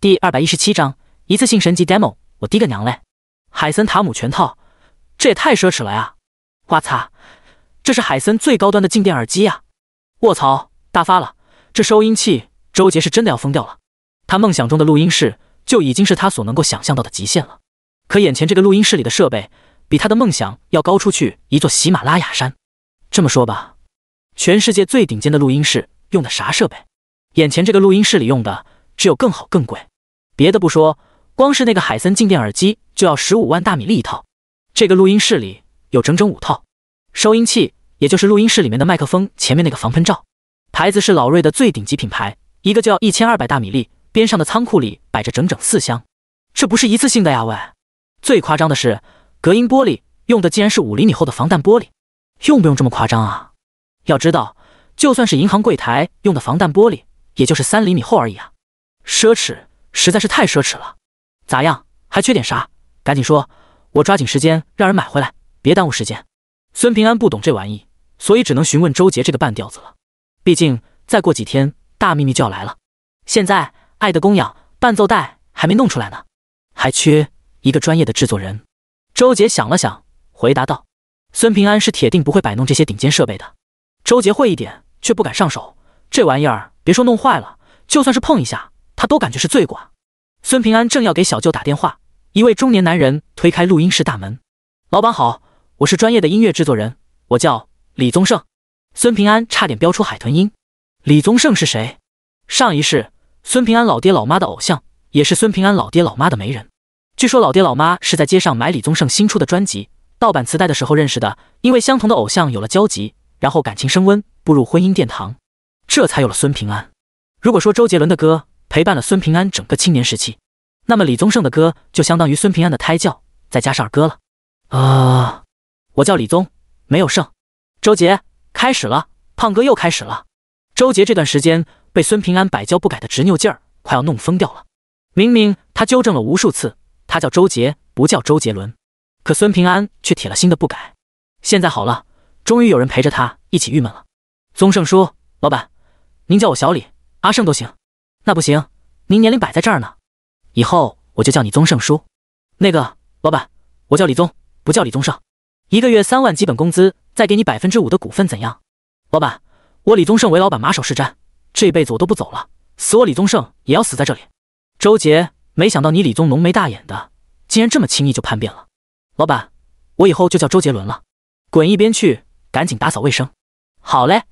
第二百一十七章一次性神级 demo，我滴个娘嘞！海森塔姆全套，这也太奢侈了呀！哇擦，这是海森最高端的静电耳机呀！卧槽，大发了！这收音器，周杰是真的要疯掉了。他梦想中的录音室就已经是他所能够想象到的极限了，可眼前这个录音室里的设备，比他的梦想要高出去一座喜马拉雅山。这么说吧，全世界最顶尖的录音室用的啥设备？眼前这个录音室里用的只有更好更贵。别的不说，光是那个海森静电耳机就要十五万大米粒一套。这个录音室里有整整五套收音器，也就是录音室里面的麦克风前面那个防喷罩，牌子是老瑞的最顶级品牌，一个就要一千二百大米粒。边上的仓库里摆着整整四箱，这不是一次性的呀喂！最夸张的是，隔音玻璃用的竟然是五厘米厚的防弹玻璃，用不用这么夸张啊？要知道，就算是银行柜台用的防弹玻璃，也就是三厘米厚而已啊！奢侈。实在是太奢侈了，咋样？还缺点啥？赶紧说，我抓紧时间让人买回来，别耽误时间。孙平安不懂这玩意，所以只能询问周杰这个半吊子了。毕竟再过几天大秘密就要来了。现在《爱的供养》伴奏带还没弄出来呢，还缺一个专业的制作人。周杰想了想，回答道：“孙平安是铁定不会摆弄这些顶尖设备的。周杰会一点，却不敢上手。这玩意儿别说弄坏了，就算是碰一下。”他都感觉是罪过！孙平安正要给小舅打电话，一位中年男人推开录音室大门：“老板好，我是专业的音乐制作人，我叫李宗盛。”孙平安差点飙出海豚音。李宗盛是谁？上一世孙平安老爹老妈的偶像，也是孙平安老爹老妈的媒人。据说老爹老妈是在街上买李宗盛新出的专辑盗版磁带的时候认识的，因为相同的偶像有了交集，然后感情升温，步入婚姻殿堂，这才有了孙平安。如果说周杰伦的歌，陪伴了孙平安整个青年时期，那么李宗盛的歌就相当于孙平安的胎教，再加上儿歌了。啊，我叫李宗，没有盛。周杰开始了，胖哥又开始了。周杰这段时间被孙平安百教不改的执拗劲儿快要弄疯掉了。明明他纠正了无数次，他叫周杰，不叫周杰伦，可孙平安却铁了心的不改。现在好了，终于有人陪着他一起郁闷了。宗盛叔，老板，您叫我小李，阿胜都行。那不行，您年龄摆在这儿呢，以后我就叫你宗盛叔。那个老板，我叫李宗，不叫李宗盛。一个月三万基本工资，再给你百分之五的股份，怎样？老板，我李宗盛为老板马首是瞻，这辈子我都不走了，死我李宗盛也要死在这里。周杰，没想到你李宗浓眉大眼的，竟然这么轻易就叛变了。老板，我以后就叫周杰伦了。滚一边去，赶紧打扫卫生。好嘞。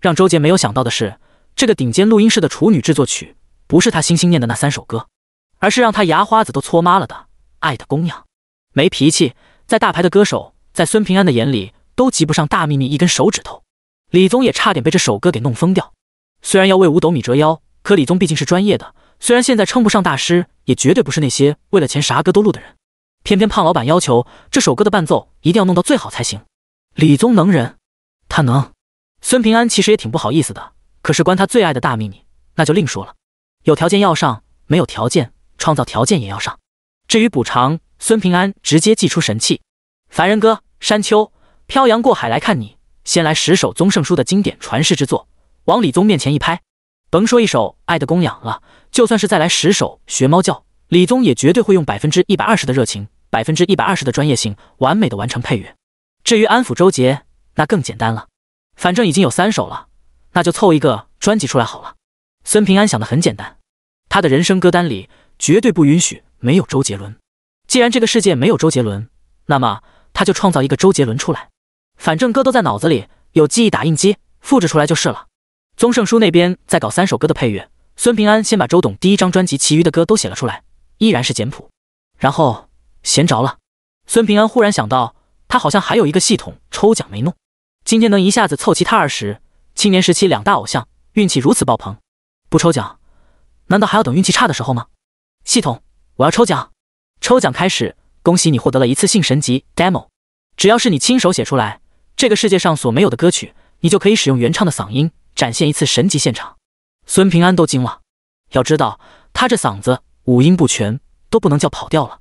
让周杰没有想到的是。这个顶尖录音室的处女制作曲，不是他心心念的那三首歌，而是让他牙花子都搓麻了的《爱的供养》。没脾气，在大牌的歌手，在孙平安的眼里，都及不上大秘密一根手指头。李宗也差点被这首歌给弄疯掉。虽然要为五斗米折腰，可李宗毕竟是专业的，虽然现在称不上大师，也绝对不是那些为了钱啥歌都录的人。偏偏胖老板要求这首歌的伴奏一定要弄到最好才行。李宗能忍，他能。孙平安其实也挺不好意思的。可是关他最爱的大秘密，那就另说了。有条件要上，没有条件，创造条件也要上。至于补偿，孙平安直接祭出神器：凡人歌、山丘、漂洋过海来看你。先来十首宗盛书的经典传世之作，往李宗面前一拍，甭说一首《爱的供养》了，就算是再来十首《学猫叫》，李宗也绝对会用百分之一百二十的热情，百分之一百二十的专业性，完美的完成配乐。至于安抚周杰，那更简单了，反正已经有三首了。那就凑一个专辑出来好了。孙平安想的很简单，他的人生歌单里绝对不允许没有周杰伦。既然这个世界没有周杰伦，那么他就创造一个周杰伦出来。反正歌都在脑子里，有记忆打印机复制出来就是了。宗盛书那边在搞三首歌的配乐，孙平安先把周董第一张专辑其余的歌都写了出来，依然是简谱。然后闲着了，孙平安忽然想到，他好像还有一个系统抽奖没弄，今天能一下子凑齐他二十。青年时期两大偶像运气如此爆棚，不抽奖，难道还要等运气差的时候吗？系统，我要抽奖！抽奖开始，恭喜你获得了一次性神级 demo，只要是你亲手写出来，这个世界上所没有的歌曲，你就可以使用原唱的嗓音展现一次神级现场。孙平安都惊了，要知道他这嗓子五音不全都不能叫跑调了，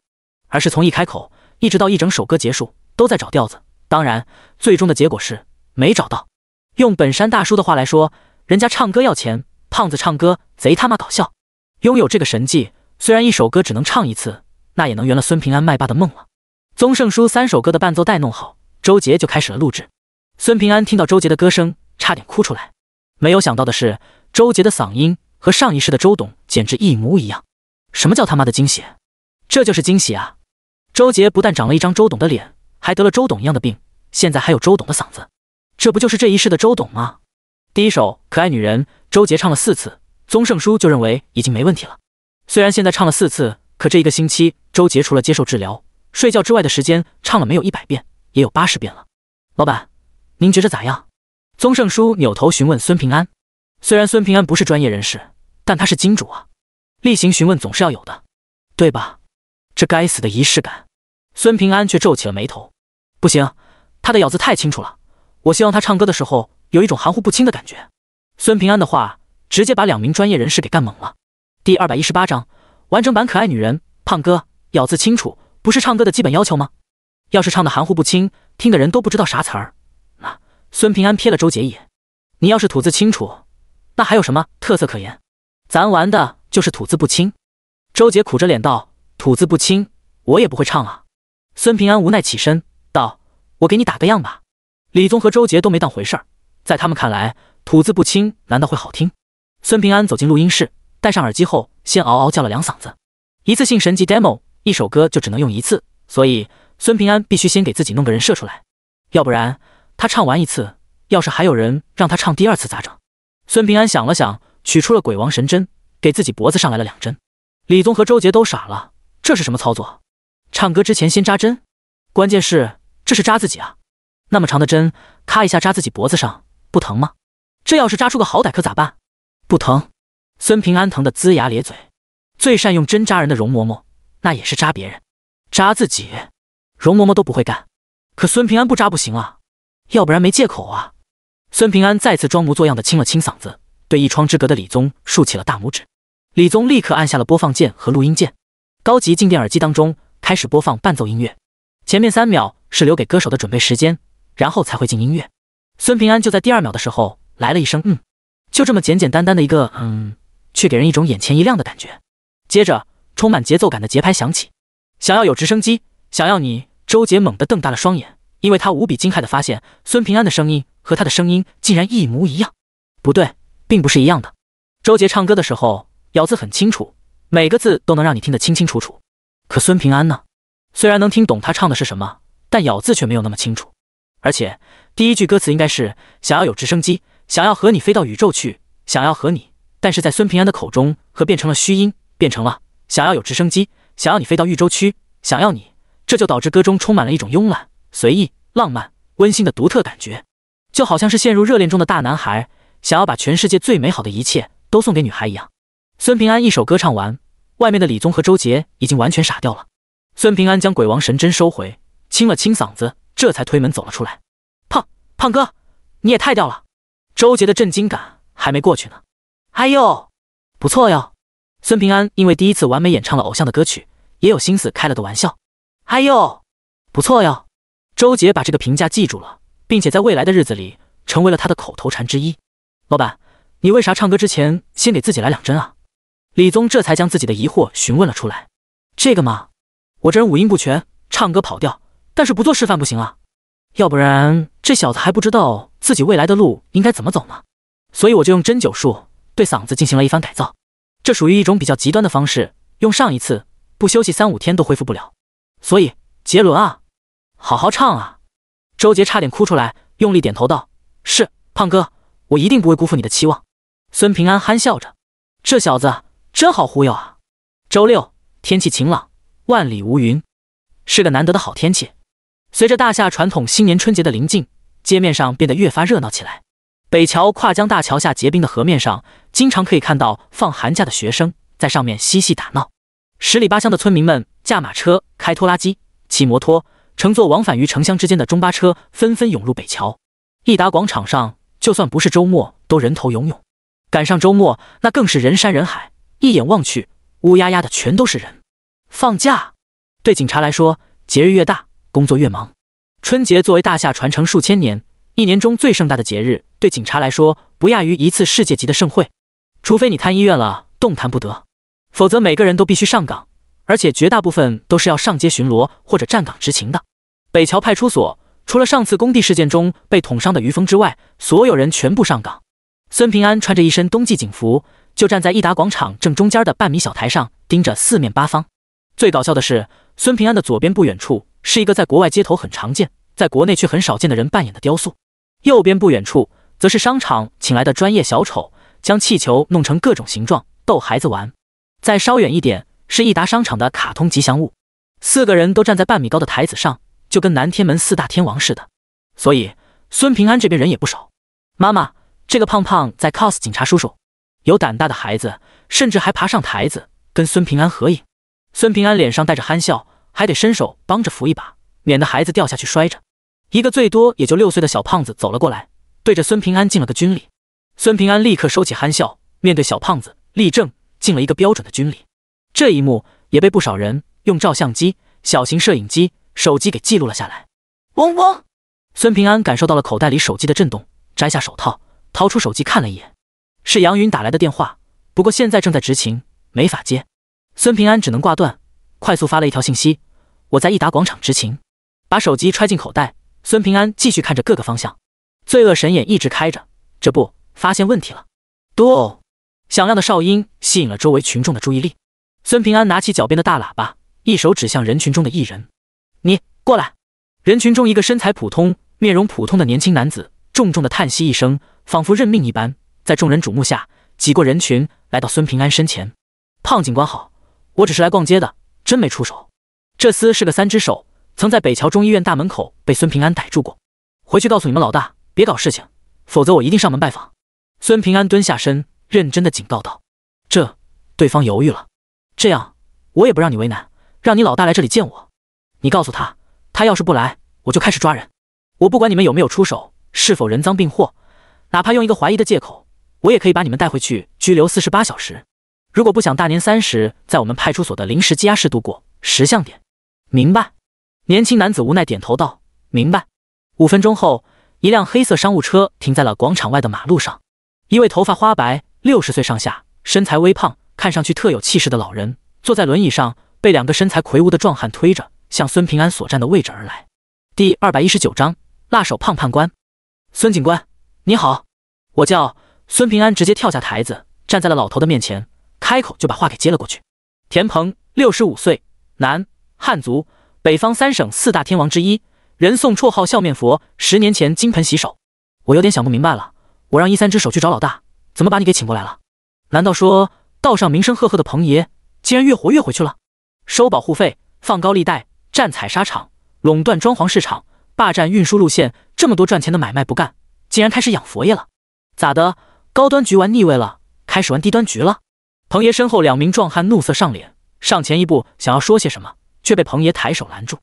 而是从一开口一直到一整首歌结束都在找调子，当然最终的结果是没找到。用本山大叔的话来说，人家唱歌要钱，胖子唱歌贼他妈搞笑。拥有这个神技，虽然一首歌只能唱一次，那也能圆了孙平安麦霸的梦了。宗盛书三首歌的伴奏带弄好，周杰就开始了录制。孙平安听到周杰的歌声，差点哭出来。没有想到的是，周杰的嗓音和上一世的周董简直一模一样。什么叫他妈的惊喜？这就是惊喜啊！周杰不但长了一张周董的脸，还得了周董一样的病，现在还有周董的嗓子，这不就是这一世的周董吗？第一首《可爱女人》，周杰唱了四次，宗盛书就认为已经没问题了。虽然现在唱了四次，可这一个星期，周杰除了接受治疗、睡觉之外的时间，唱了没有一百遍，也有八十遍了。老板，您觉着咋样？宗盛书扭头询问孙平安。虽然孙平安不是专业人士，但他是金主啊，例行询问总是要有的，对吧？这该死的仪式感，孙平安却皱起了眉头。不行，他的咬字太清楚了，我希望他唱歌的时候有一种含糊不清的感觉。孙平安的话直接把两名专业人士给干懵了。第二百一十八章完整版可爱女人，胖哥咬字清楚，不是唱歌的基本要求吗？要是唱的含糊不清，听的人都不知道啥词儿。那孙平安瞥了周杰一眼，你要是吐字清楚，那还有什么特色可言？咱玩的就是吐字不清。周杰苦着脸道：“吐字不清，我也不会唱啊。”孙平安无奈起身道：“我给你打个样吧。”李宗和周杰都没当回事儿，在他们看来，吐字不清难道会好听？孙平安走进录音室。戴上耳机后，先嗷嗷叫了两嗓子。一次性神级 demo，一首歌就只能用一次，所以孙平安必须先给自己弄个人设出来，要不然他唱完一次，要是还有人让他唱第二次咋整？孙平安想了想，取出了鬼王神针，给自己脖子上来了两针。李宗和周杰都傻了，这是什么操作？唱歌之前先扎针？关键是这是扎自己啊，那么长的针，咔一下扎自己脖子上，不疼吗？这要是扎出个好歹可咋办？不疼。孙平安疼得龇牙咧嘴，最善用针扎人的容嬷嬷，那也是扎别人，扎自己，容嬷嬷都不会干，可孙平安不扎不行啊，要不然没借口啊。孙平安再次装模作样的清了清嗓子，对一窗之隔的李宗竖起了大拇指。李宗立刻按下了播放键和录音键，高级静电耳机当中开始播放伴奏音乐，前面三秒是留给歌手的准备时间，然后才会进音乐。孙平安就在第二秒的时候来了一声“嗯”，就这么简简单单的一个“嗯”。却给人一种眼前一亮的感觉。接着，充满节奏感的节拍响起。想要有直升机，想要你。周杰猛地瞪大了双眼，因为他无比惊骇的发现，孙平安的声音和他的声音竟然一模一样。不对，并不是一样的。周杰唱歌的时候咬字很清楚，每个字都能让你听得清清楚楚。可孙平安呢？虽然能听懂他唱的是什么，但咬字却没有那么清楚。而且，第一句歌词应该是想要有直升机，想要和你飞到宇宙去，想要和你。但是在孙平安的口中，和变成了虚音，变成了想要有直升机，想要你飞到豫州区，想要你，这就导致歌中充满了一种慵懒、随意、浪漫、温馨的独特感觉，就好像是陷入热恋中的大男孩，想要把全世界最美好的一切都送给女孩一样。孙平安一首歌唱完，外面的李宗和周杰已经完全傻掉了。孙平安将鬼王神针收回，清了清嗓子，这才推门走了出来。胖胖哥，你也太掉了！周杰的震惊感还没过去呢。哎呦，不错哟！孙平安因为第一次完美演唱了偶像的歌曲，也有心思开了个玩笑。哎呦，不错哟！周杰把这个评价记住了，并且在未来的日子里成为了他的口头禅之一。老板，你为啥唱歌之前先给自己来两针啊？李宗这才将自己的疑惑询问了出来。这个嘛，我这人五音不全，唱歌跑调，但是不做示范不行啊，要不然这小子还不知道自己未来的路应该怎么走呢。所以我就用针灸术。对嗓子进行了一番改造，这属于一种比较极端的方式，用上一次不休息三五天都恢复不了。所以杰伦啊，好好唱啊！周杰差点哭出来，用力点头道：“是，胖哥，我一定不会辜负你的期望。”孙平安憨笑着，这小子真好忽悠啊！周六天气晴朗，万里无云，是个难得的好天气。随着大夏传统新年春节的临近，街面上变得越发热闹起来。北桥跨江大桥下结冰的河面上，经常可以看到放寒假的学生在上面嬉戏打闹。十里八乡的村民们驾马车、开拖拉机、骑摩托，乘坐往返于城乡之间的中巴车，纷纷涌入北桥。益达广场上，就算不是周末，都人头涌涌。赶上周末，那更是人山人海，一眼望去，乌压压的全都是人。放假对警察来说，节日越大，工作越忙。春节作为大夏传承数千年。一年中最盛大的节日，对警察来说不亚于一次世界级的盛会，除非你瘫医院了，动弹不得，否则每个人都必须上岗，而且绝大部分都是要上街巡逻或者站岗执勤的。北桥派出所除了上次工地事件中被捅伤的于峰之外，所有人全部上岗。孙平安穿着一身冬季警服，就站在益达广场正中间的半米小台上，盯着四面八方。最搞笑的是，孙平安的左边不远处是一个在国外街头很常见，在国内却很少见的人扮演的雕塑，右边不远处则是商场请来的专业小丑，将气球弄成各种形状逗孩子玩。再稍远一点是益达商场的卡通吉祥物，四个人都站在半米高的台子上，就跟南天门四大天王似的。所以孙平安这边人也不少。妈妈。这个胖胖在 cos 警察叔叔，有胆大的孩子甚至还爬上台子跟孙平安合影。孙平安脸上带着憨笑，还得伸手帮着扶一把，免得孩子掉下去摔着。一个最多也就六岁的小胖子走了过来，对着孙平安敬了个军礼。孙平安立刻收起憨笑，面对小胖子立正，敬了一个标准的军礼。这一幕也被不少人用照相机、小型摄影机、手机给记录了下来。嗡嗡，孙平安感受到了口袋里手机的震动，摘下手套。掏出手机看了一眼，是杨云打来的电话，不过现在正在执勤，没法接。孙平安只能挂断，快速发了一条信息：“我在益达广场执勤。”把手机揣进口袋，孙平安继续看着各个方向，罪恶神眼一直开着。这不，发现问题了！嘟，响亮的哨音吸引了周围群众的注意力。孙平安拿起脚边的大喇叭，一手指向人群中的一人：“你过来！”人群中一个身材普通、面容普通的年轻男子重重的叹息一声。仿佛认命一般，在众人瞩目下挤过人群，来到孙平安身前。胖警官好，我只是来逛街的，真没出手。这厮是个三只手，曾在北桥中医院大门口被孙平安逮住过。回去告诉你们老大，别搞事情，否则我一定上门拜访。孙平安蹲下身，认真的警告道：“这……”对方犹豫了。这样，我也不让你为难，让你老大来这里见我。你告诉他，他要是不来，我就开始抓人。我不管你们有没有出手，是否人赃并获。哪怕用一个怀疑的借口，我也可以把你们带回去拘留四十八小时。如果不想大年三十在我们派出所的临时羁押室度过，识相点，明白？年轻男子无奈点头道：“明白。”五分钟后，一辆黑色商务车停在了广场外的马路上。一位头发花白、六十岁上下、身材微胖、看上去特有气势的老人坐在轮椅上，被两个身材魁梧的壮汉推着向孙平安所站的位置而来。第二百一十九章：辣手胖判官，孙警官。你好，我叫孙平安。直接跳下台子，站在了老头的面前，开口就把话给接了过去。田鹏，六十五岁，男，汉族，北方三省四大天王之一，人送绰号笑面佛。十年前金盆洗手，我有点想不明白了。我让一三只手去找老大，怎么把你给请过来了？难道说道上名声赫赫的彭爷，竟然越活越回去了？收保护费，放高利贷，占采砂场，垄断装潢市场，霸占运输路线，这么多赚钱的买卖不干。竟然开始养佛爷了，咋的？高端局玩腻味了，开始玩低端局了？彭爷身后两名壮汉怒色上脸，上前一步想要说些什么，却被彭爷抬手拦住。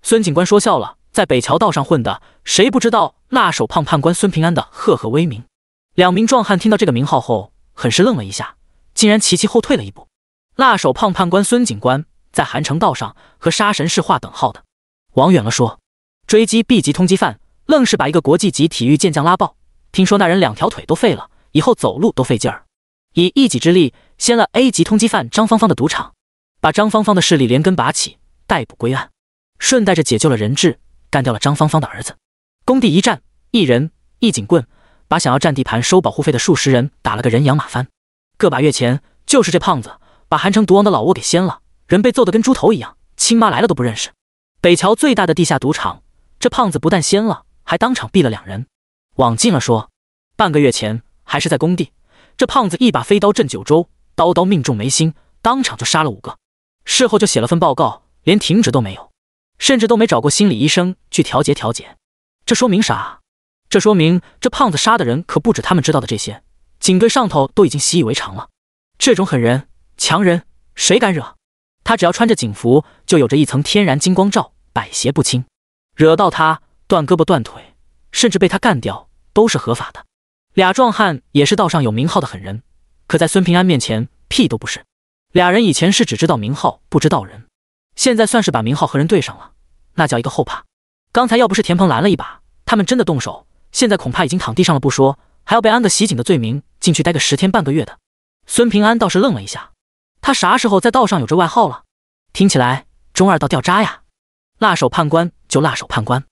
孙警官说笑了，在北桥道上混的，谁不知道辣手胖判官孙平安的赫赫威名？两名壮汉听到这个名号后，很是愣了一下，竟然齐齐后退了一步。辣手胖判官孙警官在韩城道上和杀神是划等号的。往远了说，追击 B 级通缉犯。愣是把一个国际级体育健将拉爆，听说那人两条腿都废了，以后走路都费劲儿。以一己之力掀了 A 级通缉犯张芳芳的赌场，把张芳芳的势力连根拔起，逮捕归案，顺带着解救了人质，干掉了张芳芳的儿子。工地一战，一人一警棍，把想要占地盘收保护费的数十人打了个人仰马翻。个把月前，就是这胖子把韩城毒王的老窝给掀了，人被揍得跟猪头一样，亲妈来了都不认识。北桥最大的地下赌场，这胖子不但掀了。还当场毙了两人。往近了说，半个月前还是在工地，这胖子一把飞刀震九州，刀刀命中眉心，当场就杀了五个。事后就写了份报告，连停止都没有，甚至都没找过心理医生去调节调节。这说明啥？这说明这胖子杀的人可不止他们知道的这些，警队上头都已经习以为常了。这种狠人、强人，谁敢惹？他只要穿着警服，就有着一层天然金光罩，百邪不侵。惹到他。断胳膊断腿，甚至被他干掉都是合法的。俩壮汉也是道上有名号的狠人，可在孙平安面前屁都不是。俩人以前是只知道名号不知道人，现在算是把名号和人对上了，那叫一个后怕。刚才要不是田鹏拦了一把，他们真的动手，现在恐怕已经躺地上了不说，还要被安个袭警的罪名，进去待个十天半个月的。孙平安倒是愣了一下，他啥时候在道上有这外号了？听起来中二到掉渣呀！辣手判官就辣手判官，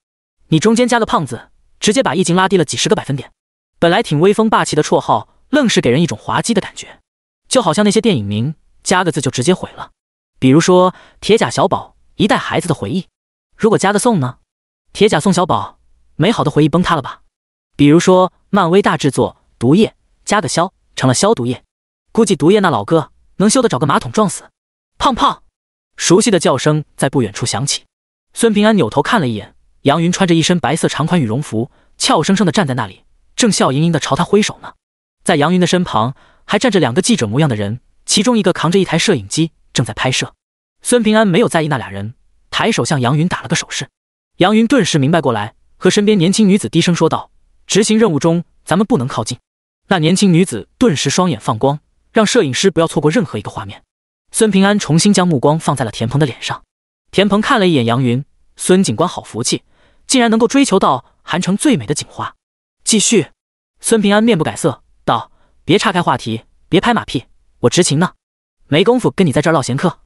你中间加个胖子，直接把意境拉低了几十个百分点。本来挺威风霸气的绰号，愣是给人一种滑稽的感觉，就好像那些电影名加个字就直接毁了。比如说铁甲小宝，一代孩子的回忆。如果加个宋呢？铁甲宋小宝，美好的回忆崩塌了吧？比如说漫威大制作毒液，加个消，成了消毒液。估计毒液那老哥能修的找个马桶撞死。胖胖，熟悉的叫声在不远处响起。孙平安扭头看了一眼，杨云穿着一身白色长款羽绒服，俏生生的站在那里。正笑盈盈的朝他挥手呢，在杨云的身旁还站着两个记者模样的人，其中一个扛着一台摄影机正在拍摄。孙平安没有在意那俩人，抬手向杨云打了个手势。杨云顿时明白过来，和身边年轻女子低声说道：“执行任务中，咱们不能靠近。”那年轻女子顿时双眼放光，让摄影师不要错过任何一个画面。孙平安重新将目光放在了田鹏的脸上。田鹏看了一眼杨云，孙警官好福气，竟然能够追求到韩城最美的警花。继续，孙平安面不改色道：“别岔开话题，别拍马屁，我执勤呢，没工夫跟你在这儿唠闲嗑。”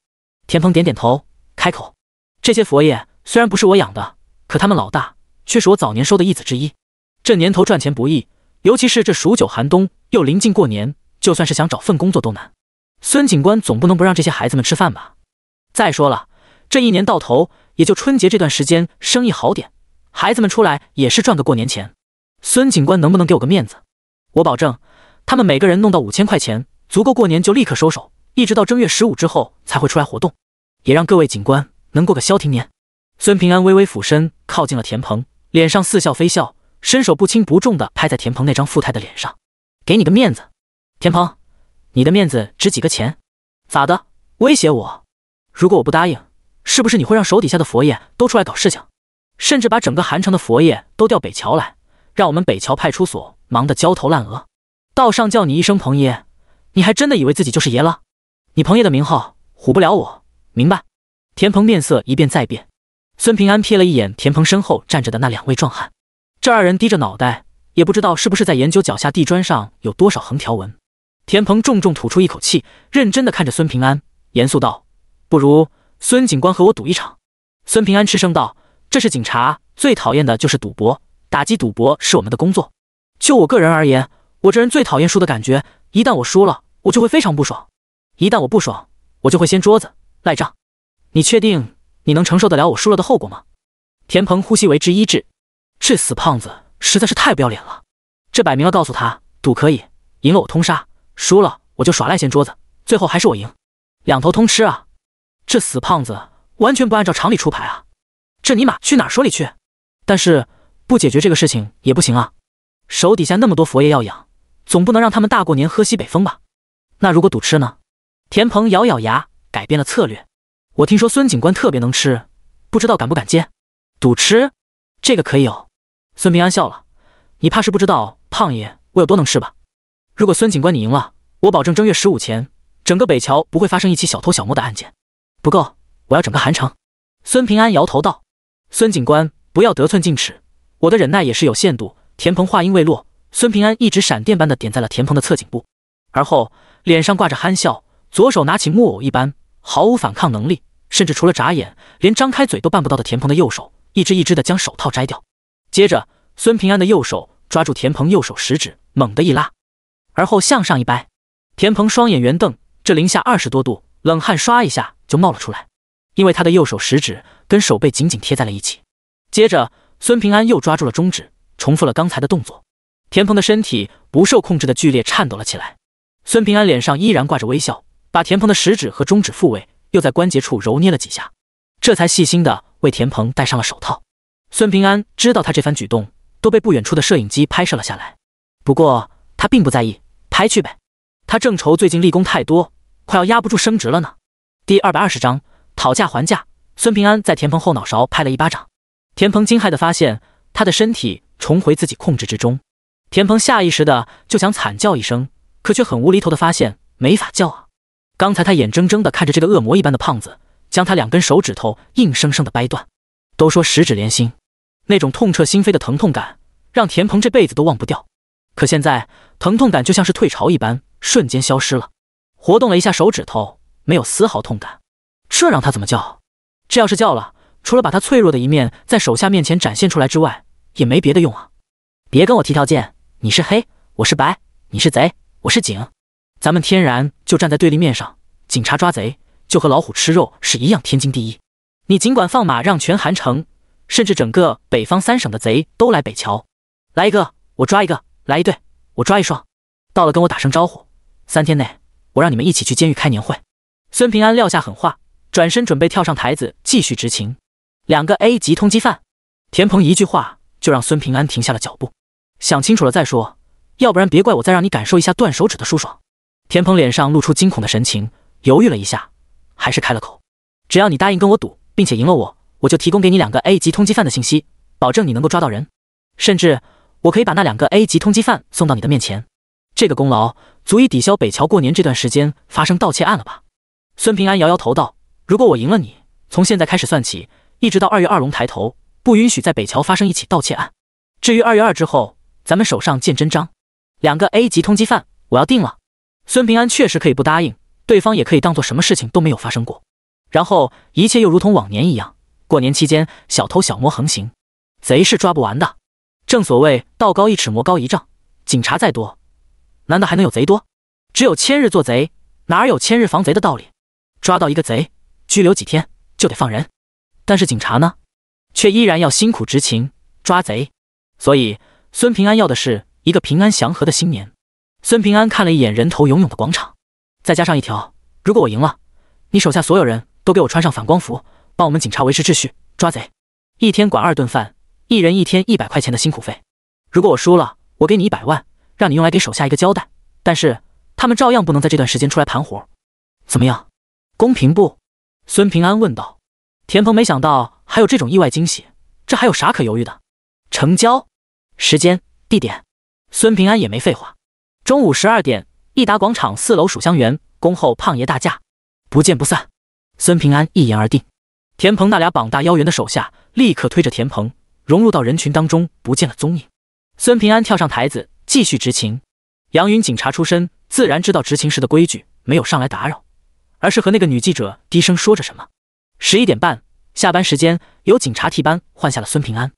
田鹏点点头，开口：“这些佛爷虽然不是我养的，可他们老大却是我早年收的义子之一。这年头赚钱不易，尤其是这数九寒冬，又临近过年，就算是想找份工作都难。孙警官总不能不让这些孩子们吃饭吧？再说了，这一年到头也就春节这段时间生意好点，孩子们出来也是赚个过年钱。”孙警官能不能给我个面子？我保证，他们每个人弄到五千块钱，足够过年就立刻收手，一直到正月十五之后才会出来活动，也让各位警官能过个消停年。孙平安微微俯身靠近了田鹏，脸上似笑非笑，伸手不轻不重的拍在田鹏那张富态的脸上，给你个面子，田鹏，你的面子值几个钱？咋的？威胁我？如果我不答应，是不是你会让手底下的佛爷都出来搞事情，甚至把整个韩城的佛爷都调北桥来？让我们北桥派出所忙得焦头烂额，道上叫你一声彭爷，你还真的以为自己就是爷了？你彭爷的名号唬不了我，明白？田鹏面色一变再变，孙平安瞥了一眼田鹏身后站着的那两位壮汉，这二人低着脑袋，也不知道是不是在研究脚下地砖上有多少横条纹。田鹏重重吐出一口气，认真的看着孙平安，严肃道：“不如孙警官和我赌一场。”孙平安嗤声道：“这是警察最讨厌的就是赌博。”打击赌博是我们的工作。就我个人而言，我这人最讨厌输的感觉。一旦我输了，我就会非常不爽；一旦我不爽，我就会掀桌子赖账。你确定你能承受得了我输了的后果吗？田鹏呼吸为之一滞。这死胖子实在是太不要脸了！这摆明了告诉他，赌可以，赢了我通杀，输了我就耍赖掀桌子，最后还是我赢，两头通吃啊！这死胖子完全不按照常理出牌啊！这尼玛去哪说理去？但是。不解决这个事情也不行啊！手底下那么多佛爷要养，总不能让他们大过年喝西北风吧？那如果赌吃呢？田鹏咬咬牙，改变了策略。我听说孙警官特别能吃，不知道敢不敢接？赌吃？这个可以有。孙平安笑了，你怕是不知道胖爷我有多能吃吧？如果孙警官你赢了，我保证正月十五前，整个北桥不会发生一起小偷小摸的案件。不够，我要整个韩城。孙平安摇头道：“孙警官，不要得寸进尺。”我的忍耐也是有限度。田鹏话音未落，孙平安一直闪电般的点在了田鹏的侧颈部，而后脸上挂着憨笑，左手拿起木偶一般毫无反抗能力，甚至除了眨眼，连张开嘴都办不到的田鹏的右手，一只一只的将手套摘掉。接着，孙平安的右手抓住田鹏右手食指，猛地一拉，而后向上一掰。田鹏双眼圆瞪，这零下二十多度，冷汗唰一下就冒了出来，因为他的右手食指跟手背紧紧贴在了一起。接着。孙平安又抓住了中指，重复了刚才的动作。田鹏的身体不受控制的剧烈颤抖了起来。孙平安脸上依然挂着微笑，把田鹏的食指和中指复位，又在关节处揉捏了几下，这才细心的为田鹏戴上了手套。孙平安知道他这番举动都被不远处的摄影机拍摄了下来，不过他并不在意，拍去呗。他正愁最近立功太多，快要压不住升职了呢。第二百二十章讨价还价。孙平安在田鹏后脑勺拍了一巴掌。田鹏惊骇的发现，他的身体重回自己控制之中。田鹏下意识的就想惨叫一声，可却很无厘头的发现没法叫啊！刚才他眼睁睁的看着这个恶魔一般的胖子将他两根手指头硬生生的掰断。都说十指连心，那种痛彻心扉的疼痛感让田鹏这辈子都忘不掉。可现在疼痛感就像是退潮一般，瞬间消失了。活动了一下手指头，没有丝毫痛感。这让他怎么叫？这要是叫了，除了把他脆弱的一面在手下面前展现出来之外，也没别的用啊！别跟我提条件，你是黑，我是白；你是贼，我是警，咱们天然就站在对立面上。警察抓贼，就和老虎吃肉是一样天经地义。你尽管放马让全韩城，甚至整个北方三省的贼都来北桥，来一个我抓一个，来一对我抓一双。到了跟我打声招呼，三天内我让你们一起去监狱开年会。孙平安撂下狠话，转身准备跳上台子继续执勤。两个 A 级通缉犯，田鹏一句话就让孙平安停下了脚步。想清楚了再说，要不然别怪我再让你感受一下断手指的舒爽。田鹏脸上露出惊恐的神情，犹豫了一下，还是开了口：“只要你答应跟我赌，并且赢了我，我就提供给你两个 A 级通缉犯的信息，保证你能够抓到人，甚至我可以把那两个 A 级通缉犯送到你的面前。这个功劳足以抵消北桥过年这段时间发生盗窃案了吧？”孙平安摇摇头道：“如果我赢了你，从现在开始算起，一直到二月二龙抬头，不允许在北桥发生一起盗窃案。至于二月二之后，”咱们手上见真章，两个 A 级通缉犯，我要定了。孙平安确实可以不答应，对方也可以当做什么事情都没有发生过，然后一切又如同往年一样。过年期间，小偷小摸横行，贼是抓不完的。正所谓道高一尺，魔高一丈，警察再多，难道还能有贼多？只有千日做贼，哪有千日防贼的道理？抓到一个贼，拘留几天就得放人，但是警察呢，却依然要辛苦执勤抓贼，所以。孙平安要的是一个平安祥和的新年。孙平安看了一眼人头涌涌的广场，再加上一条：如果我赢了，你手下所有人都给我穿上反光服，帮我们警察维持秩序，抓贼，一天管二顿饭，一人一天一百块钱的辛苦费。如果我输了，我给你一百万，让你用来给手下一个交代。但是他们照样不能在这段时间出来盘活，怎么样？公平不？孙平安问道。田鹏没想到还有这种意外惊喜，这还有啥可犹豫的？成交。时间、地点，孙平安也没废话。中午十二点，益达广场四楼蜀香园，恭候胖爷大驾，不见不散。孙平安一言而定。田鹏那俩膀大腰圆的手下立刻推着田鹏融入到人群当中，不见了踪影。孙平安跳上台子继续执勤。杨云警察出身，自然知道执勤时的规矩，没有上来打扰，而是和那个女记者低声说着什么。十一点半，下班时间，有警察替班换下了孙平安。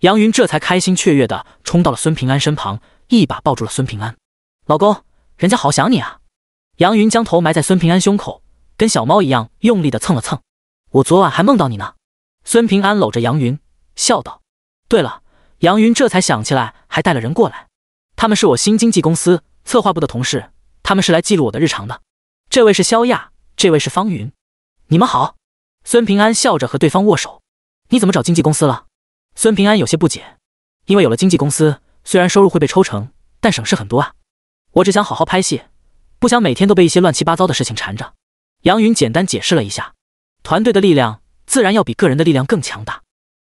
杨云这才开心雀跃的冲到了孙平安身旁，一把抱住了孙平安。老公，人家好想你啊！杨云将头埋在孙平安胸口，跟小猫一样用力的蹭了蹭。我昨晚还梦到你呢。孙平安搂着杨云笑道。对了，杨云这才想起来，还带了人过来。他们是我新经纪公司策划部的同事，他们是来记录我的日常的。这位是萧亚，这位是方云。你们好。孙平安笑着和对方握手。你怎么找经纪公司了？孙平安有些不解，因为有了经纪公司，虽然收入会被抽成，但省事很多啊。我只想好好拍戏，不想每天都被一些乱七八糟的事情缠着。杨云简单解释了一下，团队的力量自然要比个人的力量更强大。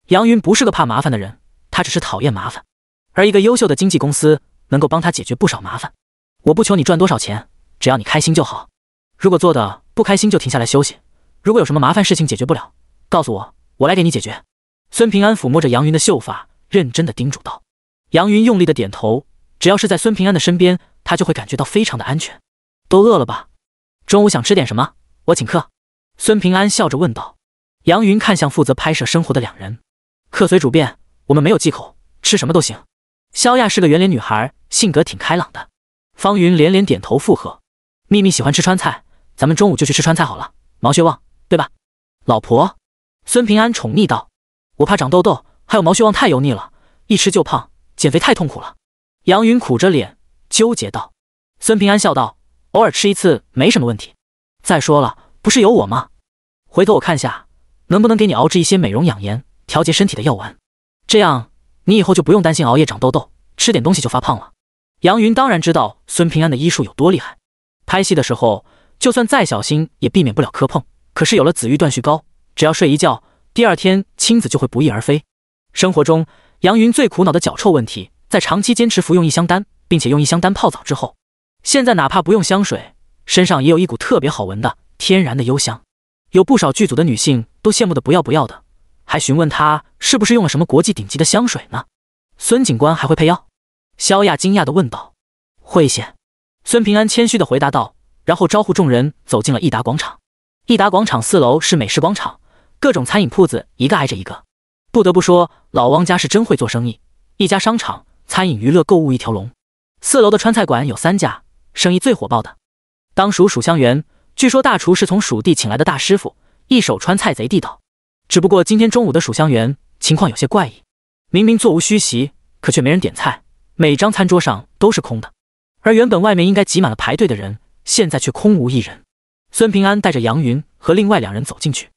杨云不是个怕麻烦的人，他只是讨厌麻烦，而一个优秀的经纪公司能够帮他解决不少麻烦。我不求你赚多少钱，只要你开心就好。如果做的不开心，就停下来休息。如果有什么麻烦事情解决不了，告诉我，我来给你解决。孙平安抚摸着杨云的秀发，认真的叮嘱道：“杨云用力的点头。只要是在孙平安的身边，他就会感觉到非常的安全。都饿了吧？中午想吃点什么？我请客。”孙平安笑着问道。杨云看向负责拍摄生活的两人：“客随主便，我们没有忌口，吃什么都行。”萧亚是个圆脸女孩，性格挺开朗的。方云连连点头附和。秘密喜欢吃川菜，咱们中午就去吃川菜好了。毛血旺，对吧？老婆，孙平安宠溺道。我怕长痘痘，还有毛血旺太油腻了，一吃就胖，减肥太痛苦了。杨云苦着脸纠结道。孙平安笑道：“偶尔吃一次没什么问题。再说了，不是有我吗？回头我看下，能不能给你熬制一些美容养颜、调节身体的药丸，这样你以后就不用担心熬夜长痘痘，吃点东西就发胖了。”杨云当然知道孙平安的医术有多厉害，拍戏的时候就算再小心也避免不了磕碰。可是有了紫玉断续膏，只要睡一觉。第二天，青子就会不翼而飞。生活中，杨云最苦恼的脚臭问题，在长期坚持服用异香丹，并且用异香丹泡澡之后，现在哪怕不用香水，身上也有一股特别好闻的天然的幽香。有不少剧组的女性都羡慕的不要不要的，还询问他是不是用了什么国际顶级的香水呢？孙警官还会配药？萧亚惊讶的问道。会些。孙平安谦虚的回答道，然后招呼众人走进了益达广场。益达广场四楼是美食广场，各种餐饮铺子一个挨着一个。不得不说，老汪家是真会做生意，一家商场，餐饮娱乐购物一条龙。四楼的川菜馆有三家，生意最火爆的，当属蜀香园。据说大厨是从蜀地请来的大师傅，一手川菜贼地道。只不过今天中午的蜀香园情况有些怪异，明明座无虚席，可却没人点菜，每张餐桌上都是空的。而原本外面应该挤满了排队的人，现在却空无一人。孙平安带着杨云和另外两人走进去，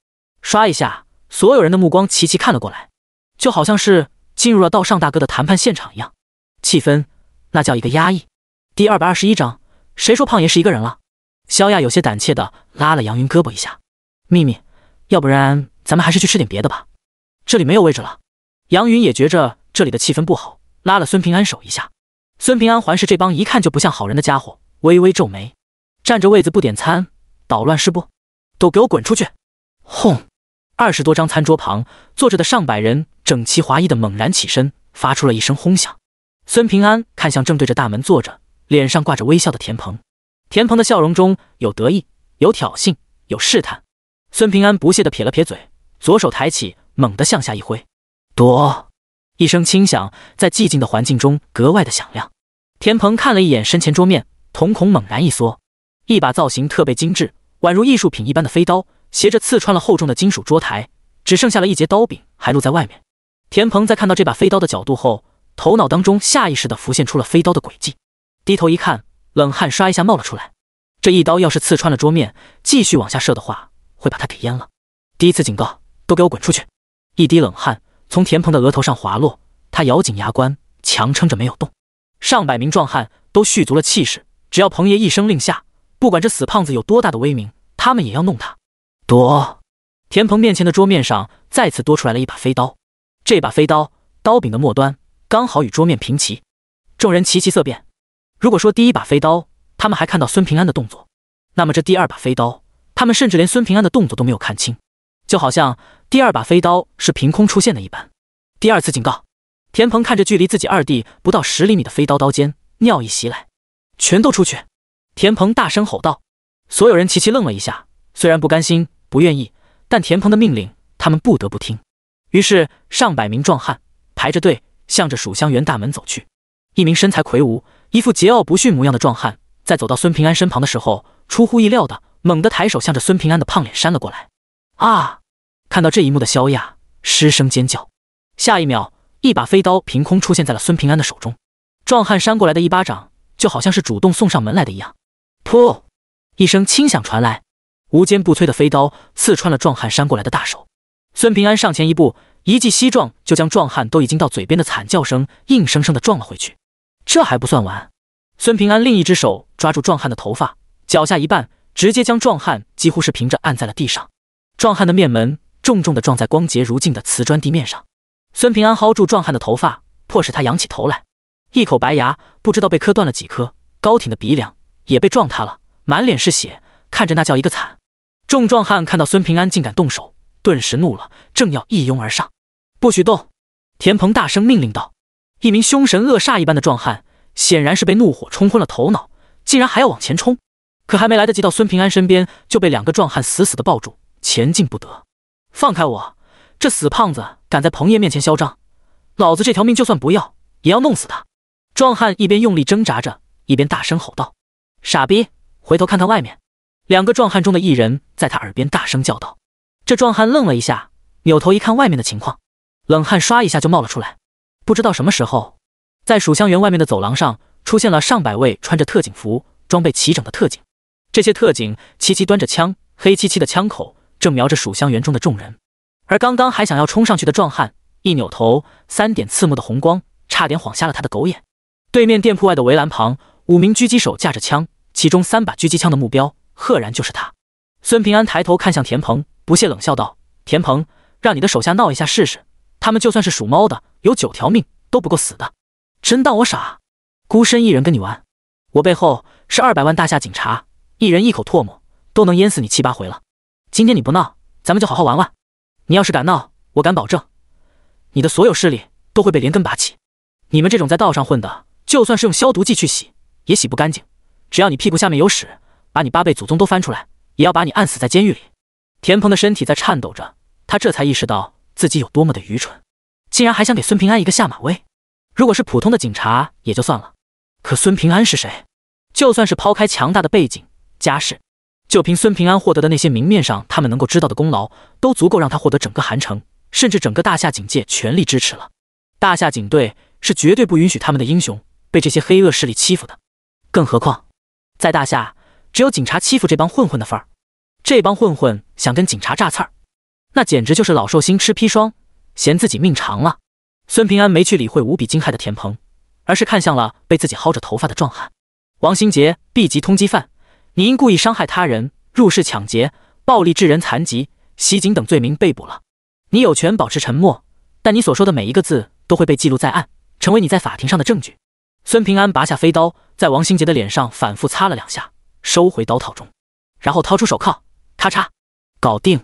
刷一下，所有人的目光齐齐看了过来，就好像是进入了道上大哥的谈判现场一样，气氛那叫一个压抑。第二百二十一章，谁说胖爷是一个人了？萧亚有些胆怯的拉了杨云胳膊一下，秘密，要不然咱们还是去吃点别的吧，这里没有位置了。杨云也觉着这里的气氛不好，拉了孙平安手一下。孙平安环视这帮一看就不像好人的家伙，微微皱眉，占着位子不点餐，捣乱是不？都给我滚出去！轰！二十多张餐桌旁坐着的上百人整齐划一的猛然起身，发出了一声轰响。孙平安看向正对着大门坐着，脸上挂着微笑的田鹏。田鹏的笑容中有得意，有挑衅，有试探。孙平安不屑的撇了撇嘴，左手抬起，猛地向下一挥，躲！一声轻响，在寂静的环境中格外的响亮。田鹏看了一眼身前桌面，瞳孔猛然一缩，一把造型特别精致，宛如艺术品一般的飞刀，斜着刺穿了厚重的金属桌台，只剩下了一截刀柄还露在外面。田鹏在看到这把飞刀的角度后，头脑当中下意识地浮现出了飞刀的轨迹，低头一看。冷汗唰一下冒了出来，这一刀要是刺穿了桌面，继续往下射的话，会把他给淹了。第一次警告，都给我滚出去！一滴冷汗从田鹏的额头上滑落，他咬紧牙关，强撑着没有动。上百名壮汉都蓄足了气势，只要彭爷一声令下，不管这死胖子有多大的威名，他们也要弄他。躲！田鹏面前的桌面上再次多出来了一把飞刀，这把飞刀刀柄的末端刚好与桌面平齐，众人齐齐色变。如果说第一把飞刀，他们还看到孙平安的动作，那么这第二把飞刀，他们甚至连孙平安的动作都没有看清，就好像第二把飞刀是凭空出现的一般。第二次警告，田鹏看着距离自己二弟不到十厘米的飞刀刀尖，尿意袭来，全都出去！田鹏大声吼道。所有人齐齐愣了一下，虽然不甘心、不愿意，但田鹏的命令，他们不得不听。于是上百名壮汉排着队，向着蜀香园大门走去。一名身材魁梧。一副桀骜不驯模样的壮汉，在走到孙平安身旁的时候，出乎意料的猛地抬手向着孙平安的胖脸扇了过来。啊！看到这一幕的萧亚失声尖叫。下一秒，一把飞刀凭空出现在了孙平安的手中。壮汉扇过来的一巴掌，就好像是主动送上门来的一样。噗！一声轻响传来，无坚不摧的飞刀刺穿了壮汉扇过来的大手。孙平安上前一步，一记膝撞就将壮汉都已经到嘴边的惨叫声硬生生的撞了回去。这还不算完，孙平安另一只手抓住壮汉的头发，脚下一绊，直接将壮汉几乎是平着按在了地上。壮汉的面门重重的撞在光洁如镜的瓷砖地面上。孙平安薅住壮汉的头发，迫使他仰起头来，一口白牙不知道被磕断了几颗，高挺的鼻梁也被撞塌了，满脸是血，看着那叫一个惨。众壮汉看到孙平安竟敢动手，顿时怒了，正要一拥而上，不许动！田鹏大声命令道。一名凶神恶煞一般的壮汉，显然是被怒火冲昏了头脑，竟然还要往前冲。可还没来得及到孙平安身边，就被两个壮汉死死的抱住，前进不得。放开我！这死胖子敢在彭爷面前嚣张，老子这条命就算不要，也要弄死他！壮汉一边用力挣扎着，一边大声吼道：“傻逼，回头看看外面！”两个壮汉中的一人在他耳边大声叫道。这壮汉愣了一下，扭头一看外面的情况，冷汗唰一下就冒了出来。不知道什么时候，在蜀香园外面的走廊上出现了上百位穿着特警服、装备齐整的特警。这些特警齐齐端着枪，黑漆漆的枪口正瞄着蜀香园中的众人。而刚刚还想要冲上去的壮汉一扭头，三点刺目的红光差点晃瞎了他的狗眼。对面店铺外的围栏旁，五名狙击手架着枪，其中三把狙击枪的目标赫然就是他。孙平安抬头看向田鹏，不屑冷笑道：“田鹏，让你的手下闹一下试试。”他们就算是属猫的，有九条命都不够死的。真当我傻？孤身一人跟你玩？我背后是二百万大夏警察，一人一口唾沫都能淹死你七八回了。今天你不闹，咱们就好好玩玩。你要是敢闹，我敢保证，你的所有势力都会被连根拔起。你们这种在道上混的，就算是用消毒剂去洗，也洗不干净。只要你屁股下面有屎，把你八辈祖宗都翻出来，也要把你按死在监狱里。田鹏的身体在颤抖着，他这才意识到自己有多么的愚蠢，竟然还想给孙平安一个下马威。如果是普通的警察也就算了，可孙平安是谁？就算是抛开强大的背景家世，就凭孙平安获得的那些明面上他们能够知道的功劳，都足够让他获得整个韩城，甚至整个大夏警界全力支持了。大夏警队是绝对不允许他们的英雄被这些黑恶势力欺负的，更何况在大夏，只有警察欺负这帮混混的份儿。这帮混混想跟警察炸刺儿，那简直就是老寿星吃砒霜，嫌自己命长了。孙平安没去理会无比惊骇的田鹏，而是看向了被自己薅着头发的壮汉王新杰，B 级通缉犯。你因故意伤害他人、入室抢劫、暴力致人残疾、袭警等罪名被捕了。你有权保持沉默，但你所说的每一个字都会被记录在案，成为你在法庭上的证据。孙平安拔下飞刀，在王新杰的脸上反复擦了两下，收回刀套中，然后掏出手铐。咔嚓，搞定！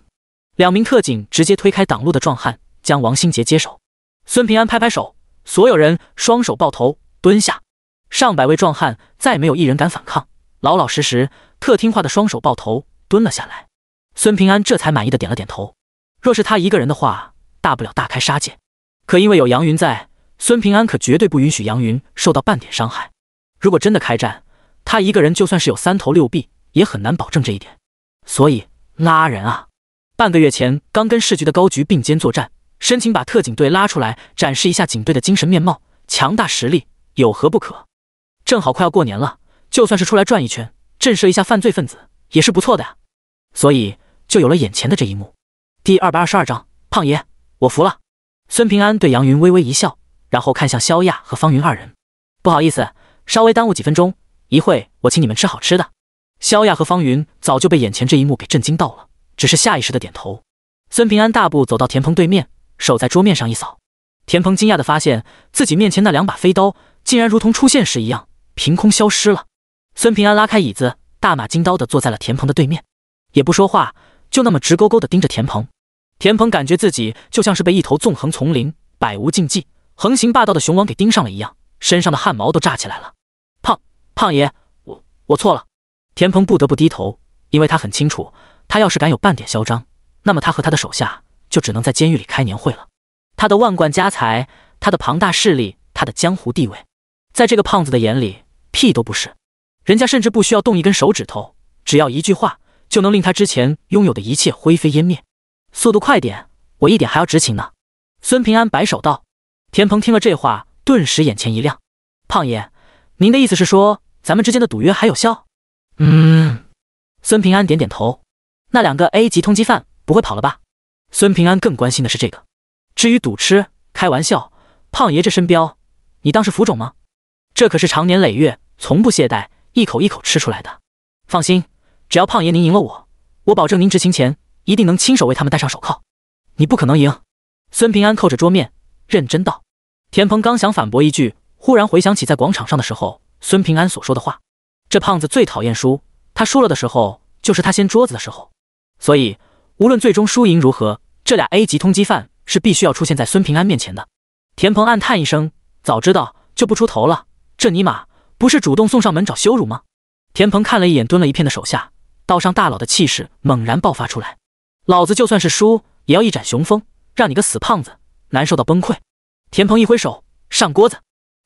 两名特警直接推开挡路的壮汉，将王新杰接手。孙平安拍拍手，所有人双手抱头蹲下。上百位壮汉再没有一人敢反抗，老老实实、特听话的双手抱头蹲了下来。孙平安这才满意的点了点头。若是他一个人的话，大不了大开杀戒，可因为有杨云在，孙平安可绝对不允许杨云受到半点伤害。如果真的开战，他一个人就算是有三头六臂，也很难保证这一点。所以拉人啊！半个月前刚跟市局的高局并肩作战，申请把特警队拉出来，展示一下警队的精神面貌、强大实力，有何不可？正好快要过年了，就算是出来转一圈，震慑一下犯罪分子，也是不错的呀。所以就有了眼前的这一幕。第二百二十二章，胖爷，我服了。孙平安对杨云微微一笑，然后看向萧亚和方云二人，不好意思，稍微耽误几分钟，一会我请你们吃好吃的。萧亚和方云早就被眼前这一幕给震惊到了，只是下意识的点头。孙平安大步走到田鹏对面，手在桌面上一扫。田鹏惊讶的发现自己面前那两把飞刀竟然如同出现时一样，凭空消失了。孙平安拉开椅子，大马金刀的坐在了田鹏的对面，也不说话，就那么直勾勾的盯着田鹏。田鹏感觉自己就像是被一头纵横丛林、百无禁忌、横行霸道的雄王给盯上了一样，身上的汗毛都炸起来了。胖胖爷，我我错了。田鹏不得不低头，因为他很清楚，他要是敢有半点嚣张，那么他和他的手下就只能在监狱里开年会了。他的万贯家财，他的庞大势力，他的江湖地位，在这个胖子的眼里，屁都不是。人家甚至不需要动一根手指头，只要一句话，就能令他之前拥有的一切灰飞烟灭。速度快点，我一点还要执勤呢。孙平安摆手道。田鹏听了这话，顿时眼前一亮。胖爷，您的意思是说，咱们之间的赌约还有效？嗯，孙平安点点头。那两个 A 级通缉犯不会跑了吧？孙平安更关心的是这个。至于赌吃，开玩笑，胖爷这身膘，你当是浮肿吗？这可是长年累月，从不懈怠，一口一口吃出来的。放心，只要胖爷您赢了我，我保证您执行前一定能亲手为他们戴上手铐。你不可能赢。孙平安扣着桌面，认真道。田鹏刚想反驳一句，忽然回想起在广场上的时候，孙平安所说的话。这胖子最讨厌输，他输了的时候就是他掀桌子的时候，所以无论最终输赢如何，这俩 A 级通缉犯是必须要出现在孙平安面前的。田鹏暗叹一声，早知道就不出头了，这尼玛不是主动送上门找羞辱吗？田鹏看了一眼蹲了一片的手下，道上大佬的气势猛然爆发出来，老子就算是输，也要一展雄风，让你个死胖子难受到崩溃。田鹏一挥手，上锅子，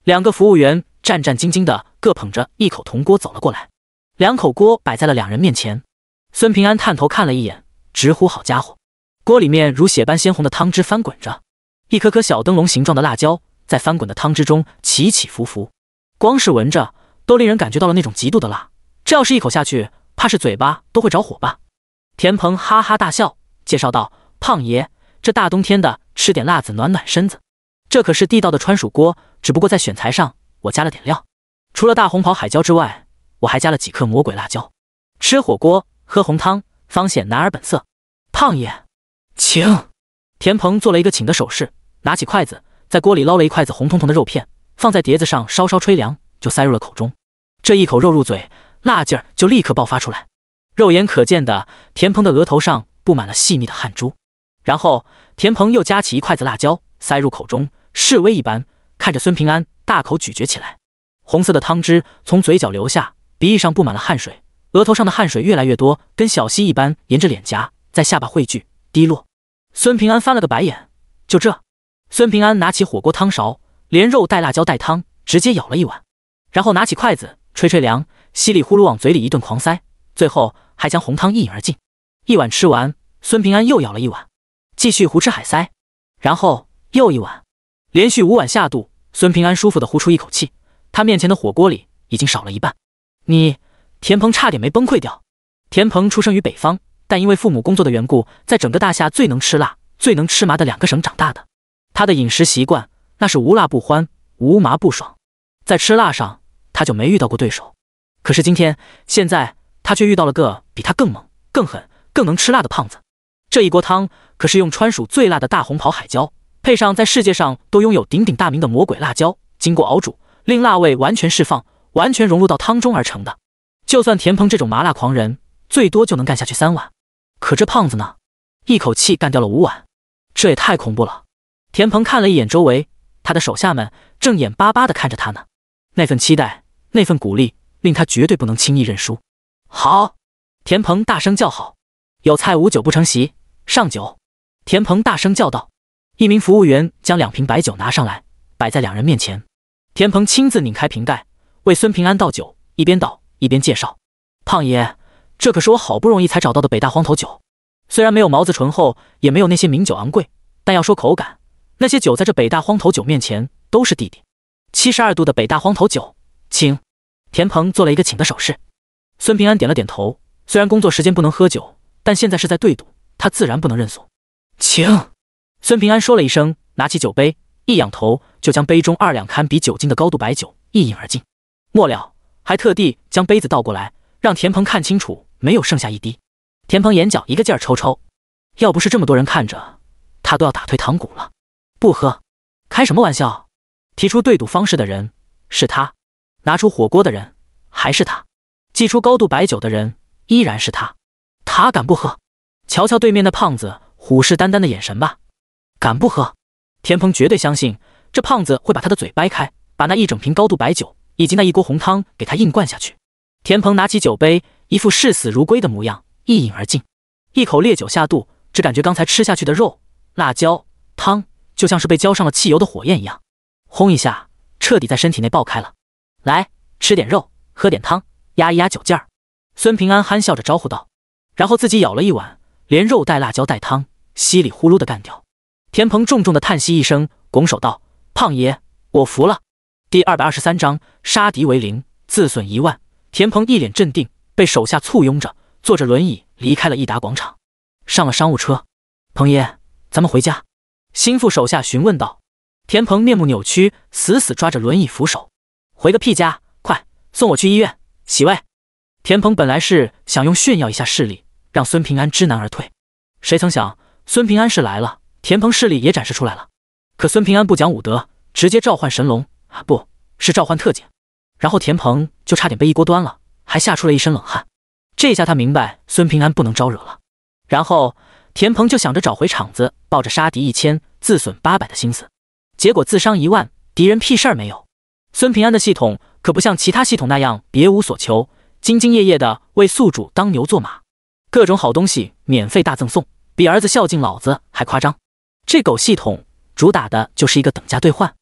两个服务员。战战兢兢的，各捧着一口铜锅走了过来，两口锅摆在了两人面前。孙平安探头看了一眼，直呼好家伙！锅里面如血般鲜红的汤汁翻滚着，一颗颗小灯笼形状的辣椒在翻滚的汤汁中起起伏伏，光是闻着都令人感觉到了那种极度的辣。这要是一口下去，怕是嘴巴都会着火吧？田鹏哈哈大笑，介绍道：“胖爷，这大冬天的吃点辣子暖暖身子，这可是地道的川蜀锅，只不过在选材上。”我加了点料，除了大红袍海椒之外，我还加了几颗魔鬼辣椒。吃火锅喝红汤，方显男儿本色。胖爷，请。田鹏做了一个请的手势，拿起筷子，在锅里捞了一筷子红彤彤的肉片，放在碟子上稍稍吹凉，就塞入了口中。这一口肉入嘴，辣劲儿就立刻爆发出来，肉眼可见的，田鹏的额头上布满了细密的汗珠。然后田鹏又夹起一筷子辣椒，塞入口中，示威一般看着孙平安。大口咀嚼起来，红色的汤汁从嘴角流下，鼻翼上布满了汗水，额头上的汗水越来越多，跟小溪一般沿着脸颊在下巴汇聚滴落。孙平安翻了个白眼，就这。孙平安拿起火锅汤勺，连肉带辣椒带汤，直接舀了一碗，然后拿起筷子吹吹凉，稀里呼噜往嘴里一顿狂塞，最后还将红汤一饮而尽。一碗吃完，孙平安又舀了一碗，继续胡吃海塞，然后又一碗，连续五碗下肚，孙平安舒服的呼出一口气。他面前的火锅里已经少了一半。你，田鹏差点没崩溃掉。田鹏出生于北方，但因为父母工作的缘故，在整个大夏最能吃辣、最能吃麻的两个省长大的。他的饮食习惯那是无辣不欢，无麻不爽，在吃辣上他就没遇到过对手。可是今天现在他却遇到了个比他更猛、更狠、更能吃辣的胖子。这一锅汤可是用川蜀最辣的大红袍海椒，配上在世界上都拥有鼎鼎大名的魔鬼辣椒，经过熬煮，令辣味完全释放，完全融入到汤中而成的。就算田鹏这种麻辣狂人，最多就能干下去三碗，可这胖子呢，一口气干掉了五碗，这也太恐怖了。田鹏看了一眼周围，他的手下们正眼巴巴地看着他呢。那份期待，那份鼓励，令他绝对不能轻易认输。好，田鹏大声叫好：“有菜无酒不成席，上酒！”田鹏大声叫道。一名服务员将两瓶白酒拿上来，摆在两人面前。田鹏亲自拧开瓶盖，为孙平安倒酒，一边倒一边介绍：“胖爷，这可是我好不容易才找到的北大荒头酒，虽然没有毛子醇厚，也没有那些名酒昂贵，但要说口感……”那些酒在这北大荒头酒面前都是弟弟。七十二度的北大荒头酒，请。田鹏做了一个请的手势。孙平安点了点头。虽然工作时间不能喝酒，但现在是在对赌，他自然不能认怂。请。孙平安说了一声，拿起酒杯，一仰头就将杯中二两堪比酒精的高度白酒一饮而尽。末了，还特地将杯子倒过来，让田鹏看清楚，没有剩下一滴。田鹏眼角一个劲儿抽抽，要不是这么多人看着，他都要打退堂鼓了。不喝，开什么玩笑？提出对赌方式的人是他，拿出火锅的人还是他，祭出高度白酒的人依然是他。他敢不喝？瞧瞧对面那胖子虎视眈眈的眼神吧，敢不喝？田鹏绝对相信这胖子会把他的嘴掰开，把那一整瓶高度白酒以及那一锅红汤给他硬灌下去。田鹏拿起酒杯，一副视死如归的模样，一饮而尽，一口烈酒下肚，只感觉刚才吃下去的肉、辣椒、汤。就像是被浇上了汽油的火焰一样，轰一下，彻底在身体内爆开了。来，吃点肉，喝点汤，压一压酒劲儿。孙平安憨笑着招呼道，然后自己舀了一碗，连肉带辣椒带汤，稀里呼噜的干掉。田鹏重重的叹息一声，拱手道：“胖爷，我服了。”第二百二十三章杀敌为零，自损一万。田鹏一脸镇定，被手下簇拥着，坐着轮椅离开了益达广场，上了商务车。鹏爷，咱们回家。心腹手下询问道：“田鹏面目扭曲，死死抓着轮椅扶手，回个屁家！快送我去医院洗胃！”田鹏本来是想用炫耀一下势力，让孙平安知难而退，谁曾想孙平安是来了，田鹏势力也展示出来了。可孙平安不讲武德，直接召唤神龙啊，不是召唤特警，然后田鹏就差点被一锅端了，还吓出了一身冷汗。这下他明白孙平安不能招惹了，然后。田鹏就想着找回场子，抱着杀敌一千自损八百的心思，结果自伤一万，敌人屁事儿没有。孙平安的系统可不像其他系统那样别无所求，兢兢业业的为宿主当牛做马，各种好东西免费大赠送，比儿子孝敬老子还夸张。这狗系统主打的就是一个等价兑换，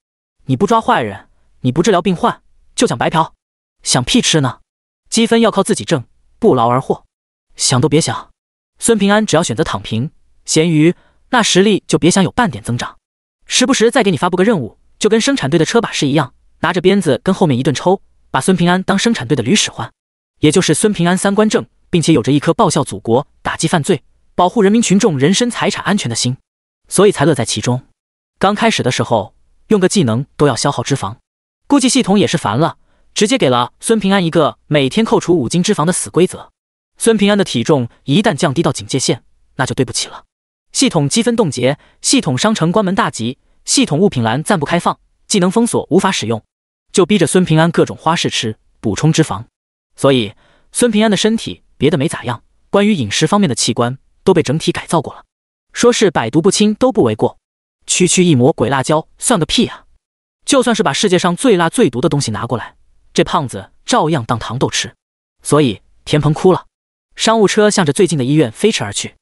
你不抓坏人，你不治疗病患，就想白嫖，想屁吃呢？积分要靠自己挣，不劳而获，想都别想。孙平安只要选择躺平，咸鱼那实力就别想有半点增长。时不时再给你发布个任务，就跟生产队的车把式一样，拿着鞭子跟后面一顿抽，把孙平安当生产队的驴使唤。也就是孙平安三观正，并且有着一颗报效祖国、打击犯罪、保护人民群众人身财产安全的心，所以才乐在其中。刚开始的时候用个技能都要消耗脂肪，估计系统也是烦了，直接给了孙平安一个每天扣除五斤脂肪的死规则。孙平安的体重一旦降低到警戒线，那就对不起了。系统积分冻结，系统商城关门大吉，系统物品栏暂不开放，技能封锁无法使用，就逼着孙平安各种花式吃补充脂肪。所以孙平安的身体别的没咋样，关于饮食方面的器官都被整体改造过了，说是百毒不侵都不为过。区区一抹鬼辣椒算个屁啊！就算是把世界上最辣最毒的东西拿过来，这胖子照样当糖豆吃。所以田鹏哭了。商务车向着最近的医院飞驰而去。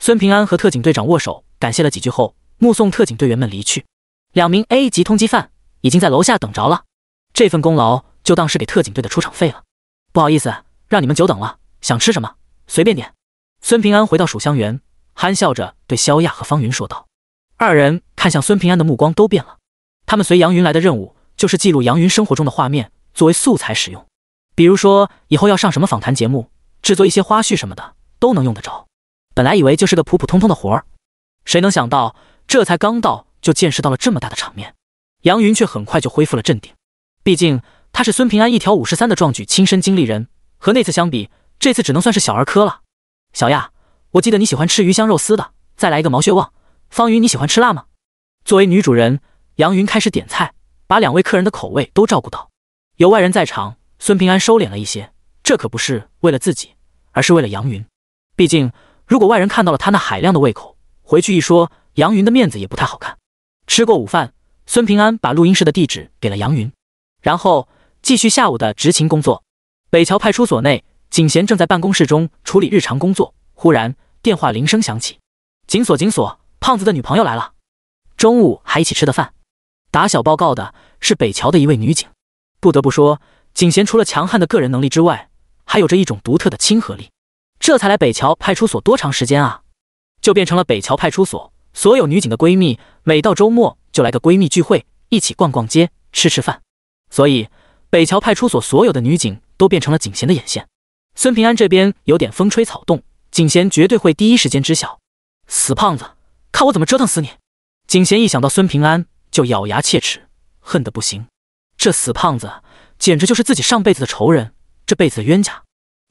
孙平安和特警队长握手，感谢了几句后，目送特警队员们离去。两名 A 级通缉犯已经在楼下等着了，这份功劳就当是给特警队的出场费了。不好意思，让你们久等了，想吃什么随便点。孙平安回到蜀香园，憨笑着对萧亚和方云说道。二人看向孙平安的目光都变了。他们随杨云来的任务就是记录杨云生活中的画面，作为素材使用。比如说以后要上什么访谈节目，制作一些花絮什么的，都能用得着。本来以为就是个普普通通的活儿，谁能想到这才刚到就见识到了这么大的场面。杨云却很快就恢复了镇定，毕竟他是孙平安一条五十三的壮举亲身经历人，和那次相比，这次只能算是小儿科了。小亚，我记得你喜欢吃鱼香肉丝的，再来一个毛血旺。方云，你喜欢吃辣吗？作为女主人，杨云开始点菜，把两位客人的口味都照顾到。有外人在场，孙平安收敛了一些，这可不是为了自己，而是为了杨云。毕竟，如果外人看到了他那海量的胃口，回去一说，杨云的面子也不太好看。吃过午饭，孙平安把录音室的地址给了杨云，然后继续下午的执勤工作。北桥派出所内，景贤正在办公室中处理日常工作，忽然电话铃声响起，紧锁紧锁。胖子的女朋友来了，中午还一起吃的饭。打小报告的是北桥的一位女警。不得不说，景贤除了强悍的个人能力之外，还有着一种独特的亲和力。这才来北桥派出所多长时间啊，就变成了北桥派出所所有女警的闺蜜。每到周末就来个闺蜜聚会，一起逛逛街、吃吃饭。所以北桥派出所所有的女警都变成了景贤的眼线。孙平安这边有点风吹草动，景贤绝对会第一时间知晓。死胖子！看我怎么折腾死你！景贤一想到孙平安就咬牙切齿，恨得不行。这死胖子简直就是自己上辈子的仇人，这辈子的冤家。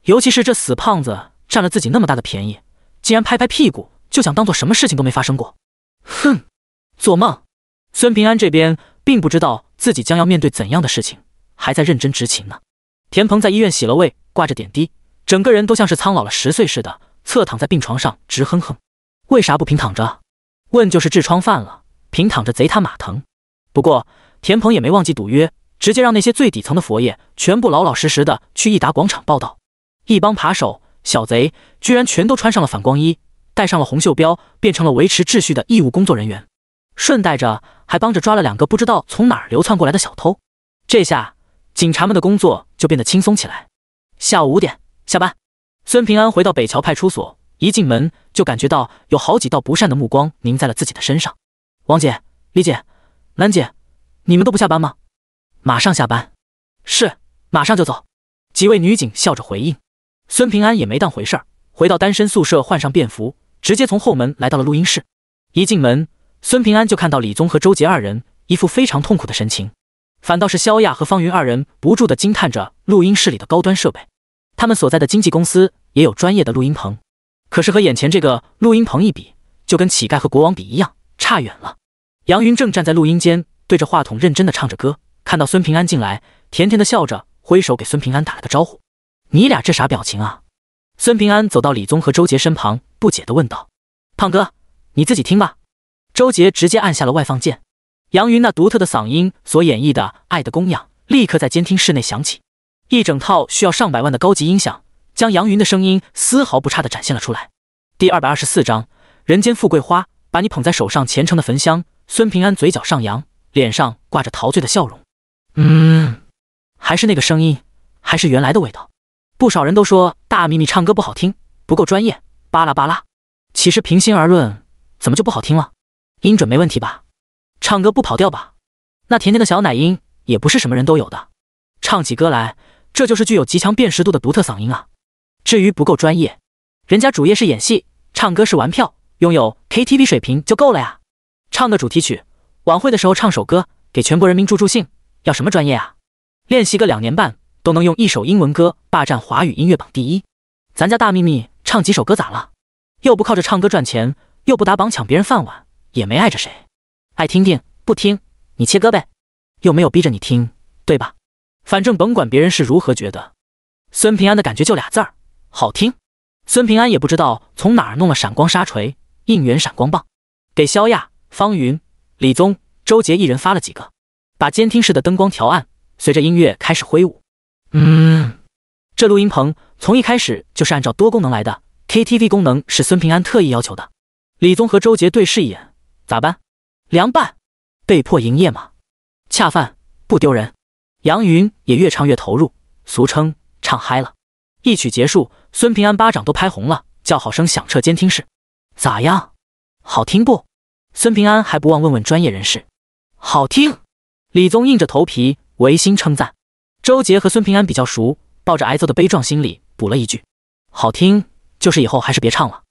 尤其是这死胖子占了自己那么大的便宜，竟然拍拍屁股就想当做什么事情都没发生过。哼，做梦！孙平安这边并不知道自己将要面对怎样的事情，还在认真执勤呢。田鹏在医院洗了胃，挂着点滴，整个人都像是苍老了十岁似的，侧躺在病床上直哼哼。为啥不平躺着？问就是痔疮犯了，平躺着贼他妈疼。不过田鹏也没忘记赌约，直接让那些最底层的佛爷全部老老实实的去益达广场报道。一帮扒手小贼居然全都穿上了反光衣，戴上了红袖标，变成了维持秩序的义务工作人员，顺带着还帮着抓了两个不知道从哪儿流窜过来的小偷。这下警察们的工作就变得轻松起来。下午五点下班，孙平安回到北桥派出所。一进门就感觉到有好几道不善的目光凝在了自己的身上。王姐、李姐、兰姐，你们都不下班吗？马上下班。是，马上就走。几位女警笑着回应。孙平安也没当回事儿，回到单身宿舍换上便服，直接从后门来到了录音室。一进门，孙平安就看到李宗和周杰二人一副非常痛苦的神情，反倒是萧亚和方云二人不住的惊叹着录音室里的高端设备。他们所在的经纪公司也有专业的录音棚。可是和眼前这个录音棚一比，就跟乞丐和国王比一样，差远了。杨云正站在录音间，对着话筒认真的唱着歌。看到孙平安进来，甜甜的笑着，挥手给孙平安打了个招呼：“你俩这啥表情啊？”孙平安走到李宗和周杰身旁，不解的问道：“胖哥，你自己听吧。”周杰直接按下了外放键。杨云那独特的嗓音所演绎的《爱的供养》，立刻在监听室内响起，一整套需要上百万的高级音响。将杨云的声音丝毫不差的展现了出来。第二百二十四章，人间富贵花，把你捧在手上，虔诚的焚香。孙平安嘴角上扬，脸上挂着陶醉的笑容。嗯，还是那个声音，还是原来的味道。不少人都说大秘密唱歌不好听，不够专业。巴拉巴拉。其实平心而论，怎么就不好听了？音准没问题吧？唱歌不跑调吧？那甜甜的小奶音也不是什么人都有的。唱起歌来，这就是具有极强辨识度的独特嗓音啊。至于不够专业，人家主业是演戏，唱歌是玩票，拥有 KTV 水平就够了呀。唱个主题曲，晚会的时候唱首歌，给全国人民助助兴，要什么专业啊？练习个两年半都能用一首英文歌霸占华语音乐榜第一。咱家大秘密唱几首歌咋了？又不靠着唱歌赚钱，又不打榜抢别人饭碗，也没碍着谁。爱听听不听，你切歌呗，又没有逼着你听，对吧？反正甭管别人是如何觉得，孙平安的感觉就俩字儿。好听，孙平安也不知道从哪儿弄了闪光沙锤、应援闪光棒，给萧亚、方云、李宗、周杰一人发了几个，把监听室的灯光调暗，随着音乐开始挥舞。嗯，这录音棚从一开始就是按照多功能来的，KTV 功能是孙平安特意要求的。李宗和周杰对视一眼，咋办？凉拌，被迫营业嘛。恰饭不丢人。杨云也越唱越投入，俗称唱嗨了。一曲结束，孙平安巴掌都拍红了，叫好声响彻监听室。咋样？好听不？孙平安还不忘问问专业人士。好听。李宗硬着头皮违心称赞。周杰和孙平安比较熟，抱着挨揍的悲壮心理补了一句：好听，就是以后还是别唱了。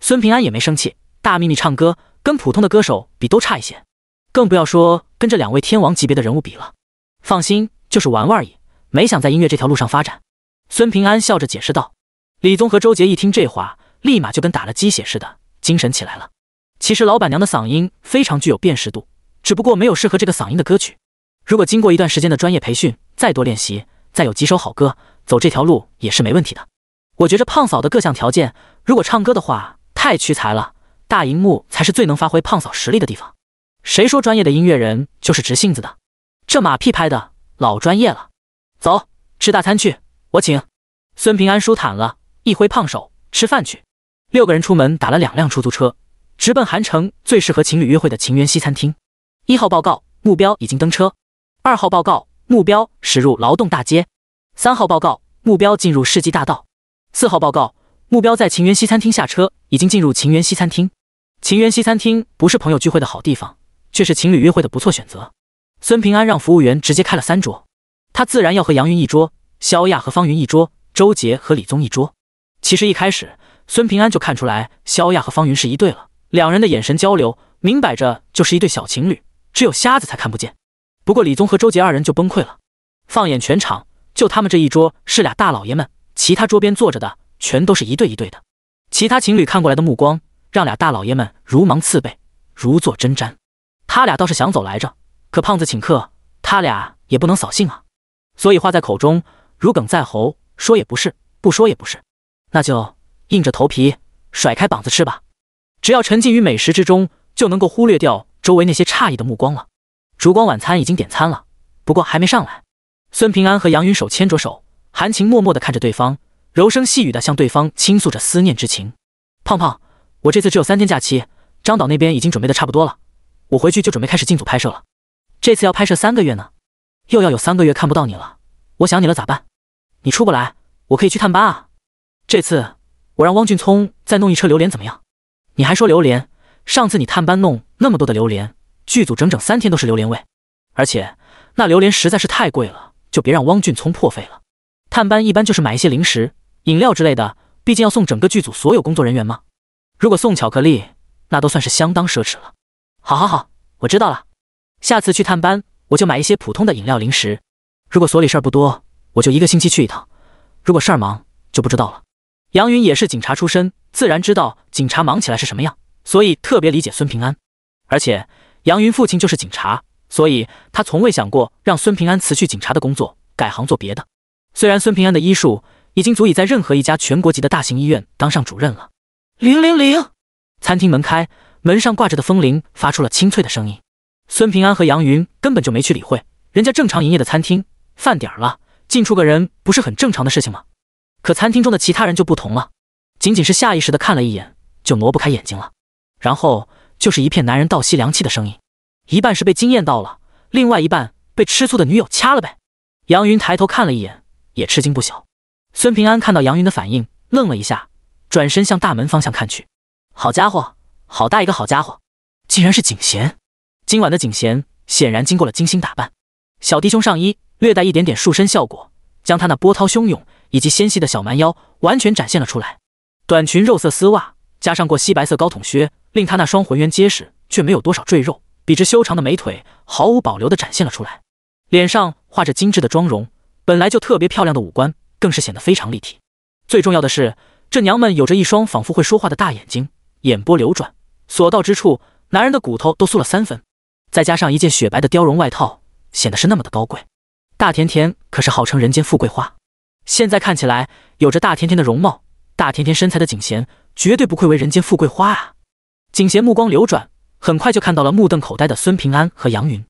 孙平安也没生气，大秘密唱歌跟普通的歌手比都差一些，更不要说跟这两位天王级别的人物比了。放心，就是玩玩而已，没想在音乐这条路上发展。孙平安笑着解释道。李宗和周杰一听这话，立马就跟打了鸡血似的，精神起来了。其实老板娘的嗓音非常具有辨识度，只不过没有适合这个嗓音的歌曲。如果经过一段时间的专业培训，再多练习，再有几首好歌，走这条路也是没问题的。我觉着胖嫂的各项条件，如果唱歌的话，太屈才了。大荧幕才是最能发挥胖嫂实力的地方。谁说专业的音乐人就是直性子的？这马屁拍的老专业了。走，吃大餐去，我请。孙平安舒坦了，一挥胖手，吃饭去。六个人出门，打了两辆出租车，直奔韩城最适合情侣约会的情缘西餐厅。一号报告，目标已经登车。二号报告，目标驶入劳动大街。三号报告，目标进入世纪大道。四号报告，目标在情缘西餐厅下车，已经进入情缘西餐厅。情缘西餐厅不是朋友聚会的好地方，却是情侣约会的不错选择。孙平安让服务员直接开了三桌，他自然要和杨云一桌，萧亚和方云一桌，周杰和李宗一桌。其实一开始，孙平安就看出来萧亚和方云是一对了，两人的眼神交流，明摆着就是一对小情侣，只有瞎子才看不见。不过李宗和周杰二人就崩溃了，放眼全场，就他们这一桌是俩大老爷们，其他桌边坐着的全都是一对一对的。其他情侣看过来的目光，让俩大老爷们如芒刺背，如坐针毡。他俩倒是想走来着。可胖子请客，他俩也不能扫兴啊，所以话在口中，如鲠在喉，说也不是，不说也不是，那就硬着头皮甩开膀子吃吧。只要沉浸于美食之中，就能够忽略掉周围那些诧异的目光了。烛光晚餐已经点餐了，不过还没上来。孙平安和杨云手牵着手，含情脉脉地看着对方，柔声细语地向对方倾诉着思念之情。胖胖，我这次只有三天假期，张导那边已经准备的差不多了，我回去就准备开始进组拍摄了。这次要拍摄三个月呢，又要有三个月看不到你了，我想你了咋办？你出不来，我可以去探班啊。这次我让汪俊聪再弄一车榴莲怎么样？你还说榴莲？上次你探班弄那么多的榴莲，剧组整整三天都是榴莲味，而且那榴莲实在是太贵了，就别让汪俊聪破费了。探班一般就是买一些零食、饮料之类的，毕竟要送整个剧组所有工作人员嘛。如果送巧克力，那都算是相当奢侈了。好好好，我知道了。下次去探班，我就买一些普通的饮料零食。如果所里事儿不多，我就一个星期去一趟；如果事儿忙，就不知道了。杨云也是警察出身，自然知道警察忙起来是什么样，所以特别理解孙平安。而且杨云父亲就是警察，所以他从未想过让孙平安辞去警察的工作，改行做别的。虽然孙平安的医术已经足以在任何一家全国级的大型医院当上主任了。零零零，餐厅门开，门上挂着的风铃发出了清脆的声音。孙平安和杨云根本就没去理会，人家正常营业的餐厅，饭点了进出个人不是很正常的事情吗？可餐厅中的其他人就不同了，仅仅是下意识的看了一眼，就挪不开眼睛了。然后就是一片男人倒吸凉气的声音，一半是被惊艳到了，另外一半被吃醋的女友掐了呗。杨云抬头看了一眼，也吃惊不小。孙平安看到杨云的反应，愣了一下，转身向大门方向看去。好家伙，好大一个好家伙，竟然是景贤。今晚的景贤显然经过了精心打扮，小低胸上衣略带一点点束身效果，将她那波涛汹涌以及纤细的小蛮腰完全展现了出来。短裙、肉色丝袜加上过膝白色高筒靴，令她那双浑圆结实却没有多少赘肉、笔直修长的美腿毫无保留地展现了出来。脸上画着精致的妆容，本来就特别漂亮的五官更是显得非常立体。最重要的是，这娘们有着一双仿佛会说话的大眼睛，眼波流转，所到之处，男人的骨头都酥了三分。再加上一件雪白的貂绒外套，显得是那么的高贵。大甜甜可是号称人间富贵花，现在看起来有着大甜甜的容貌、大甜甜身材的景贤，绝对不愧为人间富贵花啊！景贤目光流转，很快就看到了目瞪口呆的孙平安和杨云，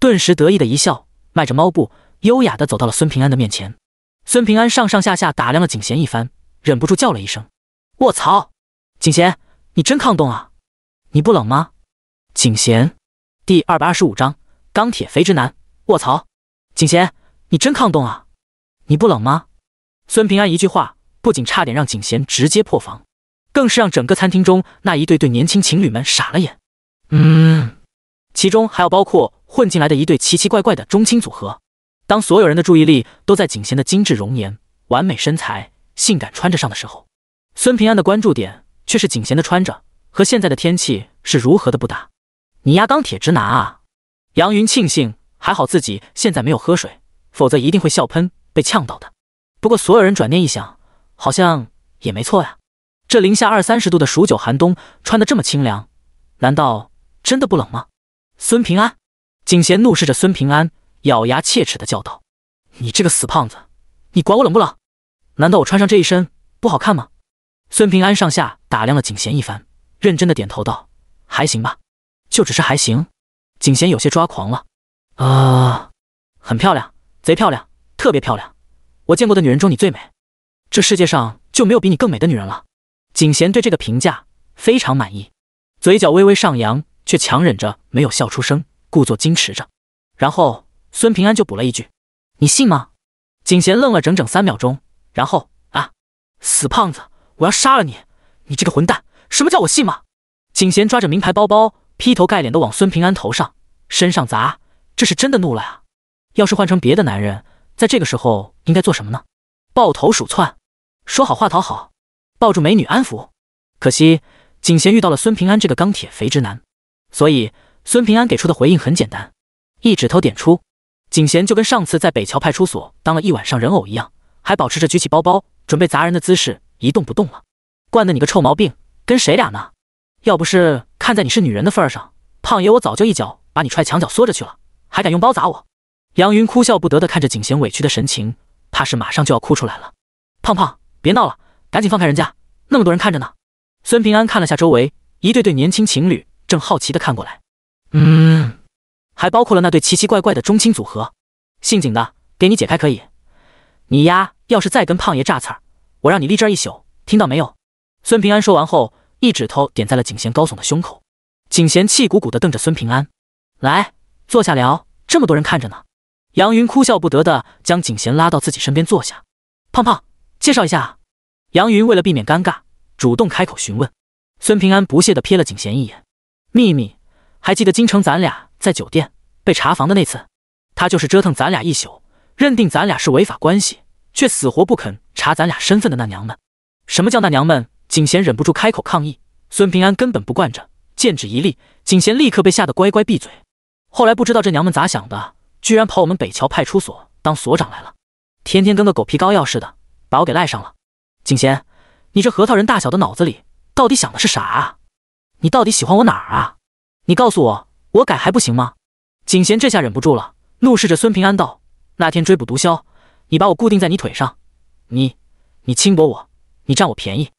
顿时得意的一笑，迈着猫步，优雅的走到了孙平安的面前。孙平安上上下下打量了景贤一番，忍不住叫了一声：“卧槽，景贤，你真抗冻啊！你不冷吗？景贤，第二百二十五章钢铁肥直男。卧槽，景贤，你真抗冻啊！你不冷吗？孙平安一句话，不仅差点让景贤直接破防，更是让整个餐厅中那一对对年轻情侣们傻了眼。嗯，其中还要包括混进来的一对奇奇怪怪的中青组合。当所有人的注意力都在景贤的精致容颜、完美身材、性感穿着上的时候，孙平安的关注点却是景贤的穿着和现在的天气是如何的不搭。你丫钢铁直男啊！杨云庆幸还好自己现在没有喝水，否则一定会笑喷，被呛到的。不过所有人转念一想，好像也没错呀。这零下二三十度的数九寒冬，穿得这么清凉，难道真的不冷吗？孙平安，景贤怒视着孙平安，咬牙切齿的叫道：“你这个死胖子，你管我冷不冷？难道我穿上这一身不好看吗？”孙平安上下打量了景贤一番，认真的点头道：“还行吧，就只是还行。”景贤有些抓狂了：“啊，很漂亮，贼漂亮，特别漂亮，我见过的女人中你最美，这世界上就没有比你更美的女人了。”景贤对这个评价非常满意，嘴角微微上扬，却强忍着没有笑出声，故作矜持着。然后孙平安就补了一句：“你信吗？”景贤愣了整整三秒钟，然后啊，死胖子！我要杀了你！你这个混蛋！什么叫我信吗？景贤抓着名牌包包，劈头盖脸的往孙平安头上、身上砸，这是真的怒了啊！要是换成别的男人，在这个时候应该做什么呢？抱头鼠窜，说好话讨好，抱住美女安抚。可惜景贤遇到了孙平安这个钢铁肥直男，所以孙平安给出的回应很简单，一指头点出。景贤就跟上次在北桥派出所当了一晚上人偶一样，还保持着举起包包准备砸人的姿势。一动不动了，惯的你个臭毛病，跟谁俩呢？要不是看在你是女人的份上，胖爷我早就一脚把你踹墙角缩着去了，还敢用包砸我？杨云哭笑不得的看着景贤委屈的神情，怕是马上就要哭出来了。胖胖，别闹了，赶紧放开人家，那么多人看着呢。孙平安看了下周围，一对对年轻情侣正好奇的看过来，嗯，还包括了那对奇奇怪怪的中青组合。姓景的，给你解开可以，你丫要是再跟胖爷炸刺儿。我让你立这儿一宿，听到没有？孙平安说完后，一指头点在了景贤高耸的胸口。景贤气鼓鼓地瞪着孙平安，来坐下聊，这么多人看着呢。杨云哭笑不得的将景贤拉到自己身边坐下。胖胖，介绍一下。杨云为了避免尴尬，主动开口询问。孙平安不屑地瞥了景贤一眼。秘密，还记得京城咱俩在酒店被查房的那次？他就是折腾咱俩一宿，认定咱俩是违法关系。却死活不肯查咱俩身份的那娘们，什么叫那娘们？景贤忍不住开口抗议。孙平安根本不惯着，剑指一立，景贤立刻被吓得乖乖闭嘴。后来不知道这娘们咋想的，居然跑我们北桥派出所当所长来了，天天跟个狗皮膏药似的，把我给赖上了。景贤，你这核桃仁大小的脑子里到底想的是啥啊？你到底喜欢我哪儿啊？你告诉我，我改还不行吗？景贤这下忍不住了，怒视着孙平安道：“那天追捕毒枭。”你把我固定在你腿上，你，你轻薄我，你占我便宜。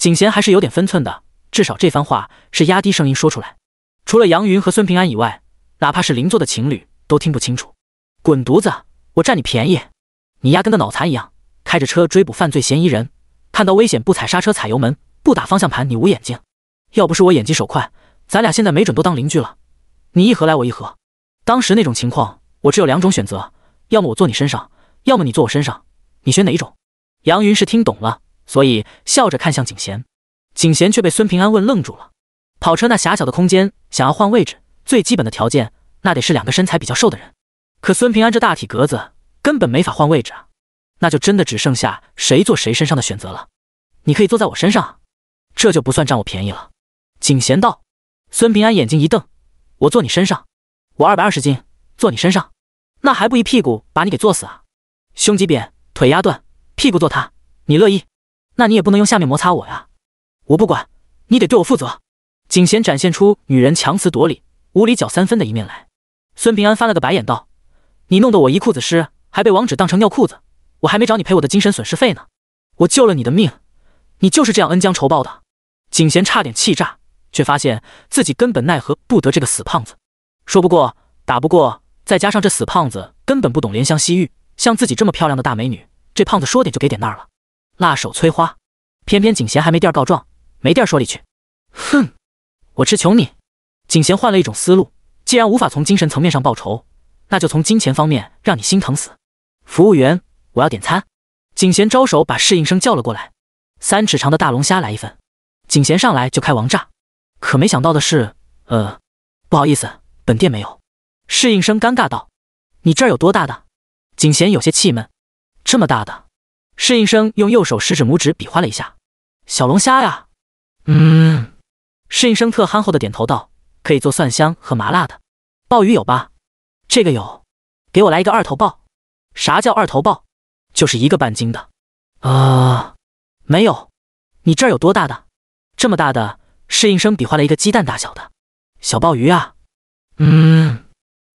景贤还是有点分寸的，至少这番话是压低声音说出来，除了杨云和孙平安以外，哪怕是邻座的情侣都听不清楚。滚犊子！我占你便宜？你丫跟个脑残一样，开着车追捕犯罪嫌疑人，看到危险不踩刹车踩油门，不打方向盘，你捂眼睛。要不是我眼疾手快，咱俩现在没准都当邻居了。你一盒来我一盒，当时那种情况，我只有两种选择，要么我坐你身上。要么你坐我身上，你选哪一种？杨云是听懂了，所以笑着看向景贤，景贤却被孙平安问愣住了。跑车那狭小的空间，想要换位置，最基本的条件那得是两个身材比较瘦的人。可孙平安这大体格子，根本没法换位置啊！那就真的只剩下谁坐谁身上的选择了。你可以坐在我身上，这就不算占我便宜了。景贤道。孙平安眼睛一瞪，我坐你身上，我二百二十斤，坐你身上，那还不一屁股把你给坐死啊？胸肌扁，腿压断，屁股坐他，你乐意？那你也不能用下面摩擦我呀！我不管，你得对我负责。景贤展现出女人强词夺理、无理搅三分的一面来。孙平安翻了个白眼道：“你弄得我一裤子湿，还被王芷当成尿裤子，我还没找你赔我的精神损失费呢。我救了你的命，你就是这样恩将仇报的。”景贤差点气炸，却发现自己根本奈何不得这个死胖子，说不过，打不过，再加上这死胖子根本不懂怜香惜玉。像自己这么漂亮的大美女，这胖子说点就给点那儿了。辣手摧花，偏偏景贤还没地儿告状，没地儿说理去。哼，我吃穷你！景贤换了一种思路，既然无法从精神层面上报仇，那就从金钱方面让你心疼死。服务员，我要点餐。景贤招手把侍应生叫了过来，三尺长的大龙虾来一份。景贤上来就开王炸，可没想到的是，呃，不好意思，本店没有。侍应生尴尬道：“你这儿有多大的？”景贤有些气闷：“这么大的。”侍应生用右手食指、拇指比划了一下：“小龙虾呀。”嗯。侍应生特憨厚的点头道：“可以做蒜香和麻辣的。”鲍鱼有吧？这个有。给我来一个二头鲍。啥叫二头鲍？就是一个半斤的。啊，没有。你这儿有多大的？这么大的。侍应生比划了一个鸡蛋大小的小鲍鱼啊。嗯。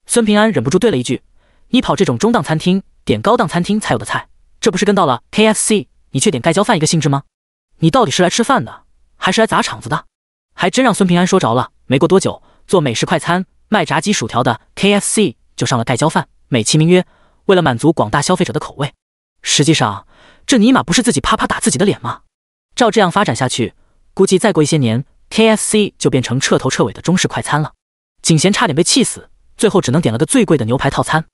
孙平安忍不住对了一句：“你跑这种中档餐厅点高档餐厅才有的菜，这不是跟到了 KFC 你却点盖浇饭一个性质吗？你到底是来吃饭的，还是来砸场子的？”还真让孙平安说着了。没过多久，做美食快餐卖炸鸡薯条的 KFC 就上了盖浇饭，美其名曰为了满足广大消费者的口味。实际上，这尼玛不是自己啪啪打自己的脸吗？照这样发展下去，估计再过一些年，KFC 就变成彻头彻尾的中式快餐了。景贤差点被气死。最后只能点了个最贵的牛排套餐，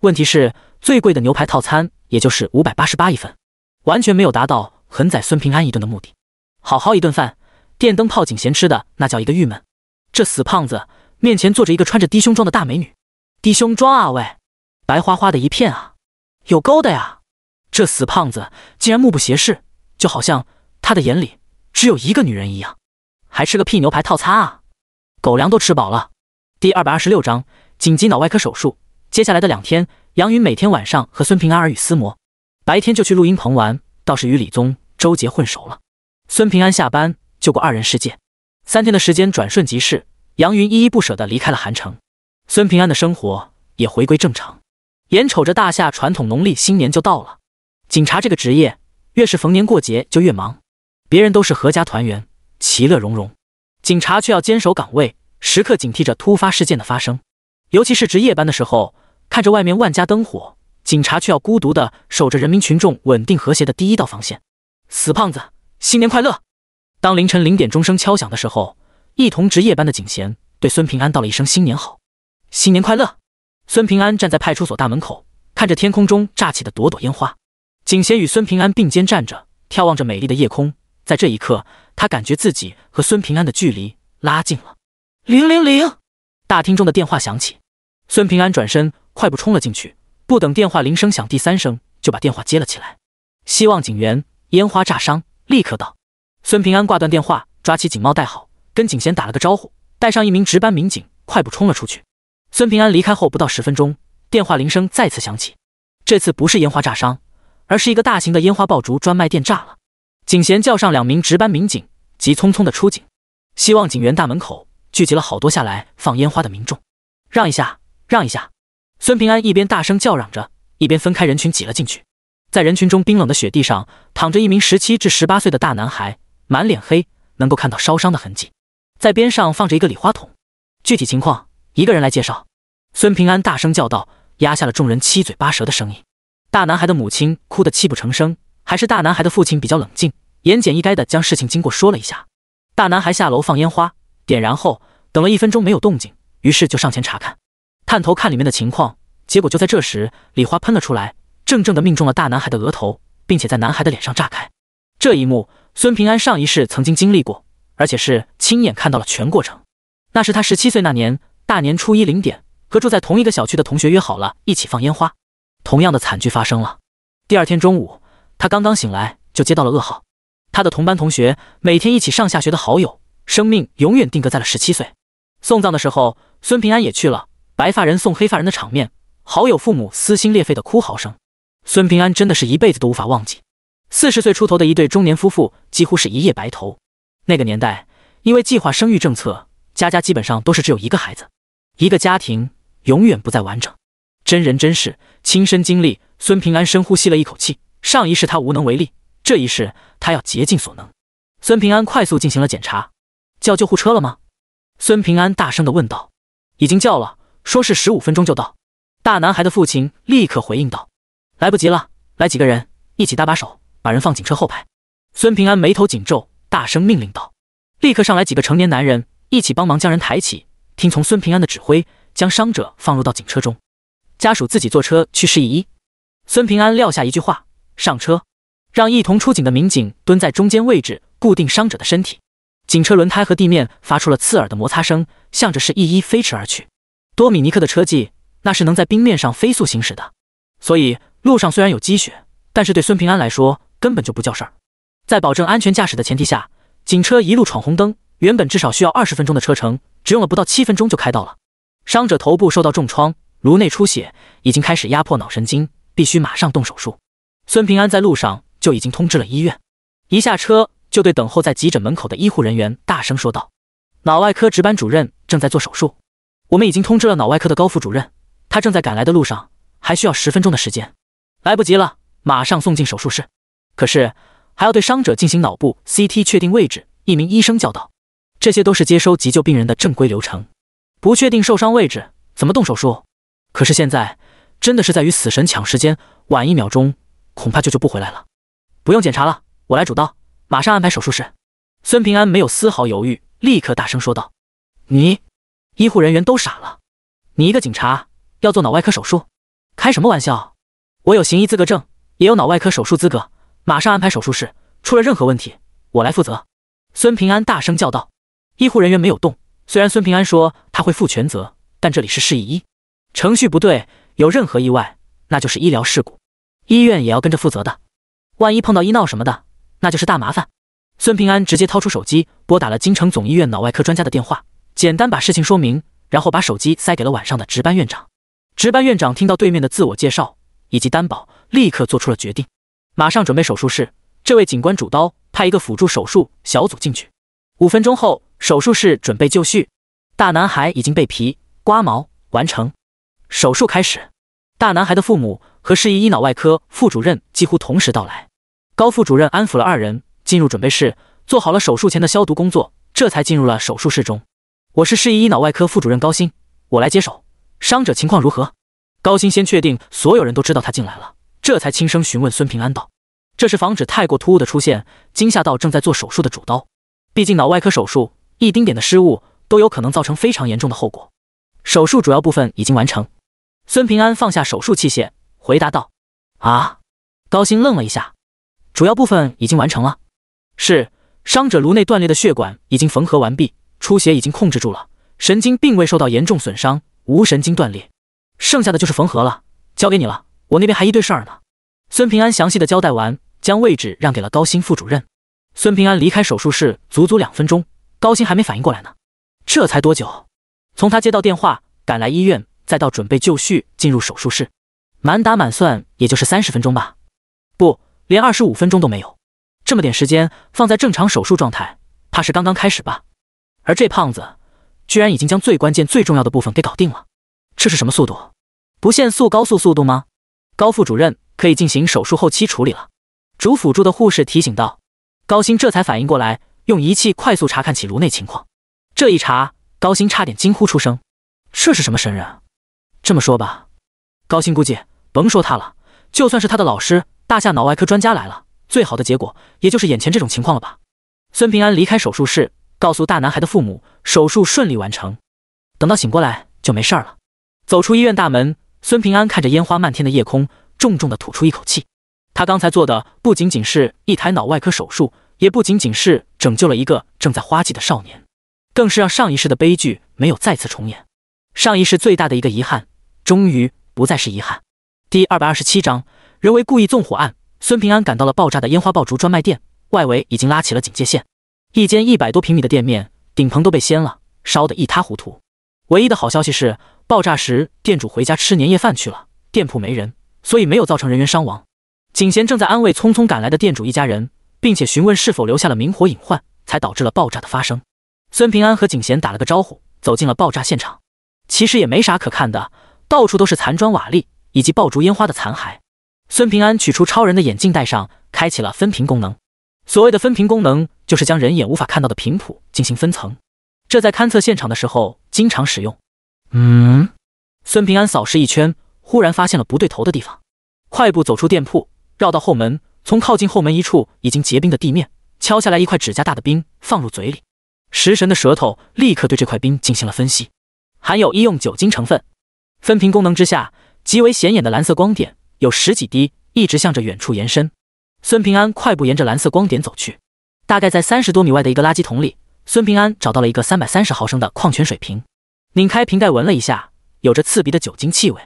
问题是最贵的牛排套餐也就是五百八十八一份，完全没有达到狠宰孙平安一顿的目的。好好一顿饭，电灯泡景贤吃的那叫一个郁闷。这死胖子面前坐着一个穿着低胸装的大美女，低胸装啊喂，白花花的一片啊，有沟的呀。这死胖子竟然目不斜视，就好像他的眼里只有一个女人一样。还吃个屁牛排套餐啊，狗粮都吃饱了。第二百二十六章。紧急脑外科手术，接下来的两天，杨云每天晚上和孙平安耳语厮磨，白天就去录音棚玩，倒是与李宗、周杰混熟了。孙平安下班就过二人世界，三天的时间转瞬即逝，杨云依依不舍地离开了韩城，孙平安的生活也回归正常。眼瞅着大夏传统农历新年就到了，警察这个职业越是逢年过节就越忙，别人都是阖家团圆、其乐融融，警察却要坚守岗位，时刻警惕着突发事件的发生。尤其是值夜班的时候，看着外面万家灯火，警察却要孤独的守着人民群众稳定和谐的第一道防线。死胖子，新年快乐！当凌晨零点钟声敲响的时候，一同值夜班的景贤对孙平安道了一声新年好，新年快乐。孙平安站在派出所大门口，看着天空中炸起的朵朵烟花。景贤与孙平安并肩站着，眺望着美丽的夜空。在这一刻，他感觉自己和孙平安的距离拉近了。零零零，大厅中的电话响起。孙平安转身，快步冲了进去，不等电话铃声响第三声，就把电话接了起来。希望警员，烟花炸伤，立刻到。孙平安挂断电话，抓起警帽戴好，跟景贤打了个招呼，带上一名值班民警，快步冲了出去。孙平安离开后不到十分钟，电话铃声再次响起，这次不是烟花炸伤，而是一个大型的烟花爆竹专卖店炸了。景贤叫上两名值班民警，急匆匆的出警。希望警员大门口聚集了好多下来放烟花的民众，让一下。让一下！孙平安一边大声叫嚷着，一边分开人群挤了进去。在人群中，冰冷的雪地上躺着一名十七至十八岁的大男孩，满脸黑，能够看到烧伤的痕迹。在边上放着一个礼花筒。具体情况，一个人来介绍。孙平安大声叫道，压下了众人七嘴八舌的声音。大男孩的母亲哭得泣不成声，还是大男孩的父亲比较冷静，言简意赅的将事情经过说了一下。大男孩下楼放烟花，点燃后等了一分钟没有动静，于是就上前查看。探头看里面的情况，结果就在这时，礼花喷了出来，正正的命中了大男孩的额头，并且在男孩的脸上炸开。这一幕，孙平安上一世曾经经历过，而且是亲眼看到了全过程。那是他十七岁那年大年初一零点，和住在同一个小区的同学约好了一起放烟花。同样的惨剧发生了。第二天中午，他刚刚醒来就接到了噩耗，他的同班同学，每天一起上下学的好友，生命永远定格在了十七岁。送葬的时候，孙平安也去了。白发人送黑发人的场面，好友父母撕心裂肺的哭嚎声，孙平安真的是一辈子都无法忘记。四十岁出头的一对中年夫妇，几乎是一夜白头。那个年代，因为计划生育政策，家家基本上都是只有一个孩子，一个家庭永远不再完整。真人真事，亲身经历。孙平安深呼吸了一口气，上一世他无能为力，这一世他要竭尽所能。孙平安快速进行了检查，叫救护车了吗？孙平安大声的问道。已经叫了。说是十五分钟就到，大男孩的父亲立刻回应道：“来不及了，来几个人一起搭把手，把人放警车后排。”孙平安眉头紧皱，大声命令道：“立刻上来几个成年男人，一起帮忙将人抬起，听从孙平安的指挥，将伤者放入到警车中。家属自己坐车去市医。”孙平安撂下一句话：“上车。”让一同出警的民警蹲在中间位置，固定伤者的身体。警车轮胎和地面发出了刺耳的摩擦声，向着市一一飞驰而去。多米尼克的车技，那是能在冰面上飞速行驶的，所以路上虽然有积雪，但是对孙平安来说根本就不叫事儿。在保证安全驾驶的前提下，警车一路闯红灯，原本至少需要二十分钟的车程，只用了不到七分钟就开到了。伤者头部受到重创，颅内出血，已经开始压迫脑神经，必须马上动手术。孙平安在路上。就已经通知了医院，一下车就对等候在急诊门口的医护人员大声说道：“脑外科值班主任正在做手术，我们已经通知了脑外科的高副主任，他正在赶来的路上，还需要十分钟的时间，来不及了，马上送进手术室。可是还要对伤者进行脑部 CT 确定位置。”一名医生叫道：“这些都是接收急救病人的正规流程，不确定受伤位置怎么动手术？可是现在真的是在与死神抢时间，晚一秒钟恐怕就救不回来了。”不用检查了，我来主刀，马上安排手术室。孙平安没有丝毫犹豫，立刻大声说道：“你，医护人员都傻了，你一个警察要做脑外科手术？开什么玩笑？我有行医资格证，也有脑外科手术资格，马上安排手术室，出了任何问题，我来负责。”孙平安大声叫道。医护人员没有动，虽然孙平安说他会负全责，但这里是市医，程序不对，有任何意外，那就是医疗事故，医院也要跟着负责的。万一碰到医闹什么的，那就是大麻烦。孙平安直接掏出手机，拨打了京城总医院脑外科专家的电话，简单把事情说明，然后把手机塞给了晚上的值班院长。值班院长听到对面的自我介绍以及担保，立刻做出了决定，马上准备手术室。这位警官主刀，派一个辅助手术小组进去。五分钟后，手术室准备就绪。大男孩已经被皮刮毛完成，手术开始。大男孩的父母和市医医脑外科副主任几乎同时到来。高副主任安抚了二人，进入准备室，做好了手术前的消毒工作，这才进入了手术室中。我是市医医脑外科副主任高鑫，我来接手。伤者情况如何？高鑫先确定所有人都知道他进来了，这才轻声询问孙平安道：“这是防止太过突兀的出现，惊吓到正在做手术的主刀。毕竟脑外科手术一丁点的失误都有可能造成非常严重的后果。手术主要部分已经完成。”孙平安放下手术器械，回答道：“啊。”高鑫愣了一下。主要部分已经完成了，是伤者颅内断裂的血管已经缝合完毕，出血已经控制住了，神经并未受到严重损伤，无神经断裂，剩下的就是缝合了，交给你了，我那边还一堆事儿呢。孙平安详细的交代完，将位置让给了高鑫副主任。孙平安离开手术室足足两分钟，高鑫还没反应过来呢。这才多久？从他接到电话，赶来医院，再到准备就绪进入手术室，满打满算也就是三十分钟吧。不。连二十五分钟都没有，这么点时间放在正常手术状态，怕是刚刚开始吧？而这胖子居然已经将最关键、最重要的部分给搞定了，这是什么速度？不限速高速速度吗？高副主任可以进行手术后期处理了。主辅助的护士提醒道。高鑫这才反应过来，用仪器快速查看起颅内情况。这一查，高鑫差点惊呼出声：“这是什么神人？”这么说吧，高鑫估计甭说他了，就算是他的老师。大夏脑外科专家来了，最好的结果也就是眼前这种情况了吧？孙平安离开手术室，告诉大男孩的父母，手术顺利完成，等到醒过来就没事了。走出医院大门，孙平安看着烟花漫天的夜空，重重的吐出一口气。他刚才做的不仅仅是一台脑外科手术，也不仅仅是拯救了一个正在花季的少年，更是让上一世的悲剧没有再次重演。上一世最大的一个遗憾，终于不再是遗憾。第二百二十七章。人为故意纵火案，孙平安赶到了爆炸的烟花爆竹专卖店，外围已经拉起了警戒线。一间一百多平米的店面，顶棚都被掀了，烧得一塌糊涂。唯一的好消息是，爆炸时店主回家吃年夜饭去了，店铺没人，所以没有造成人员伤亡。景贤正在安慰匆匆赶来的店主一家人，并且询问是否留下了明火隐患，才导致了爆炸的发生。孙平安和景贤打了个招呼，走进了爆炸现场。其实也没啥可看的，到处都是残砖瓦砾以及爆竹烟花的残骸。孙平安取出超人的眼镜戴上，开启了分屏功能。所谓的分屏功能，就是将人眼无法看到的频谱进行分层。这在勘测现场的时候经常使用。嗯，孙平安扫视一圈，忽然发现了不对头的地方，快步走出店铺，绕到后门，从靠近后门一处已经结冰的地面敲下来一块指甲大的冰，放入嘴里。食神的舌头立刻对这块冰进行了分析，含有医用酒精成分。分屏功能之下，极为显眼的蓝色光点有十几滴，一直向着远处延伸。孙平安快步沿着蓝色光点走去，大概在三十多米外的一个垃圾桶里，孙平安找到了一个三百三十毫升的矿泉水瓶，拧开瓶盖闻了一下，有着刺鼻的酒精气味。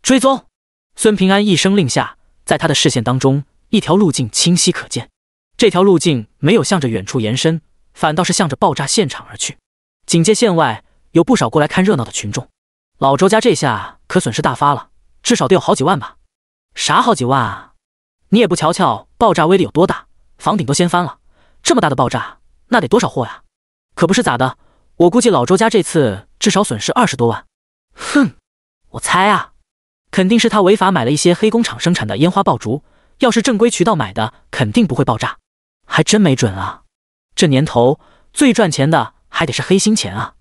追踪！孙平安一声令下，在他的视线当中，一条路径清晰可见。这条路径没有向着远处延伸。反倒是向着爆炸现场而去。警戒线外有不少过来看热闹的群众。老周家这下可损失大发了，至少得有好几万吧？啥好几万啊？你也不瞧瞧爆炸威力有多大，房顶都掀翻了。这么大的爆炸，那得多少货呀？可不是咋的？我估计老周家这次至少损失二十多万。哼，我猜啊，肯定是他违法买了一些黑工厂生产的烟花爆竹。要是正规渠道买的，肯定不会爆炸。还真没准啊。这年头最赚钱的还得是黑心钱啊！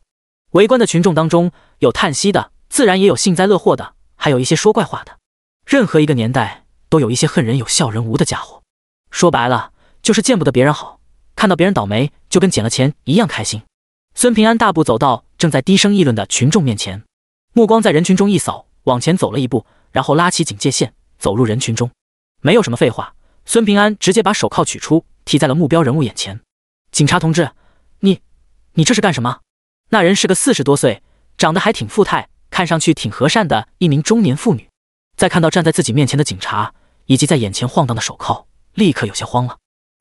围观的群众当中有叹息的，自然也有幸灾乐祸的，还有一些说怪话的。任何一个年代都有一些恨人有笑人无的家伙，说白了就是见不得别人好，看到别人倒霉就跟捡了钱一样开心。孙平安大步走到正在低声议论的群众面前，目光在人群中一扫，往前走了一步，然后拉起警戒线，走入人群中。没有什么废话，孙平安直接把手铐取出，提在了目标人物眼前。警察同志，你，你这是干什么？那人是个四十多岁，长得还挺富态，看上去挺和善的一名中年妇女。在看到站在自己面前的警察以及在眼前晃荡的手铐，立刻有些慌了。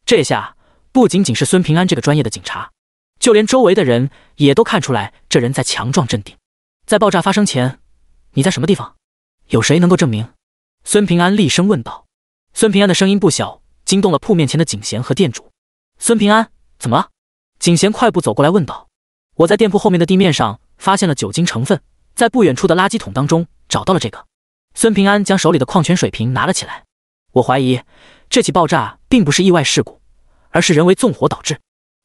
这下不仅仅是孙平安这个专业的警察，就连周围的人也都看出来这人在强壮镇定。在爆炸发生前，你在什么地方？有谁能够证明？孙平安厉声问道。孙平安的声音不小，惊动了铺面前的景贤和店主。孙平安。怎么了？景贤快步走过来问道。我在店铺后面的地面上发现了酒精成分，在不远处的垃圾桶当中找到了这个。孙平安将手里的矿泉水瓶拿了起来。我怀疑这起爆炸并不是意外事故，而是人为纵火导致。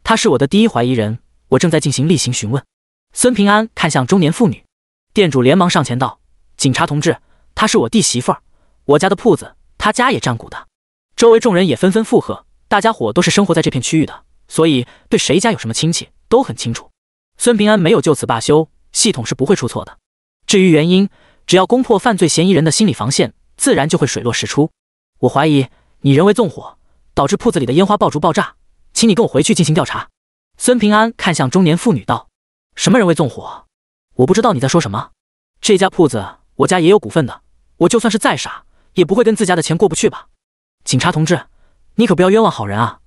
他是我的第一怀疑人，我正在进行例行询问。孙平安看向中年妇女，店主连忙上前道：“警察同志，她是我弟媳妇儿，我家的铺子她家也占股的。”周围众人也纷纷附和，大家伙都是生活在这片区域的。所以，对谁家有什么亲戚都很清楚。孙平安没有就此罢休，系统是不会出错的。至于原因，只要攻破犯罪嫌疑人的心理防线，自然就会水落石出。我怀疑你人为纵火，导致铺子里的烟花爆竹爆炸，请你跟我回去进行调查。孙平安看向中年妇女道：“什么人为纵火？我不知道你在说什么。这家铺子我家也有股份的，我就算是再傻，也不会跟自家的钱过不去吧？警察同志，你可不要冤枉好人啊！”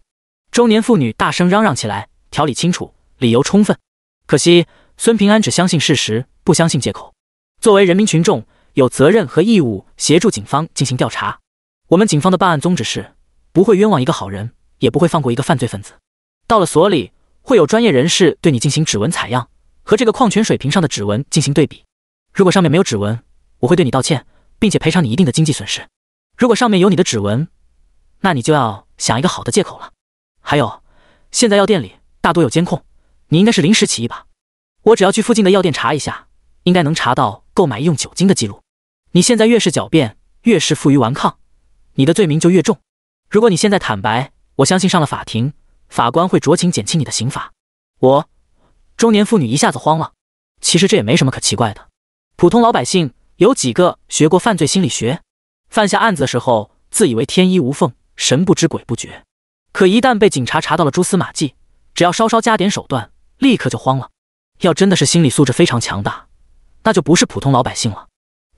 中年妇女大声嚷嚷起来，条理清楚，理由充分。可惜孙平安只相信事实，不相信借口。作为人民群众，有责任和义务协助警方进行调查。我们警方的办案宗旨是，不会冤枉一个好人，也不会放过一个犯罪分子。到了所里，会有专业人士对你进行指纹采样，和这个矿泉水瓶上的指纹进行对比。如果上面没有指纹，我会对你道歉，并且赔偿你一定的经济损失。如果上面有你的指纹，那你就要想一个好的借口了。还有，现在药店里大多有监控，你应该是临时起意吧？我只要去附近的药店查一下，应该能查到购买医用酒精的记录。你现在越是狡辩，越是负隅顽抗，你的罪名就越重。如果你现在坦白，我相信上了法庭，法官会酌情减轻你的刑罚。我，中年妇女一下子慌了。其实这也没什么可奇怪的，普通老百姓有几个学过犯罪心理学？犯下案子的时候，自以为天衣无缝，神不知鬼不觉。可一旦被警察查到了蛛丝马迹，只要稍稍加点手段，立刻就慌了。要真的是心理素质非常强大，那就不是普通老百姓了。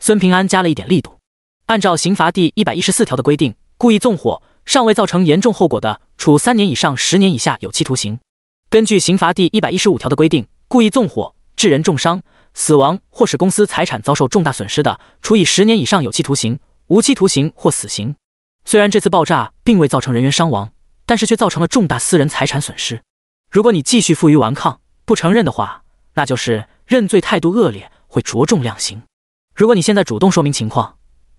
孙平安加了一点力度，按照刑法第一百一十四条的规定，故意纵火尚未造成严重后果的，处三年以上十年以下有期徒刑。根据刑法第一百一十五条的规定，故意纵火致人重伤、死亡或使公司财产遭受重大损失的，处以十年以上有期徒刑、无期徒刑或死刑。虽然这次爆炸并未造成人员伤亡。但是却造成了重大私人财产损失。如果你继续负隅顽抗，不承认的话，那就是认罪态度恶劣，会着重量刑。如果你现在主动说明情况，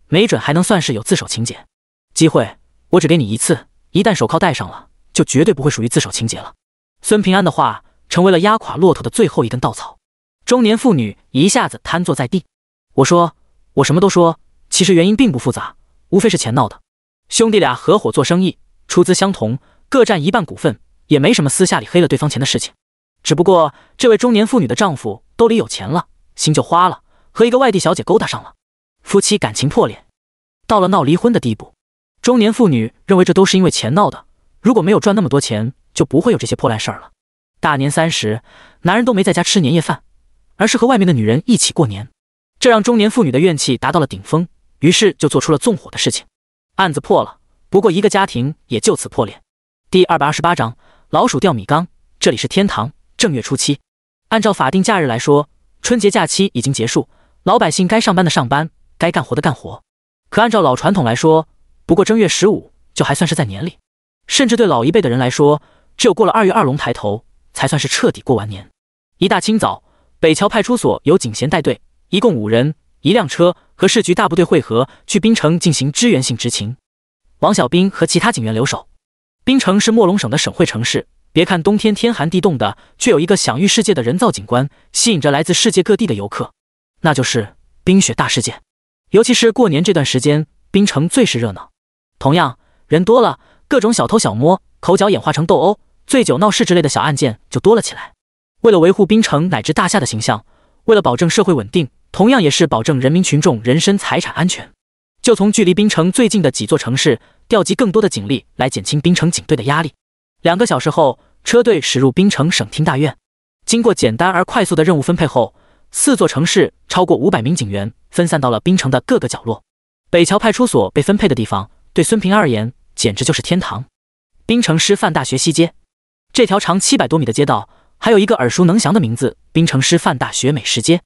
没准还能算是有自首情节。机会我只给你一次，一旦手铐戴上了，就绝对不会属于自首情节了。孙平安的话成为了压垮骆驼的最后一根稻草。中年妇女一下子瘫坐在地。我说，我什么都说，其实原因并不复杂，无非是钱闹的。兄弟俩合伙做生意，出资相同，各占一半股份，也没什么私下里黑了对方钱的事情。只不过这位中年妇女的丈夫兜里有钱了，心就花了，和一个外地小姐勾搭上了，夫妻感情破裂，到了闹离婚的地步。中年妇女认为这都是因为钱闹的，如果没有赚那么多钱，就不会有这些破烂事儿了。大年三十，男人都没在家吃年夜饭，而是和外面的女人一起过年，这让中年妇女的怨气达到了顶峰，于是就做出了纵火的事情。案子破了，不过一个家庭也就此破裂。第二百二十八章老鼠掉米缸。这里是天堂。正月初七，按照法定假日来说，春节假期已经结束，老百姓该上班的上班，该干活的干活。可按照老传统来说，不过正月十五就还算是在年里，甚至对老一辈的人来说，只有过了二月二龙抬头，才算是彻底过完年。一大清早，北桥派出所由警衔带队，一共五人，一辆车和市局大部队汇合，去滨城进行支援性执勤。王小兵和其他警员留守。滨城是墨龙省的省会城市。别看冬天天寒地冻的，却有一个享誉世界的人造景观，吸引着来自世界各地的游客，那就是冰雪大世界。尤其是过年这段时间，冰城最是热闹。同样，人多了，各种小偷小摸、口角演化成斗殴、醉酒闹事之类的小案件就多了起来。为了维护冰城乃至大夏的形象，为了保证社会稳定，同样也是保证人民群众人身财产安全，就从距离冰城最近的几座城市调集更多的警力来减轻冰城警队的压力。两个小时后，车队驶入滨城省厅大院。经过简单而快速的任务分配后，四座城市超过五百名警员分散到了滨城的各个角落。北桥派出所被分配的地方，对孙平而言简直就是天堂。滨城师范大学西街，这条长七百多米的街道，还有一个耳熟能详的名字——滨城师范大学美食街。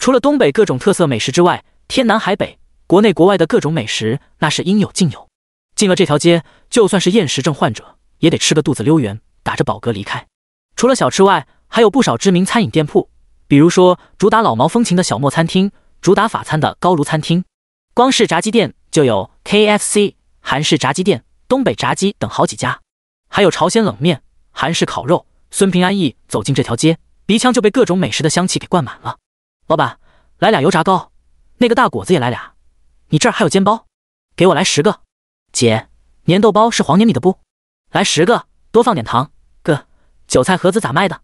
除了东北各种特色美食之外，天南海北、国内国外的各种美食那是应有尽有。进了这条街，就算是厌食症患者。也得吃个肚子溜圆，打着饱嗝离开。除了小吃外，还有不少知名餐饮店铺，比如说主打老毛风情的小莫餐厅，主打法餐的高炉餐厅。光是炸鸡店就有 KFC、韩式炸鸡店、东北炸鸡等好几家，还有朝鲜冷面、韩式烤肉。孙平安一走进这条街，鼻腔就被各种美食的香气给灌满了。老板，来俩油炸糕，那个大果子也来俩。你这儿还有煎包，给我来十个。姐，粘豆包是黄粘米的不？来十个，多放点糖。哥，韭菜盒子咋卖的？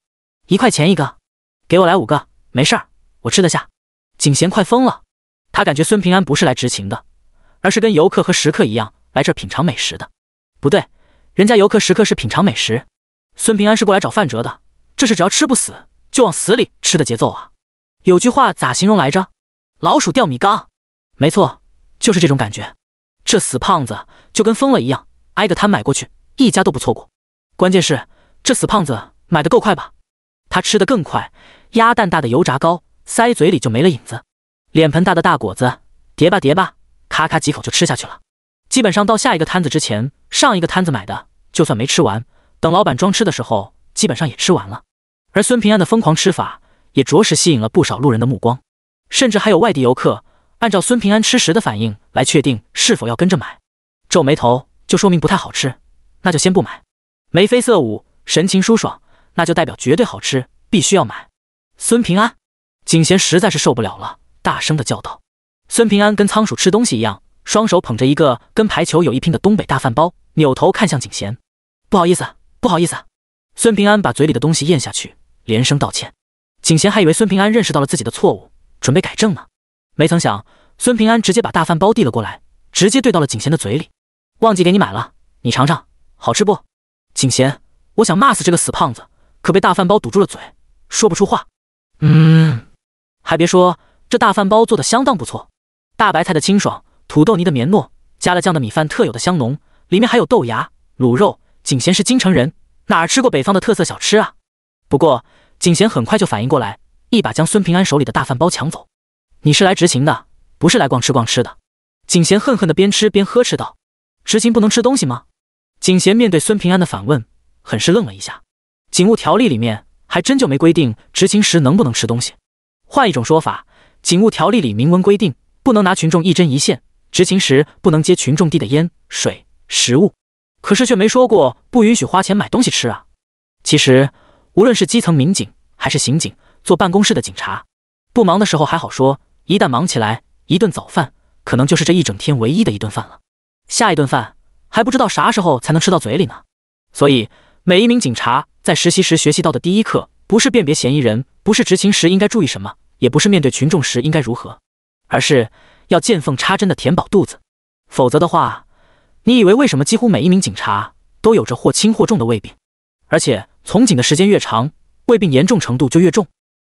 一块钱一个。给我来五个，没事儿，我吃得下。景贤快疯了，他感觉孙平安不是来执勤的，而是跟游客和食客一样来这品尝美食的。不对，人家游客食客是品尝美食，孙平安是过来找范哲的。这是只要吃不死就往死里吃的节奏啊！有句话咋形容来着？老鼠掉米缸。没错，就是这种感觉。这死胖子就跟疯了一样，挨个摊买过去。一家都不错过，关键是这死胖子买的够快吧？他吃的更快，鸭蛋大的油炸糕塞嘴里就没了影子，脸盆大的大果子叠吧叠吧，咔咔几口就吃下去了。基本上到下一个摊子之前，上一个摊子买的就算没吃完，等老板装吃的时候，基本上也吃完了。而孙平安的疯狂吃法也着实吸引了不少路人的目光，甚至还有外地游客按照孙平安吃食的反应来确定是否要跟着买，皱眉头就说明不太好吃。那就先不买，眉飞色舞，神情舒爽，那就代表绝对好吃，必须要买。孙平安，景贤实在是受不了了，大声的叫道。孙平安跟仓鼠吃东西一样，双手捧着一个跟排球有一拼的东北大饭包，扭头看向景贤，不好意思，不好意思。孙平安把嘴里的东西咽下去，连声道歉。景贤还以为孙平安认识到了自己的错误，准备改正呢，没曾想孙平安直接把大饭包递了过来，直接对到了景贤的嘴里，忘记给你买了，你尝尝。好吃不，景贤？我想骂死这个死胖子，可被大饭包堵住了嘴，说不出话。嗯，还别说，这大饭包做的相当不错，大白菜的清爽，土豆泥的绵糯，加了酱的米饭特有的香浓，里面还有豆芽、卤肉。景贤是京城人，哪儿吃过北方的特色小吃啊？不过景贤很快就反应过来，一把将孙平安手里的大饭包抢走。你是来执勤的，不是来逛吃逛吃的。景贤恨恨的边吃边呵斥道：“执勤不能吃东西吗？”景贤面对孙平安的反问，很是愣了一下。警务条例里面还真就没规定执勤时能不能吃东西。换一种说法，警务条例里明文规定，不能拿群众一针一线，执勤时不能接群众递的烟、水、食物。可是却没说过不允许花钱买东西吃啊。其实，无论是基层民警还是刑警，坐办公室的警察，不忙的时候还好说，一旦忙起来，一顿早饭可能就是这一整天唯一的一顿饭了。下一顿饭。还不知道啥时候才能吃到嘴里呢。所以，每一名警察在实习时学习到的第一课，不是辨别嫌疑人，不是执勤时应该注意什么，也不是面对群众时应该如何，而是要见缝插针的填饱肚子。否则的话，你以为为什么几乎每一名警察都有着或轻或重的胃病？而且从警的时间越长，胃病严重程度就越重，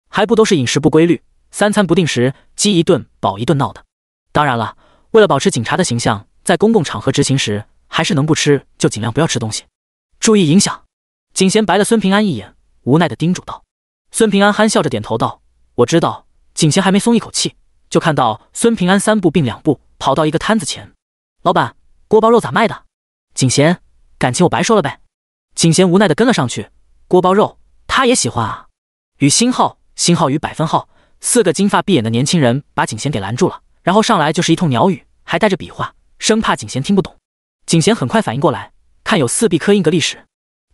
还不都是饮食不规律、三餐不定时、饥一顿饱一顿闹的？当然了，为了保持警察的形象，在公共场合执勤时，还是能不吃就尽量不要吃东西，注意影响。景贤白了孙平安一眼，无奈的叮嘱道。孙平安憨笑着点头道：“我知道。”景贤还没松一口气，就看到孙平安三步并两步跑到一个摊子前：“老板，锅包肉咋卖的？”景贤，感情我白说了呗。景贤无奈的跟了上去。锅包肉，他也喜欢啊。与星号、星号与百分号四个金发碧眼的年轻人把景贤给拦住了。然后上来就是一通鸟语，还带着比划，生怕景贤听不懂。景贤很快反应过来，看有四 B 科印格历史，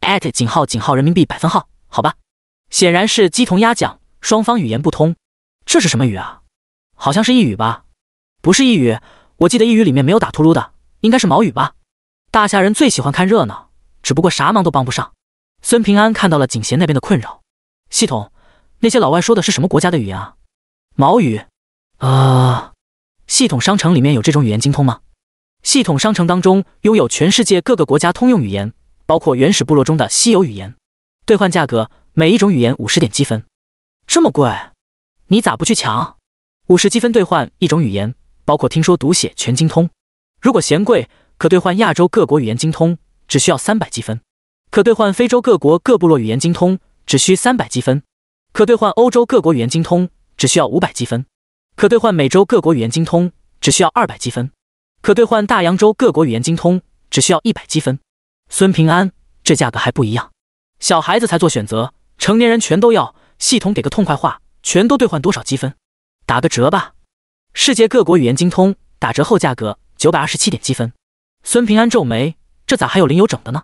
艾特井号井号人民币百分号，好吧，显然是鸡同鸭讲，双方语言不通。这是什么语啊？好像是异语吧？不是异语，我记得异语里面没有打秃噜的，应该是毛语吧？大夏人最喜欢看热闹，只不过啥忙都帮不上。孙平安看到了景贤那边的困扰，系统，那些老外说的是什么国家的语言啊？毛语啊。系统商城里面有这种语言精通吗？系统商城当中拥有全世界各个国家通用语言，包括原始部落中的稀有语言。兑换价格每一种语言五十点积分，这么贵，你咋不去抢？五十积分兑换一种语言，包括听说读写全精通。如果嫌贵，可兑换亚洲各国语言精通，只需要三百积分；可兑换非洲各国各部落语言精通，只需三百积分；可兑换欧洲各国语言精通，只需要五百积分。可兑换美洲各国语言精通，只需要二百积分；可兑换大洋洲各国语言精通，只需要一百积分。孙平安，这价格还不一样，小孩子才做选择，成年人全都要。系统给个痛快话，全都兑换多少积分？打个折吧，世界各国语言精通打折后价格九百二十七点积分。孙平安皱眉，这咋还有零有整的呢？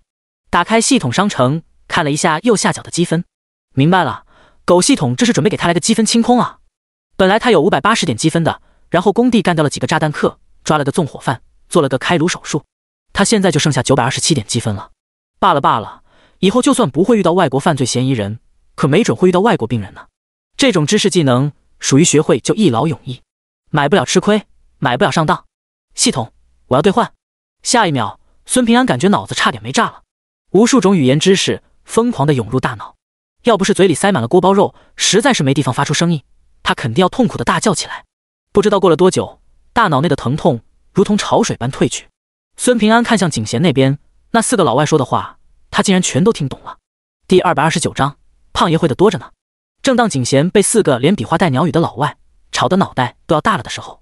打开系统商城，看了一下右下角的积分，明白了，狗系统这是准备给他来个积分清空啊！本来他有五百八十点积分的，然后工地干掉了几个炸弹客，抓了个纵火犯，做了个开颅手术，他现在就剩下九百二十七点积分了。罢了罢了，以后就算不会遇到外国犯罪嫌疑人，可没准会遇到外国病人呢。这种知识技能属于学会就一劳永逸，买不了吃亏，买不了上当。系统，我要兑换。下一秒，孙平安感觉脑子差点没炸了，无数种语言知识疯狂的涌入大脑，要不是嘴里塞满了锅包肉，实在是没地方发出声音。他肯定要痛苦的大叫起来，不知道过了多久，大脑内的疼痛如同潮水般退去。孙平安看向景贤那边，那四个老外说的话，他竟然全都听懂了。第二百二十九章，胖爷会的多着呢。正当景贤被四个连比划带鸟语的老外吵得脑袋都要大了的时候，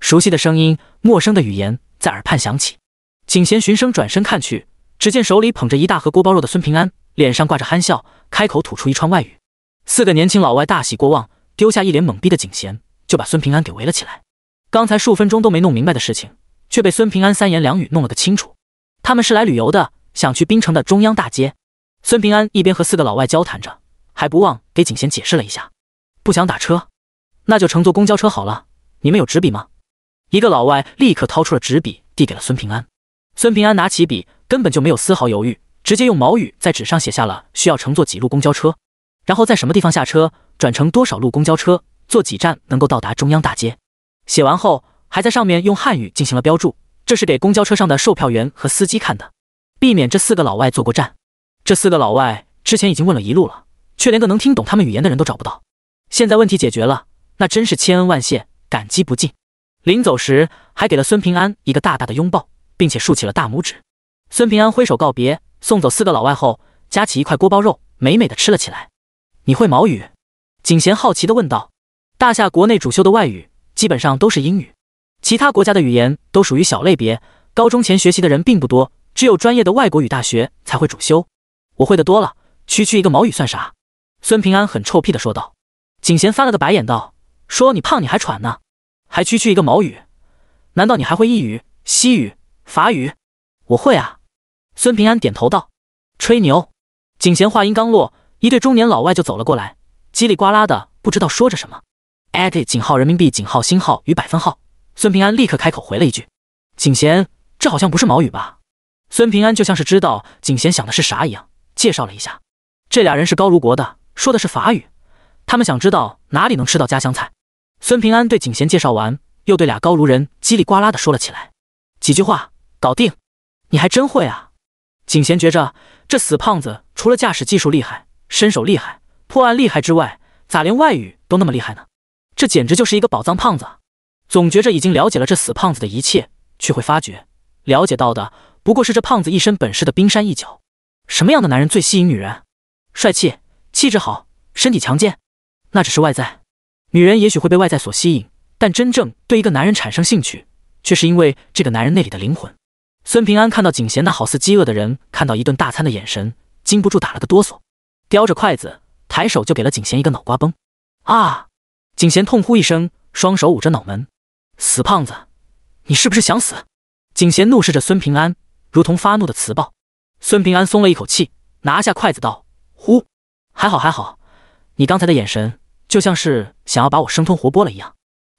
熟悉的声音、陌生的语言在耳畔响起。景贤循声转身看去，只见手里捧着一大盒锅包肉的孙平安，脸上挂着憨笑，开口吐出一串外语。四个年轻老外大喜过望。丢下一脸懵逼的景贤，就把孙平安给围了起来。刚才数分钟都没弄明白的事情，却被孙平安三言两语弄了个清楚。他们是来旅游的，想去滨城的中央大街。孙平安一边和四个老外交谈着，还不忘给景贤解释了一下：不想打车，那就乘坐公交车好了。你们有纸笔吗？一个老外立刻掏出了纸笔，递给了孙平安。孙平安拿起笔，根本就没有丝毫犹豫，直接用毛语在纸上写下了需要乘坐几路公交车，然后在什么地方下车。转乘多少路公交车，坐几站能够到达中央大街？写完后，还在上面用汉语进行了标注，这是给公交车上的售票员和司机看的，避免这四个老外坐过站。这四个老外之前已经问了一路了，却连个能听懂他们语言的人都找不到。现在问题解决了，那真是千恩万谢，感激不尽。临走时，还给了孙平安一个大大的拥抱，并且竖起了大拇指。孙平安挥手告别，送走四个老外后，夹起一块锅包肉，美美的吃了起来。你会毛语？景贤好奇地问道：“大夏国内主修的外语基本上都是英语，其他国家的语言都属于小类别。高中前学习的人并不多，只有专业的外国语大学才会主修。我会的多了，区区一个毛语算啥？”孙平安很臭屁的说道。景贤翻了个白眼道：“说你胖你还喘呢，还区区一个毛语？难道你还会意语、西语、法语？我会啊。”孙平安点头道：“吹牛。”景贤话音刚落，一对中年老外就走了过来。叽里呱啦的，不知道说着什么。艾特井号人民币井号星号与百分号。孙平安立刻开口回了一句：“景贤，这好像不是毛语吧？”孙平安就像是知道景贤想的是啥一样，介绍了一下，这俩人是高卢国的，说的是法语，他们想知道哪里能吃到家乡菜。孙平安对景贤介绍完，又对俩高卢人叽里呱啦的说了起来，几句话搞定。你还真会啊！景贤觉着这死胖子除了驾驶技术厉害、身手厉害、破案厉害之外，咋连外语都那么厉害呢？这简直就是一个宝藏胖子。总觉着已经了解了这死胖子的一切，却会发觉了解到的不过是这胖子一身本事的冰山一角。什么样的男人最吸引女人？帅气、气质好、身体强健，那只是外在。女人也许会被外在所吸引，但真正对一个男人产生兴趣，却是因为这个男人内里的灵魂。孙平安看到景贤那好似饥饿的人看到一顿大餐的眼神，禁不住打了个哆嗦，叼着筷子，抬手就给了景贤一个脑瓜崩。啊！景贤痛呼一声，双手捂着脑门。死胖子，你是不是想死？景贤怒视着孙平安，如同发怒的磁暴。孙平安松了一口气，拿下筷子道：“呼，还好还好，你刚才的眼神就像是想要把我生吞活剥了一样。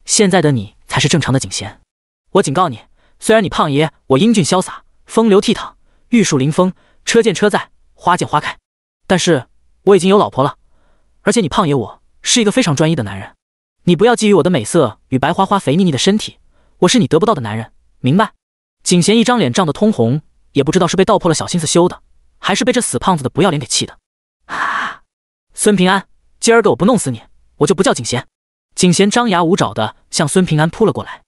现在的你才是正常的景贤。我警告你，虽然你胖爷我英俊潇洒、风流倜傥、玉树临风、车见车载、花见花开，但是我已经有老婆了，而且你胖爷我是一个非常专一的男人。”你不要觊觎我的美色与白花花、肥腻腻的身体，我是你得不到的男人，明白？景贤一张脸涨得通红，也不知道是被道破了小心思羞的，还是被这死胖子的不要脸给气的。孙平安，今儿个我不弄死你，我就不叫景贤。景贤张牙舞爪的向孙平安扑了过来，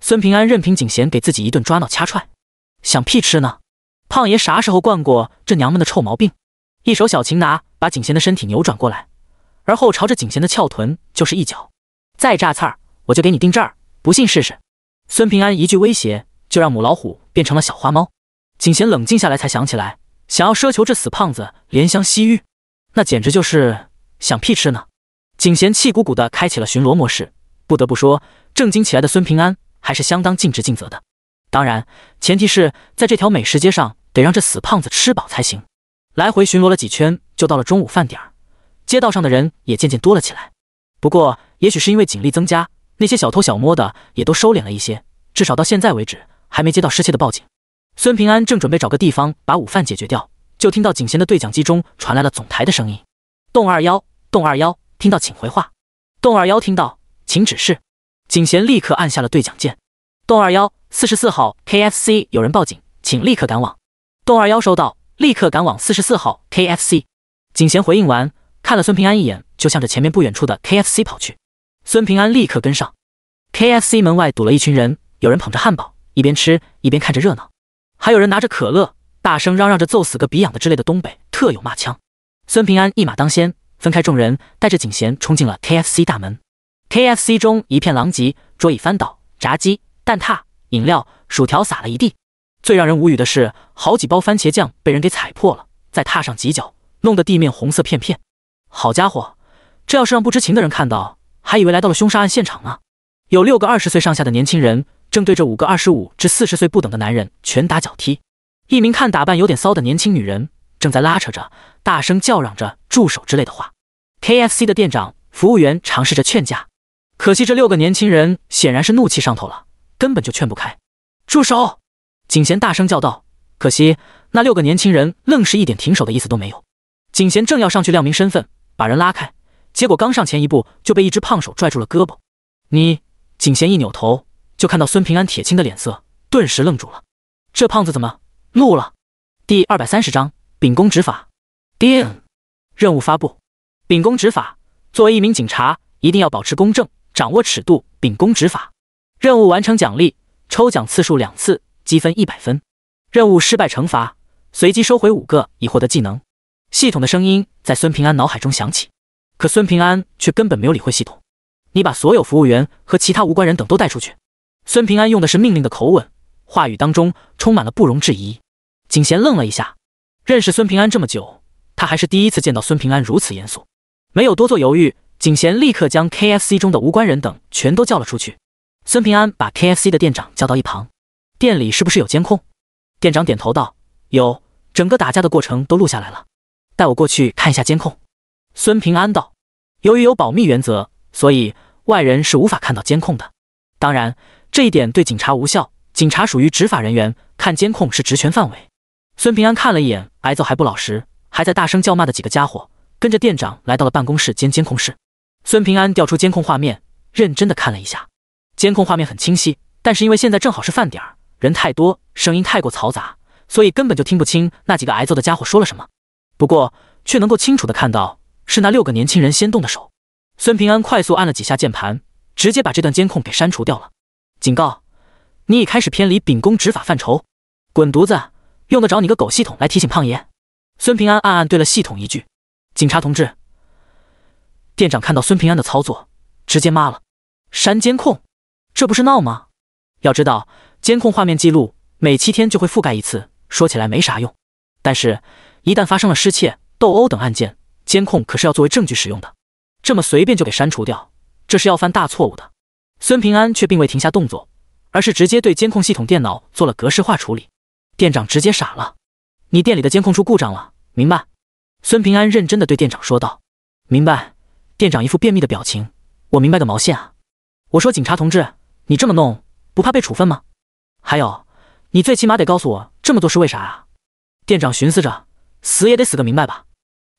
孙平安任凭景贤给自己一顿抓挠掐踹，想屁吃呢？胖爷啥时候惯过这娘们的臭毛病？一手小擒拿，把景贤的身体扭转过来，而后朝着景贤的翘臀就是一脚。再炸刺儿，我就给你钉这儿，不信试试。孙平安一句威胁，就让母老虎变成了小花猫。景贤冷静下来，才想起来想要奢求这死胖子怜香惜玉，那简直就是想屁吃呢。景贤气鼓鼓的开启了巡逻模式。不得不说，正经起来的孙平安还是相当尽职尽责的。当然，前提是在这条美食街上得让这死胖子吃饱才行。来回巡逻了几圈，就到了中午饭点儿，街道上的人也渐渐多了起来。不过，也许是因为警力增加，那些小偷小摸的也都收敛了一些。至少到现在为止，还没接到失窃的报警。孙平安正准备找个地方把午饭解决掉，就听到景贤的对讲机中传来了总台的声音：“洞二幺，洞二幺，听到请回话。”洞二幺听到，请指示。景贤立刻按下了对讲键：“洞二幺，四十四号 KFC 有人报警，请立刻赶往。”洞二幺收到，立刻赶往四十四号 KFC。景贤回应完，看了孙平安一眼。就向着前面不远处的 KFC 跑去，孙平安立刻跟上。KFC 门外堵了一群人，有人捧着汉堡，一边吃一边看着热闹，还有人拿着可乐，大声嚷嚷着“揍死个鼻痒的”之类的东北特有骂腔。孙平安一马当先，分开众人，带着警衔冲进了 KFC 大门。KFC 中一片狼藉，桌椅翻倒，炸鸡、蛋挞、饮料、薯条撒了一地。最让人无语的是，好几包番茄酱被人给踩破了，再踏上几脚，弄得地面红色片片。好家伙！这要是让不知情的人看到，还以为来到了凶杀案现场呢。有六个二十岁上下的年轻人正对着五个二十五至四十岁不等的男人拳打脚踢。一名看打扮有点骚的年轻女人正在拉扯着，大声叫嚷着“住手”之类的话。KFC 的店长、服务员尝试着劝架，可惜这六个年轻人显然是怒气上头了，根本就劝不开。住手！景贤大声叫道。可惜那六个年轻人愣是一点停手的意思都没有。景贤正要上去亮明身份，把人拉开。结果刚上前一步，就被一只胖手拽住了胳膊。你，景贤一扭头，就看到孙平安铁青的脸色，顿时愣住了。这胖子怎么怒了？第二百三十章秉公执法。叮，任务发布。秉公执法。作为一名警察，一定要保持公正，掌握尺度，秉公执法。任务完成奖励：抽奖次数两次，积分一百分。任务失败惩罚：随机收回五个，已获得技能。系统的声音在孙平安脑海中响起。可孙平安却根本没有理会系统。你把所有服务员和其他无关人等都带出去。孙平安用的是命令的口吻，话语当中充满了不容置疑。景贤愣了一下，认识孙平安这么久，他还是第一次见到孙平安如此严肃。没有多做犹豫，景贤立刻将 KFC 中的无关人等全都叫了出去。孙平安把 KFC 的店长叫到一旁，店里是不是有监控？店长点头道：“有，整个打架的过程都录下来了。带我过去看一下监控。”孙平安道：“由于有保密原则，所以外人是无法看到监控的。当然，这一点对警察无效。警察属于执法人员，看监控是职权范围。孙平安看了一眼挨揍还不老实，还在大声叫骂的几个家伙，跟着店长来到了办公室兼监控室。孙平安调出监控画面，认真的看了一下，监控画面很清晰，但是因为现在正好是饭点儿，人太多，声音太过嘈杂，所以根本就听不清那几个挨揍的家伙说了什么。不过却能够清楚的看到是那六个年轻人先动的手。孙平安快速按了几下键盘，直接把这段监控给删除掉了。警告，你已开始偏离秉公执法范畴，滚犊子！用得着你个狗系统来提醒胖爷？孙平安暗暗对了系统一句：“警察同志。”店长看到孙平安的操作，直接骂了：“删监控，这不是闹吗？要知道，监控画面记录每七天就会覆盖一次，说起来没啥用，但是，一旦发生了失窃、斗殴等案件，监控可是要作为证据使用的。这么随便就给删除掉，这是要犯大错误的。”孙平安却并未停下动作，而是直接对监控系统电脑做了格式化处理。店长直接傻了，你店里的监控出故障了，明白？孙平安认真的对店长说道。明白。店长一副便秘的表情。我明白个毛线啊！我说警察同志，你这么弄不怕被处分吗？还有，你最起码得告诉我这么做是为啥啊？店长寻思着，死也得死个明白吧。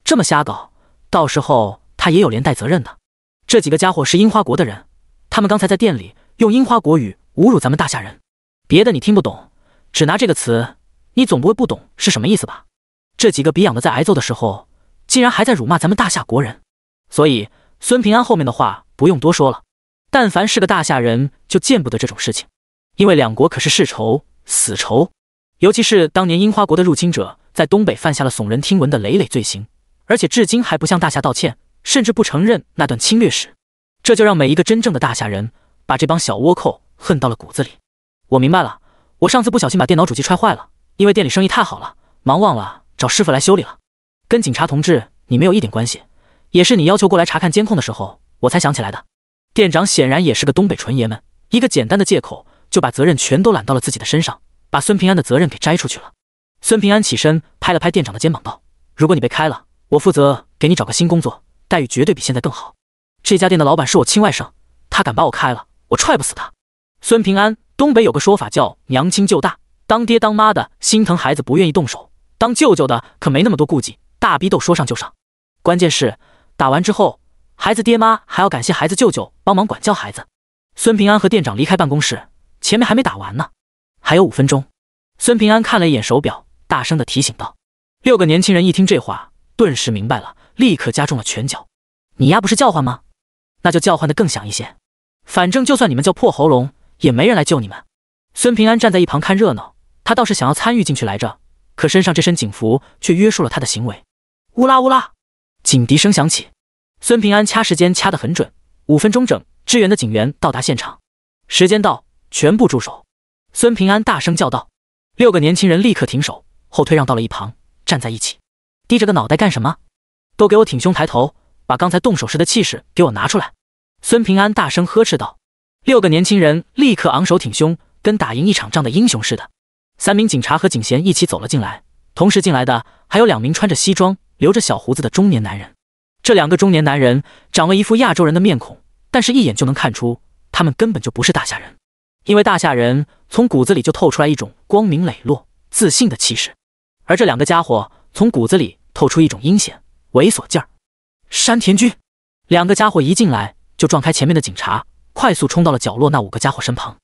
这么瞎搞，到时候他也有连带责任的。这几个家伙是樱花国的人，他们刚才在店里用樱花国语侮辱咱们大夏人，别的你听不懂。只拿这个词，你总不会不懂是什么意思吧？这几个逼养的在挨揍的时候，竟然还在辱骂咱们大夏国人，所以孙平安后面的话不用多说了。但凡是个大夏人，就见不得这种事情，因为两国可是世仇、死仇。尤其是当年樱花国的入侵者在东北犯下了耸人听闻的累累罪行，而且至今还不向大夏道歉，甚至不承认那段侵略史，这就让每一个真正的大夏人把这帮小倭寇恨到了骨子里。我明白了。我上次不小心把电脑主机踹坏了，因为店里生意太好了，忙忘了找师傅来修理了。跟警察同志你没有一点关系，也是你要求过来查看监控的时候，我才想起来的。店长显然也是个东北纯爷们，一个简单的借口就把责任全都揽到了自己的身上，把孙平安的责任给摘出去了。孙平安起身拍了拍店长的肩膀，道：“如果你被开了，我负责给你找个新工作，待遇绝对比现在更好。这家店的老板是我亲外甥，他敢把我开了，我踹不死他。”孙平安。东北有个说法叫“娘亲舅大”，当爹当妈的心疼孩子不愿意动手，当舅舅的可没那么多顾忌，大逼斗说上就上。关键是打完之后，孩子爹妈还要感谢孩子舅舅帮忙管教孩子。孙平安和店长离开办公室，前面还没打完呢，还有五分钟。孙平安看了一眼手表，大声的提醒道：“六个年轻人一听这话，顿时明白了，立刻加重了拳脚。你丫不是叫唤吗？那就叫唤的更响一些，反正就算你们叫破喉咙。”也没人来救你们。孙平安站在一旁看热闹，他倒是想要参与进去来着，可身上这身警服却约束了他的行为。乌拉乌拉，警笛声响起。孙平安掐时间掐得很准，五分钟整，支援的警员到达现场。时间到，全部住手！孙平安大声叫道。六个年轻人立刻停手，后退让到了一旁，站在一起，低着个脑袋干什么？都给我挺胸抬头，把刚才动手时的气势给我拿出来！孙平安大声呵斥道。六个年轻人立刻昂首挺胸，跟打赢一场仗的英雄似的。三名警察和警衔一起走了进来，同时进来的还有两名穿着西装、留着小胡子的中年男人。这两个中年男人长了一副亚洲人的面孔，但是一眼就能看出他们根本就不是大夏人，因为大夏人从骨子里就透出来一种光明磊落、自信的气势，而这两个家伙从骨子里透出一种阴险、猥琐劲儿。山田君，两个家伙一进来就撞开前面的警察。快速冲到了角落那五个家伙身旁，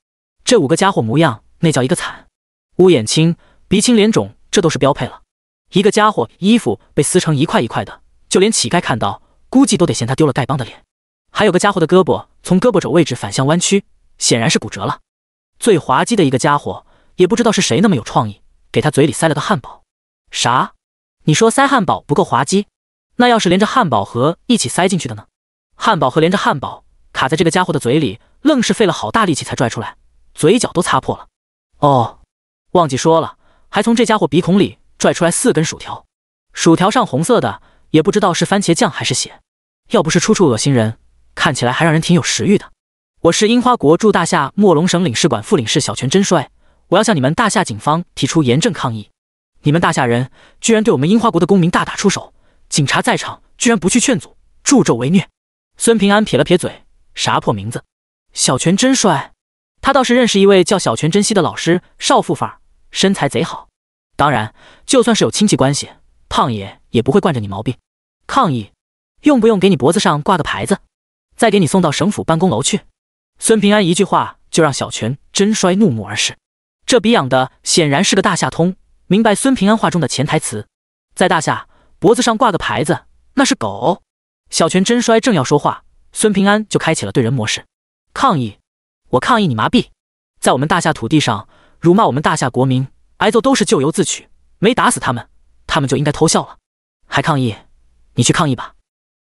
这五个家伙模样那叫一个惨，乌眼青、鼻青脸肿，这都是标配了。一个家伙衣服被撕成一块一块的，就连乞丐看到估计都得嫌他丢了丐帮的脸。还有个家伙的胳膊从胳膊肘位置反向弯曲，显然是骨折了。最滑稽的一个家伙，也不知道是谁那么有创意，给他嘴里塞了个汉堡。啥？你说塞汉堡不够滑稽？那要是连着汉堡盒一起塞进去的呢？汉堡盒连着汉堡。卡在这个家伙的嘴里，愣是费了好大力气才拽出来，嘴角都擦破了。哦，忘记说了，还从这家伙鼻孔里拽出来四根薯条，薯条上红色的，也不知道是番茄酱还是血。要不是处处恶心人，看起来还让人挺有食欲的。我是樱花国驻大夏墨龙省领事馆副领事小泉真帅，我要向你们大夏警方提出严正抗议。你们大夏人居然对我们樱花国的公民大打出手，警察在场居然不去劝阻，助纣为虐。孙平安撇了撇嘴。啥破名字？小泉真帅，他倒是认识一位叫小泉真希的老师，少妇范儿，身材贼好。当然，就算是有亲戚关系，胖爷也不会惯着你毛病。抗议，用不用给你脖子上挂个牌子，再给你送到省府办公楼去？孙平安一句话就让小泉真衰怒目而视。这逼养的显然是个大夏通，明白孙平安话中的潜台词。在大夏脖子上挂个牌子，那是狗。小泉真衰正要说话，孙平安就开启了对人模式。抗议！我抗议你麻痹！在我们大夏土地上辱骂我们大夏国民，挨揍都是咎由自取。没打死他们，他们就应该偷笑了。还抗议？你去抗议吧！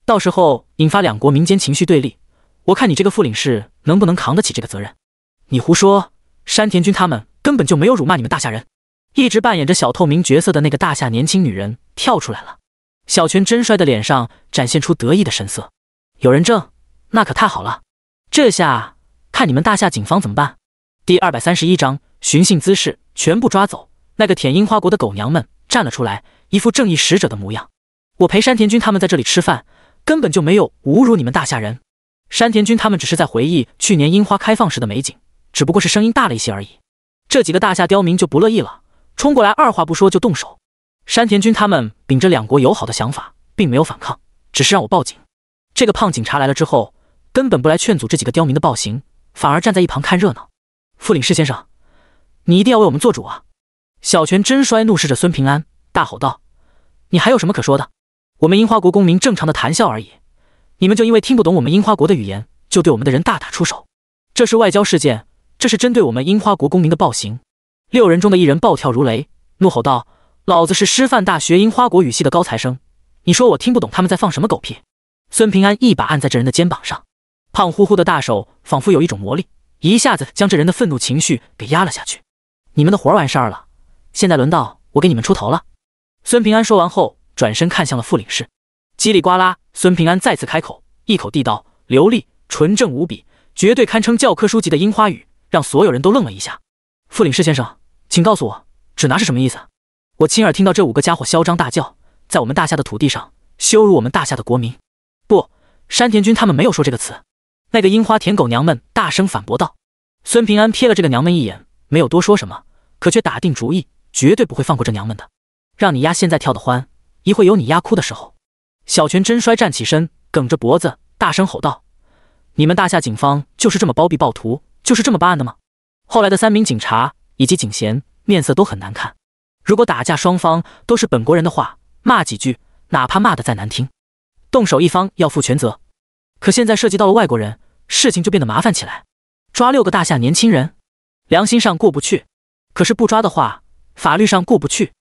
到时候引发两国民间情绪对立，我看你这个副领事能不能扛得起这个责任？你胡说！山田君他们根本就没有辱骂你们大夏人。一直扮演着小透明角色的那个大夏年轻女人跳出来了。小泉真帅的脸上展现出得意的神色。有人证，那可太好了。这下看你们大夏警方怎么办。第二百三十一章寻衅滋事，全部抓走。那个舔樱花国的狗娘们站了出来，一副正义使者的模样。我陪山田君他们在这里吃饭，根本就没有侮辱你们大夏人。山田君他们只是在回忆去年樱花开放时的美景，只不过是声音大了一些而已。这几个大夏刁民就不乐意了，冲过来，二话不说就动手。山田君他们秉着两国友好的想法，并没有反抗，只是让我报警。这个胖警察来了之后，根本不来劝阻这几个刁民的暴行，反而站在一旁看热闹。副领事先生，你一定要为我们做主啊！小泉真衰怒视着孙平安，大吼道：“你还有什么可说的？我们樱花国公民正常的谈笑而已，你们就因为听不懂我们樱花国的语言，就对我们的人大打出手？这是外交事件，这是针对我们樱花国公民的暴行。”六人中的一人暴跳如雷，怒吼道。老子是师范大学樱花国语系的高材生，你说我听不懂他们在放什么狗屁？孙平安一把按在这人的肩膀上，胖乎乎的大手仿佛有一种魔力，一下子将这人的愤怒情绪给压了下去。你们的活完事儿了，现在轮到我给你们出头了。孙平安说完后，转身看向了副领事，叽里呱啦，孙平安再次开口，一口地道、流利、纯正无比，绝对堪称教科书级的樱花语，让所有人都愣了一下。副领事先生，请告诉我，指拿是什么意思？我亲耳听到这五个家伙嚣张大叫，在我们大夏的土地上羞辱我们大夏的国民。不，山田君他们没有说这个词。那个樱花舔狗娘们大声反驳道。孙平安瞥了这个娘们一眼，没有多说什么，可却打定主意，绝对不会放过这娘们的。让你丫现在跳得欢，一会有你丫哭的时候。小泉真衰站起身，梗着脖子大声吼道：“你们大夏警方就是这么包庇暴徒，就是这么办案的吗？”后来的三名警察以及警衔面色都很难看。如果打架双方都是本国人的话，骂几句，哪怕骂得再难听，动手一方要负全责。可现在涉及到了外国人，事情就变得麻烦起来。抓六个大夏年轻人，良心上过不去；可是不抓的话，法律上过不去，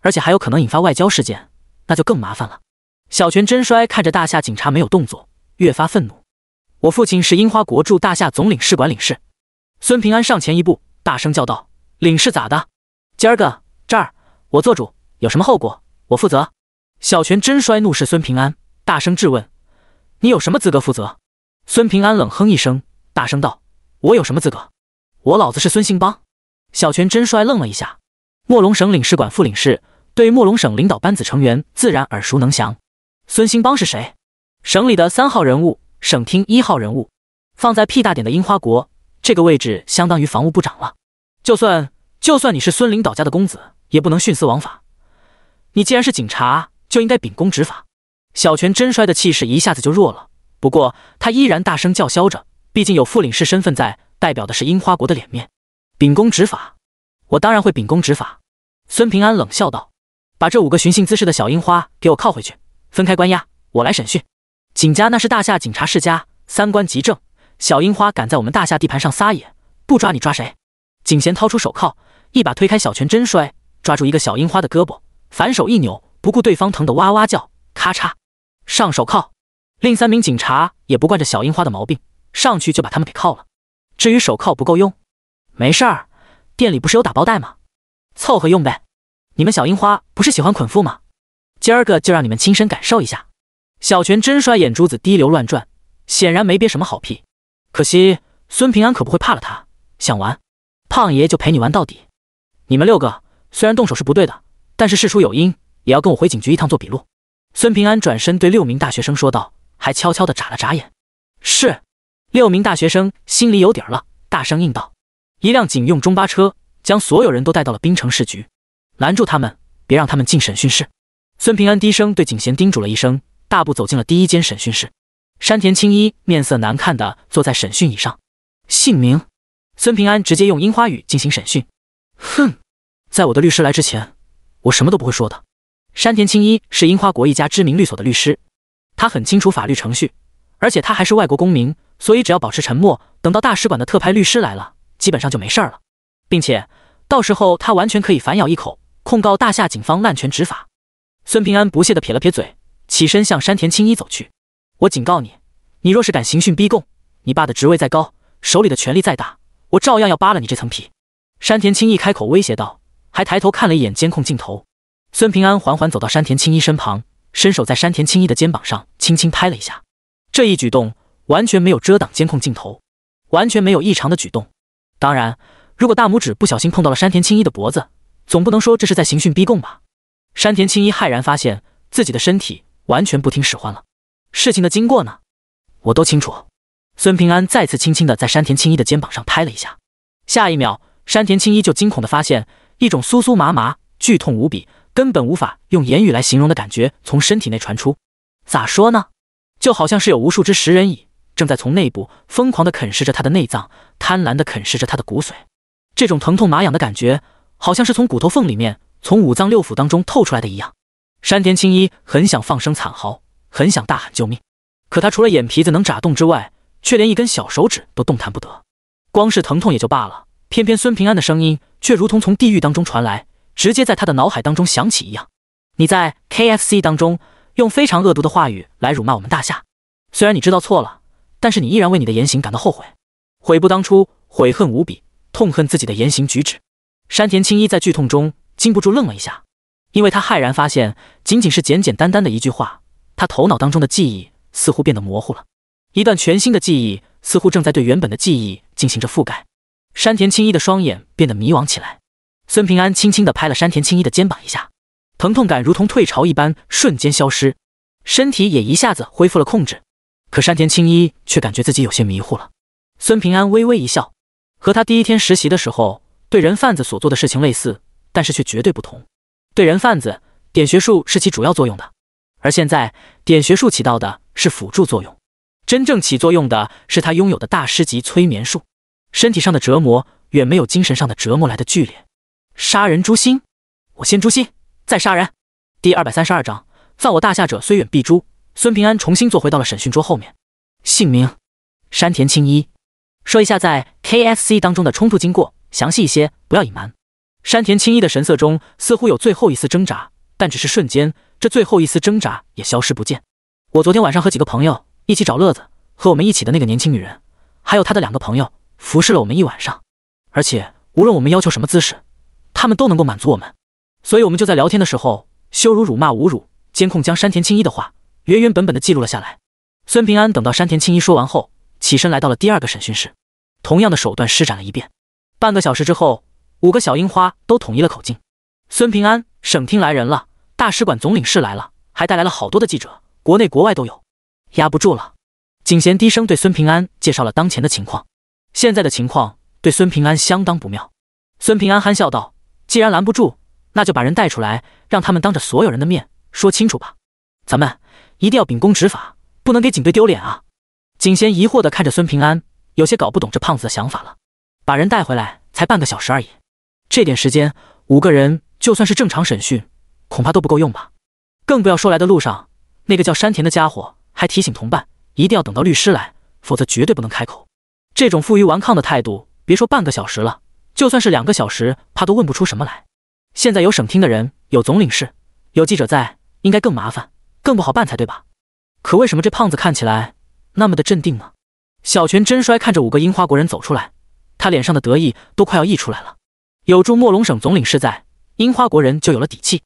而且还有可能引发外交事件，那就更麻烦了。小泉真衰看着大夏警察没有动作，越发愤怒。我父亲是樱花国驻大夏总领事馆领事。孙平安上前一步，大声叫道：“领事咋的？今儿个？”我做主，有什么后果我负责。小泉真衰怒视孙平安，大声质问：“你有什么资格负责？”孙平安冷哼一声，大声道：“我有什么资格？我老子是孙兴邦。”小泉真衰愣了一下。墨龙省领事馆副领事对墨龙省领导班子成员自然耳熟能详。孙兴邦是谁？省里的三号人物，省厅一号人物。放在屁大点的樱花国，这个位置相当于防务部长了。就算就算你是孙领导家的公子。也不能徇私枉法。你既然是警察，就应该秉公执法。小泉真衰的气势一下子就弱了，不过他依然大声叫嚣着，毕竟有副领事身份在，代表的是樱花国的脸面。秉公执法，我当然会秉公执法。孙平安冷笑道：“把这五个寻衅滋事的小樱花给我铐回去，分开关押，我来审讯。景家那是大夏警察世家，三观极正。小樱花敢在我们大夏地盘上撒野，不抓你抓谁？”景贤掏出手铐，一把推开小泉真衰。抓住一个小樱花的胳膊，反手一扭，不顾对方疼得哇哇叫，咔嚓上手铐。另三名警察也不惯这小樱花的毛病，上去就把他们给铐了。至于手铐不够用，没事儿，店里不是有打包袋吗？凑合用呗。你们小樱花不是喜欢捆缚吗？今儿个就让你们亲身感受一下。小泉真摔眼珠子滴流乱转，显然没憋什么好屁。可惜孙平安可不会怕了他，想玩，胖爷就陪你玩到底。你们六个。虽然动手是不对的，但是事出有因，也要跟我回警局一趟做笔录。孙平安转身对六名大学生说道，还悄悄地眨了眨眼。是。六名大学生心里有底儿了，大声应道。一辆警用中巴车将所有人都带到了滨城市局。拦住他们，别让他们进审讯室。孙平安低声对景贤叮嘱了一声，大步走进了第一间审讯室。山田青衣面色难看的坐在审讯椅上，姓名。孙平安直接用樱花语进行审讯。哼，在我的律师来之前，我什么都不会说的。山田青一是樱花国一家知名律所的律师，他很清楚法律程序，而且他还是外国公民，所以只要保持沉默，等到大使馆的特派律师来了，基本上就没事了，并且到时候他完全可以反咬一口，控告大夏警方滥权执法。孙平安不屑地撇了撇嘴，起身向山田青一走去。我警告你，你若是敢刑讯逼供，你爸的职位再高，手里的权力再大。我照样要扒了你这层皮！”山田青一开口威胁道，还抬头看了一眼监控镜头。孙平安缓缓走到山田青衣身旁，伸手在山田青衣的肩膀上轻轻拍了一下。这一举动完全没有遮挡监控镜头，完全没有异常的举动。当然，如果大拇指不小心碰到了山田青衣的脖子，总不能说这是在刑讯逼供吧？山田青衣骇然发现自己的身体完全不听使唤了。事情的经过呢？我都清楚。孙平安再次轻轻的在山田青衣的肩膀上拍了一下，下一秒，山田青衣就惊恐的发现一种酥酥麻麻、剧痛无比、根本无法用言语来形容的感觉从身体内传出。咋说呢？就好像是有无数只食人蚁正在从内部疯狂的啃食着他的内脏，贪婪的啃食着他的骨髓。这种疼痛麻痒的感觉，好像是从骨头缝里面、从五脏六腑当中透出来的一样。山田青衣很想放声惨嚎，很想大喊救命，可他除了眼皮子能眨动之外，却连一根小手指都动弹不得，光是疼痛也就罢了，偏偏孙平安的声音却如同从地狱当中传来，直接在他的脑海当中响起一样。你在 KFC 当中用非常恶毒的话语来辱骂我们大夏，虽然你知道错了，但是你依然为你的言行感到后悔，悔不当初，悔恨无比，痛恨自己的言行举止。山田青衣在剧痛中禁不住愣了一下，因为他骇然发现，仅仅是简简单单的一句话，他头脑当中的记忆似乎变得模糊了。一段全新的记忆似乎正在对原本的记忆进行着覆盖，山田青衣的双眼变得迷惘起来。孙平安轻轻地拍了山田青衣的肩膀一下，疼痛感如同退潮一般瞬间消失，身体也一下子恢复了控制。可山田青衣却感觉自己有些迷糊了。孙平安微微一笑，和他第一天实习的时候对人贩子所做的事情类似，但是却绝对不同。对人贩子，点穴术是起主要作用的，而现在点穴术起到的是辅助作用。真正起作用的是他拥有的大师级催眠术，身体上的折磨远没有精神上的折磨来的剧烈。杀人诛心，我先诛心，再杀人。第二百三十二章，犯我大夏者虽远必诛。孙平安重新坐回到了审讯桌后面。姓名：山田青衣。说一下在 KFC 当中的冲突经过，详细一些，不要隐瞒。山田青衣的神色中似乎有最后一丝挣扎，但只是瞬间，这最后一丝挣扎也消失不见。我昨天晚上和几个朋友。一起找乐子，和我们一起的那个年轻女人，还有她的两个朋友，服侍了我们一晚上，而且无论我们要求什么姿势，他们都能够满足我们，所以我们就在聊天的时候羞辱、辱骂、侮辱。监控将山田青衣的话原原本本的记录了下来。孙平安等到山田青衣说完后，起身来到了第二个审讯室，同样的手段施展了一遍。半个小时之后，五个小樱花都统一了口径。孙平安，省厅来人了，大使馆总领事来了，还带来了好多的记者，国内国外都有。压不住了，景贤低声对孙平安介绍了当前的情况。现在的情况对孙平安相当不妙。孙平安憨笑道：“既然拦不住，那就把人带出来，让他们当着所有人的面说清楚吧。咱们一定要秉公执法，不能给警队丢脸啊！”景贤疑惑地看着孙平安，有些搞不懂这胖子的想法了。把人带回来才半个小时而已，这点时间，五个人就算是正常审讯，恐怕都不够用吧？更不要说来的路上那个叫山田的家伙。还提醒同伴一定要等到律师来，否则绝对不能开口。这种负隅顽抗的态度，别说半个小时了，就算是两个小时，怕都问不出什么来。现在有省厅的人，有总领事，有记者在，应该更麻烦，更不好办才对吧？可为什么这胖子看起来那么的镇定呢？小泉真衰看着五个樱花国人走出来，他脸上的得意都快要溢出来了。有驻墨龙省总领事在，樱花国人就有了底气；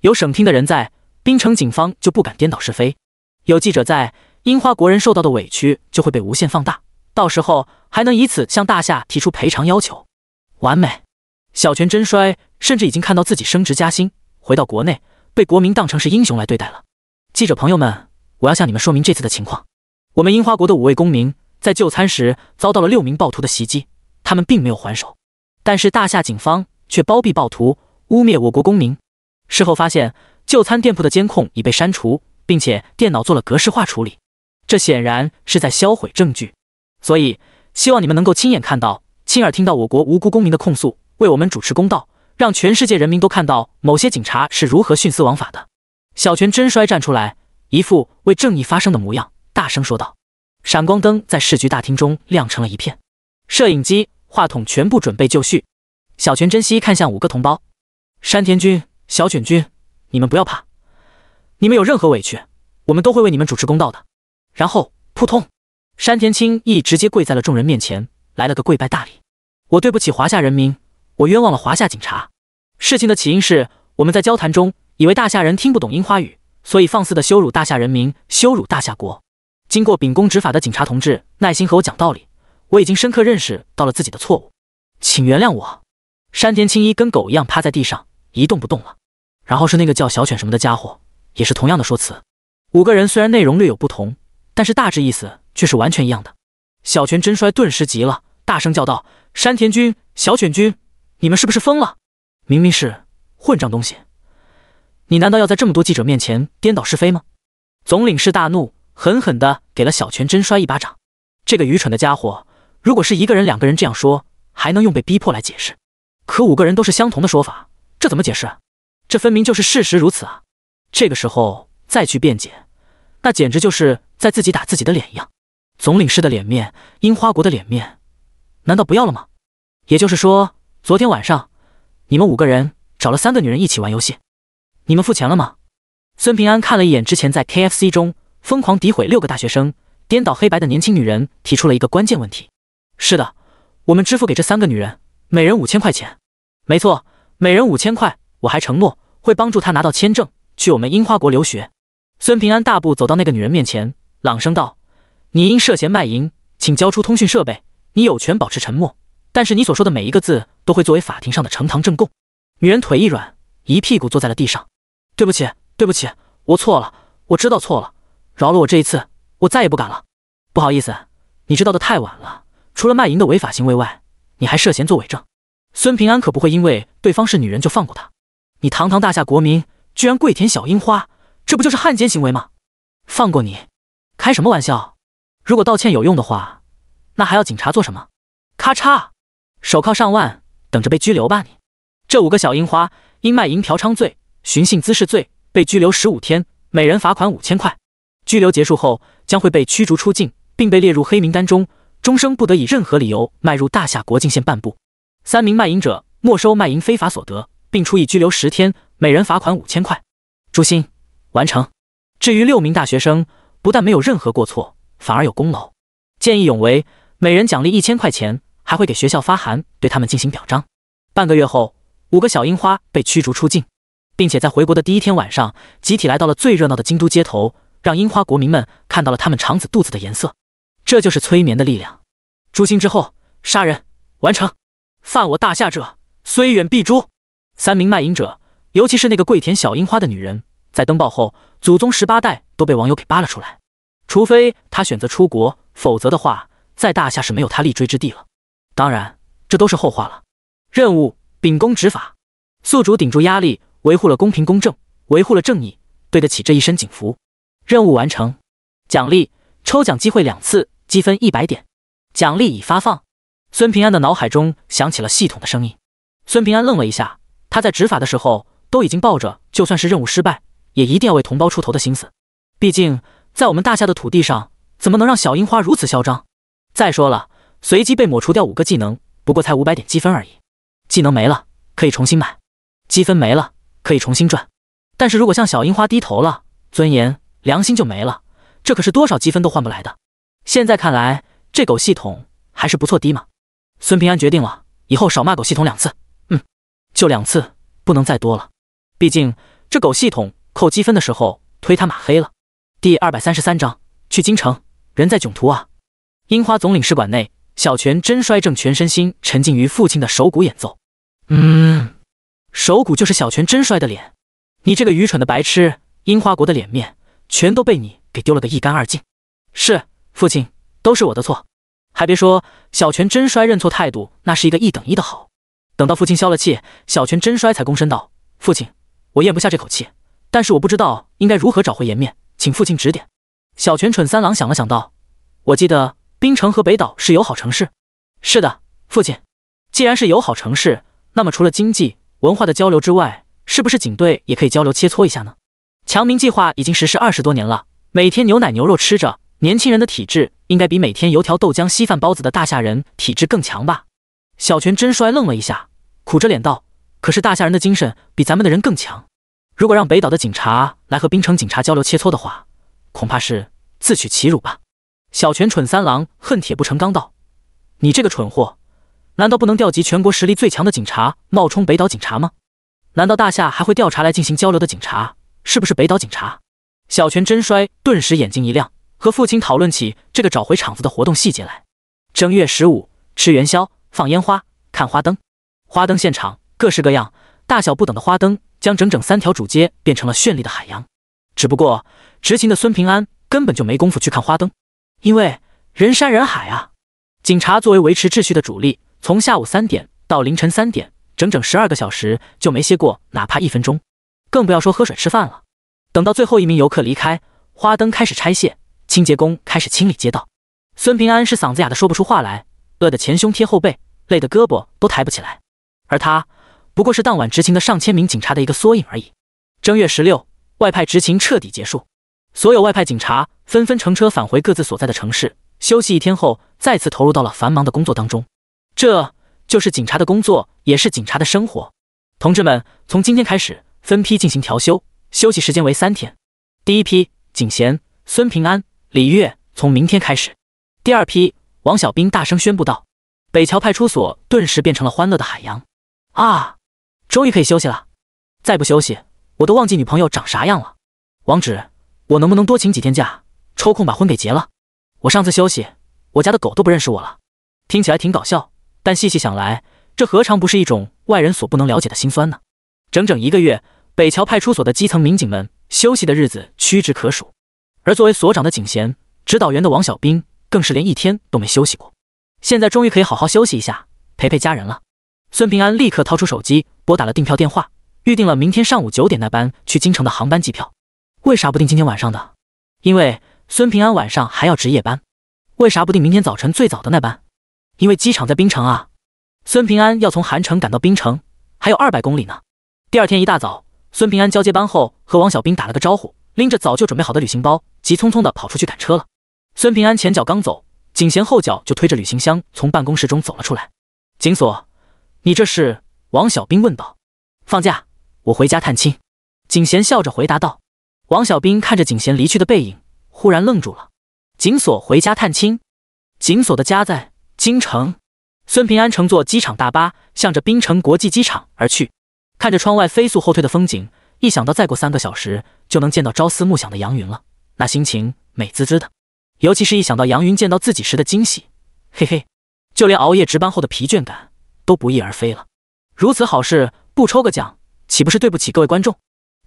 有省厅的人在，滨城警方就不敢颠倒是非。有记者在，樱花国人受到的委屈就会被无限放大，到时候还能以此向大夏提出赔偿要求，完美。小泉真衰甚至已经看到自己升职加薪，回到国内被国民当成是英雄来对待了。记者朋友们，我要向你们说明这次的情况：我们樱花国的五位公民在就餐时遭到了六名暴徒的袭击，他们并没有还手，但是大夏警方却包庇暴徒，污蔑我国公民。事后发现，就餐店铺的监控已被删除，并且电脑做了格式化处理，这显然是在销毁证据。所以，希望你们能够亲眼看到、亲耳听到我国无辜公民的控诉，为我们主持公道，让全世界人民都看到某些警察是如何徇私枉法的。小泉真衰站出来，一副为正义发声的模样，大声说道。闪光灯在市局大厅中亮成了一片，摄影机、话筒全部准备就绪。小泉真希看向五个同胞：山田君、小卷君，你们不要怕，你们有任何委屈，我们都会为你们主持公道的。然后扑通，山田清义直接跪在了众人面前，来了个跪拜大礼。我对不起华夏人民，我冤枉了华夏警察。事情的起因是我们在交谈中以为大夏人听不懂樱花语，所以放肆的羞辱大夏人民，羞辱大夏国。经过秉公执法的警察同志耐心和我讲道理，我已经深刻认识到了自己的错误，请原谅我。山田青衣跟狗一样趴在地上一动不动了。然后是那个叫小犬什么的家伙，也是同样的说辞。五个人虽然内容略有不同，但是大致意思却是完全一样的。小泉真衰顿时急了，大声叫道：“山田君、小犬君，你们是不是疯了？明明是混账东西，你难道要在这么多记者面前颠倒是非吗？”总领事大怒。狠狠地给了小泉真衰一巴掌。这个愚蠢的家伙，如果是一个人、两个人这样说，还能用被逼迫来解释。可五个人都是相同的说法，这怎么解释？这分明就是事实如此啊！这个时候再去辩解，那简直就是在自己打自己的脸一样。总领事的脸面，樱花国的脸面，难道不要了吗？也就是说，昨天晚上你们五个人找了三个女人一起玩游戏，你们付钱了吗？孙平安看了一眼之前在 KFC 中。疯狂诋毁六个大学生，颠倒黑白的年轻女人提出了一个关键问题：是的，我们支付给这三个女人每人五千块钱。没错，每人五千块。我还承诺会帮助她拿到签证，去我们樱花国留学。孙平安大步走到那个女人面前，朗声道：“你因涉嫌卖淫，请交出通讯设备。你有权保持沉默，但是你所说的每一个字都会作为法庭上的呈堂证供。”女人腿一软，一屁股坐在了地上。对不起，对不起，我错了，我知道错了。饶了我这一次，我再也不敢了。不好意思，你知道的太晚了。除了卖淫的违法行为外，你还涉嫌作伪证。孙平安可不会因为对方是女人就放过他。你堂堂大夏国民，居然跪舔小樱花，这不就是汉奸行为吗？放过你？开什么玩笑？如果道歉有用的话，那还要警察做什么？咔嚓，手铐上万，等着被拘留吧你。这五个小樱花因卖淫嫖娼罪、寻衅滋事罪被拘留十五天，每人罚款五千块。拘留结束后，将会被驱逐出境，并被列入黑名单中，终生不得以任何理由迈入大夏国境线半步。三名卖淫者没收卖淫非法所得，并处以拘留十天，每人罚款五千块。诛心完成。至于六名大学生，不但没有任何过错，反而有功劳，见义勇为，每人奖励一千块钱，还会给学校发函对他们进行表彰。半个月后，五个小樱花被驱逐出境，并且在回国的第一天晚上，集体来到了最热闹的京都街头。让樱花国民们看到了他们肠子肚子的颜色，这就是催眠的力量。诛心之后，杀人完成。犯我大夏者，虽远必诛。三名卖淫者，尤其是那个跪舔小樱花的女人，在登报后，祖宗十八代都被网友给扒了出来。除非他选择出国，否则的话，在大夏是没有他立锥之地了。当然，这都是后话了。任务：秉公执法。宿主顶住压力，维护了公平公正，维护了正义，对得起这一身警服。任务完成，奖励抽奖机会两次，积分一百点，奖励已发放。孙平安的脑海中响起了系统的声音。孙平安愣了一下，他在执法的时候都已经抱着就算是任务失败，也一定要为同胞出头的心思。毕竟在我们大夏的土地上，怎么能让小樱花如此嚣张？再说了，随机被抹除掉五个技能，不过才五百点积分而已。技能没了可以重新买，积分没了可以重新赚。但是如果向小樱花低头了，尊严。良心就没了，这可是多少积分都换不来的。现在看来，这狗系统还是不错的嘛。孙平安决定了，以后少骂狗系统两次。嗯，就两次，不能再多了。毕竟这狗系统扣积分的时候推他马黑了。第二百三十三章，去京城，人在囧途啊。樱花总领事馆内，小泉真衰正全身心沉浸于父亲的手鼓演奏。嗯，手鼓就是小泉真衰的脸。你这个愚蠢的白痴，樱花国的脸面。全都被你给丢了个一干二净。是父亲，都是我的错。还别说，小泉真衰认错态度，那是一个一等一的好。等到父亲消了气，小泉真衰才躬身道：“父亲，我咽不下这口气，但是我不知道应该如何找回颜面，请父亲指点。”小泉蠢三郎想了想道：“我记得冰城和北岛是友好城市。”“是的，父亲。既然是友好城市，那么除了经济文化的交流之外，是不是警队也可以交流切磋一下呢？”强民计划已经实施二十多年了，每天牛奶牛肉吃着，年轻人的体质应该比每天油条豆浆稀饭包子的大夏人体质更强吧？小泉真衰愣了一下。苦着脸道：“可是大夏人的精神比咱们的人更强。如果让北岛的警察来和冰城警察交流切磋的话，恐怕是自取其辱吧。”小泉蠢三郎恨铁不成钢道：“你这个蠢货，难道不能调集全国实力最强的警察冒充北岛警察吗？难道大夏还会调查来进行交流的警察是不是北岛警察？”小泉真衰顿时眼睛一亮，和父亲讨论起这个找回场子的活动细节来。正月十五，吃元宵，放烟花，看花灯。花灯现场，各式各样、大小不等的花灯，将整整三条主街变成了绚丽的海洋。只不过，执勤的孙平安根本就没工夫去看花灯，因为人山人海啊！警察作为维持秩序的主力，从下午三点到凌晨三点，整整十二个小时就没歇过哪怕一分钟，更不要说喝水吃饭了。等到最后一名游客离开，花灯开始拆卸，清洁工开始清理街道。孙平安是嗓子哑的说不出话来，饿得前胸贴后背，累得胳膊都抬不起来。而他不过是当晚执勤的上千名警察的一个缩影而已。正月十六，外派执勤彻底结束，所有外派警察纷纷乘车返回各自所在的城市，休息一天后，再次投入到了繁忙的工作当中。这就是警察的工作，也是警察的生活。同志们，从今天开始分批进行调休，休息时间为三天。第一批，景贤、孙平安、李月，从明天开始。第二批，王小兵大声宣布道：“北桥派出所顿时变成了欢乐的海洋。”啊，终于可以休息了！再不休息，我都忘记女朋友长啥样了。王指，我能不能多请几天假，抽空把婚给结了？我上次休息，我家的狗都不认识我了。听起来挺搞笑，但细细想来，这何尝不是一种外人所不能了解的心酸呢？整整一个月，北桥派出所的基层民警们休息的日子屈指可数，而作为所长的景贤、指导员的王小兵，更是连一天都没休息过。现在终于可以好好休息一下，陪陪家人了。孙平安立刻掏出手机，拨打了订票电话，预定了明天上午九点那班去京城的航班机票。为啥不订今天晚上的？因为孙平安晚上还要值夜班。为啥不订明天早晨最早的那班？因为机场在滨城啊。孙平安要从韩城赶到滨城，还有二百公里呢。第二天一大早，孙平安交接班后，和王小兵打了个招呼，拎着早就准备好的旅行包，急匆匆的跑出去赶车了。孙平安前脚刚走，景贤后脚就推着旅行箱从办公室中走了出来。景所。你这是？王小兵问道。放假，我回家探亲。景贤笑着回答道。王小兵看着景贤离去的背影，忽然愣住了。景所回家探亲？景所的家在京城。孙平安乘坐机场大巴，向着滨城国际机场而去。看着窗外飞速后退的风景，一想到再过三个小时就能见到朝思暮想的杨云了，那心情美滋滋的。尤其是一想到杨云见到自己时的惊喜，嘿嘿，就连熬夜值班后的疲倦感。都不翼而飞了。如此好事不抽个奖，岂不是对不起各位观众？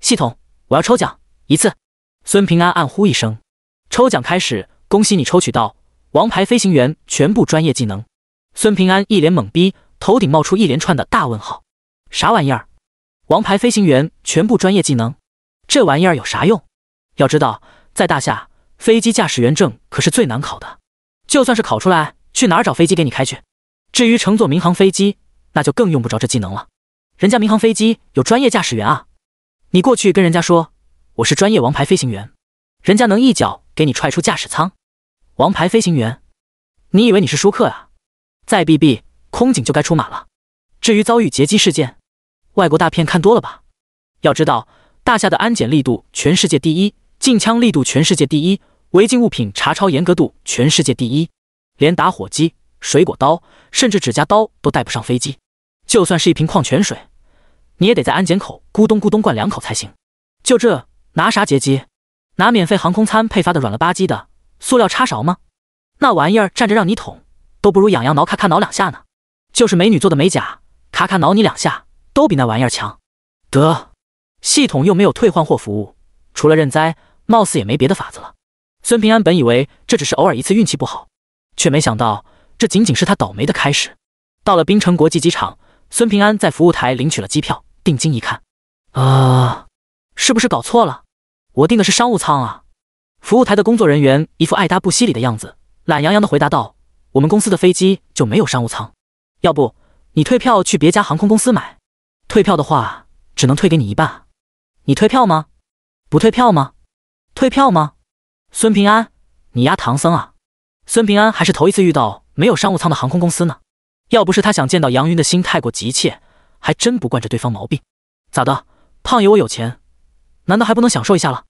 系统，我要抽奖一次。孙平安暗呼一声，抽奖开始。恭喜你抽取到王牌飞行员全部专业技能。孙平安一脸懵逼，头顶冒出一连串的大问号。啥玩意儿？王牌飞行员全部专业技能？这玩意儿有啥用？要知道，在大夏，飞机驾驶员证可是最难考的。就算是考出来，去哪儿找飞机给你开去？至于乘坐民航飞机，那就更用不着这技能了。人家民航飞机有专业驾驶员啊，你过去跟人家说我是专业王牌飞行员，人家能一脚给你踹出驾驶舱。王牌飞行员，你以为你是舒克啊？再避避，空警就该出马了。至于遭遇劫机事件，外国大片看多了吧？要知道，大夏的安检力度全世界第一，禁枪力度全世界第一，违禁物品查抄严格度全世界第一，连打火机。水果刀，甚至指甲刀都带不上飞机。就算是一瓶矿泉水，你也得在安检口咕咚咕咚灌两口才行。就这，拿啥劫机？拿免费航空餐配发的软了吧唧的塑料叉勺吗？那玩意儿站着让你捅，都不如痒痒挠咔咔挠两下呢。就是美女做的美甲，咔咔挠你两下，都比那玩意儿强。得，系统又没有退换货服务，除了认栽，貌似也没别的法子了。孙平安本以为这只是偶尔一次运气不好，却没想到。这仅仅是他倒霉的开始。到了滨城国际机场，孙平安在服务台领取了机票，定睛一看，啊，是不是搞错了？我订的是商务舱啊！服务台的工作人员一副爱搭不惜礼的样子，懒洋洋的回答道：“我们公司的飞机就没有商务舱，要不你退票去别家航空公司买？退票的话，只能退给你一半。你退票吗？不退票吗？退票吗？”孙平安，你丫唐僧啊！孙平安还是头一次遇到没有商务舱的航空公司呢。要不是他想见到杨云的心太过急切，还真不惯着对方毛病。咋的，胖爷我有钱，难道还不能享受一下了？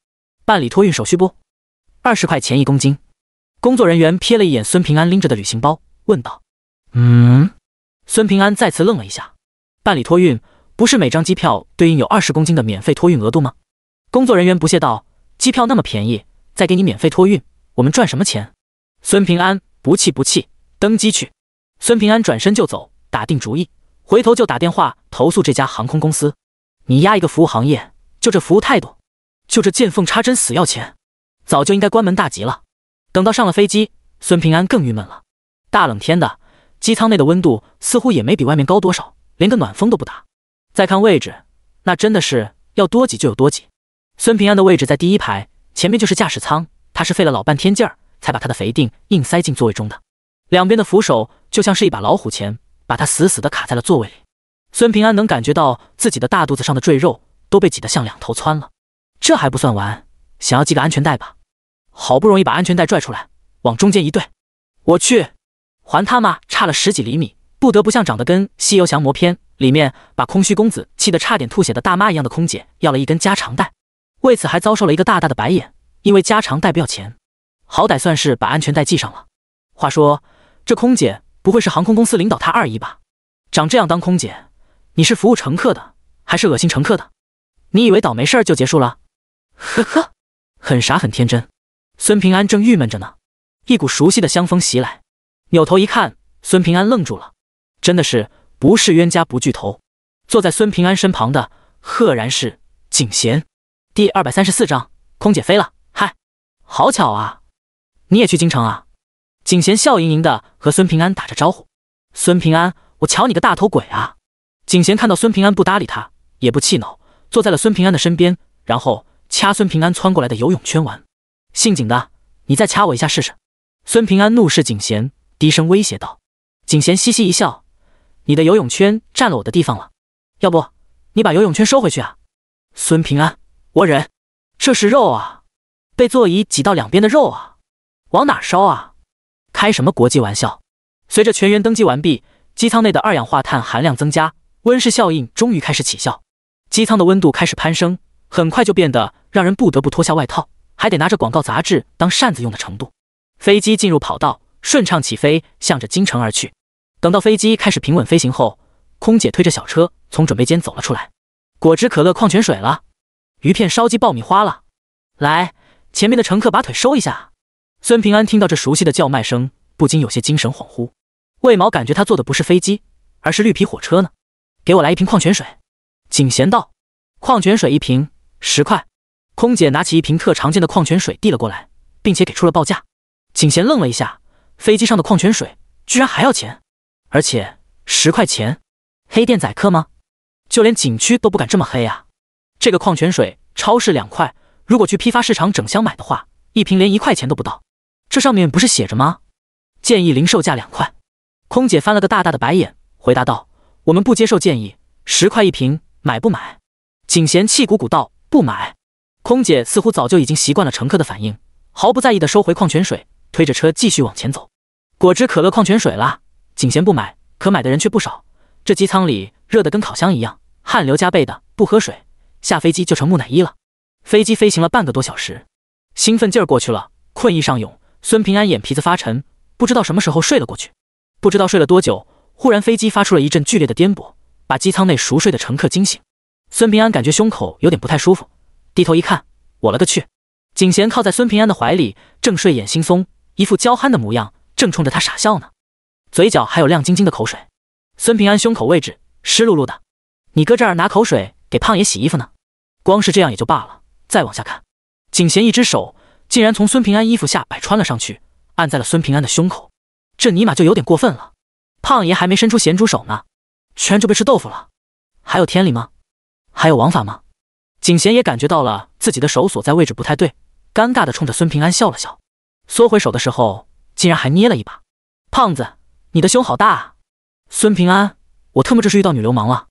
办理托运手续不？二十块钱一公斤。工作人员瞥了一眼孙平安拎着的旅行包，问道：“嗯？”孙平安再次愣了一下。办理托运不是每张机票对应有二十公斤的免费托运额度吗？工作人员不屑道：“机票那么便宜，再给你免费托运，我们赚什么钱？”孙平安不气不气，登机去。孙平安转身就走，打定主意，回头就打电话投诉这家航空公司。你丫一个服务行业，就这服务态度，就这见缝插针死要钱，早就应该关门大吉了。等到上了飞机，孙平安更郁闷了。大冷天的，机舱内的温度似乎也没比外面高多少，连个暖风都不打。再看位置，那真的是要多挤就有多挤。孙平安的位置在第一排，前面就是驾驶舱，他是费了老半天劲儿才把他的肥腚硬塞进座位中的。两边的扶手就像是一把老虎钳，把他死死地卡在了座位里。孙平安能感觉到自己的大肚子上的赘肉都被挤得像两头窜了。这还不算完，想要系个安全带吧？好不容易把安全带拽出来，往中间一对，我去，还他妈差了十几厘米，不得不向长得跟《西游降魔篇》里面把空虚公子气得差点吐血的大妈一样的空姐要了一根加长带，为此还遭受了一个大大的白眼，因为加长带不要钱。好歹算是把安全带系上了。话说。这空姐不会是航空公司领导他二姨吧？长这样当空姐，你是服务乘客的，还是恶心乘客的？你以为倒霉事儿就结束了？呵呵，很傻很天真。孙平安正郁闷着呢，一股熟悉的香风袭来，扭头一看，孙平安愣住了，真的是不是冤家不聚头。坐在孙平安身旁的，赫然是景贤。第二百三十四章，空姐飞了。嗨，好巧啊，你也去京城啊？景贤笑盈盈的和孙平安打着招呼：“孙平安，我瞧你个大头鬼啊！”景贤看到孙平安不搭理他，也不气恼，坐在了孙平安的身边，然后掐孙平安窜过来的游泳圈玩。姓景的，你再掐我一下试试！孙平安怒视景贤，低声威胁道。景贤嘻嘻一笑：“你的游泳圈占了我的地方了，要不你把游泳圈收回去啊？”孙平安，我忍。这是肉啊，被座椅挤到两边的肉啊，往哪烧啊？开什么国际玩笑！随着全员登机完毕，机舱内的二氧化碳含量增加，温室效应终于开始起效，机舱的温度开始攀升，很快就变得让人不得不脱下外套，还得拿着广告杂志当扇子用的程度。飞机进入跑道，顺畅起飞，向着京城而去。等到飞机开始平稳飞行后，空姐推着小车从准备间走了出来。果汁、可乐、矿泉水了，鱼片、烧鸡、爆米花了。来，前面的乘客把腿收一下。孙平安听到这熟悉的叫卖声，不禁有些精神恍惚。为毛感觉他坐的不是飞机，而是绿皮火车呢？给我来一瓶矿泉水。景贤道：“矿泉水一瓶十块。”空姐拿起一瓶特常见的矿泉水递了过来，并且给出了报价。景贤愣了一下，飞机上的矿泉水居然还要钱，而且十块钱？黑店宰客吗？就连景区都不敢这么黑啊！这个矿泉水超市两块，如果去批发市场整箱买的话，一瓶连一块钱都不到。这上面不是写着吗？建议零售价两块。空姐翻了个大大的白眼，回答道：“我们不接受建议，十块一瓶，买不买？”景贤气鼓鼓道：“不买。”空姐似乎早就已经习惯了乘客的反应，毫不在意的收回矿泉水，推着车继续往前走。果汁、可乐、矿泉水啦，景贤不买，可买的人却不少。这机舱里热得跟烤箱一样，汗流浃背的，不喝水，下飞机就成木乃伊了。飞机飞行了半个多小时，兴奋劲儿过去了，困意上涌。孙平安眼皮子发沉，不知道什么时候睡了过去。不知道睡了多久，忽然飞机发出了一阵剧烈的颠簸，把机舱内熟睡的乘客惊醒。孙平安感觉胸口有点不太舒服，低头一看，我了个去！景贤靠在孙平安的怀里，正睡眼惺忪，一副娇憨的模样，正冲着他傻笑呢，嘴角还有亮晶晶的口水。孙平安胸口位置湿漉漉的，你搁这儿拿口水给胖爷洗衣服呢？光是这样也就罢了，再往下看，景贤一只手。竟然从孙平安衣服下摆穿了上去，按在了孙平安的胸口，这尼玛就有点过分了。胖爷还没伸出咸猪手呢，居然就被吃豆腐了。还有天理吗？还有王法吗？景贤也感觉到了自己的手所在位置不太对，尴尬的冲着孙平安笑了笑，缩回手的时候竟然还捏了一把。胖子，你的胸好大啊！孙平安，我特么这是遇到女流氓了？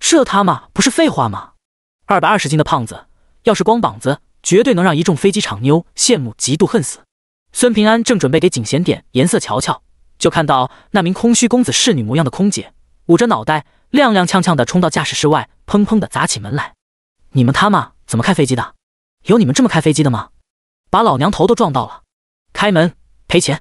这他妈不是废话吗？二百二十斤的胖子，要是光膀子，绝对能让一众飞机场妞羡慕嫉妒恨死。孙平安正准备给景贤点颜色瞧瞧，就看到那名空虚公子侍女模样的空姐，捂着脑袋，踉踉跄跄的冲到驾驶室外，砰砰的砸起门来。你们他妈怎么开飞机的？有你们这么开飞机的吗？把老娘头都撞到了！开门赔钱！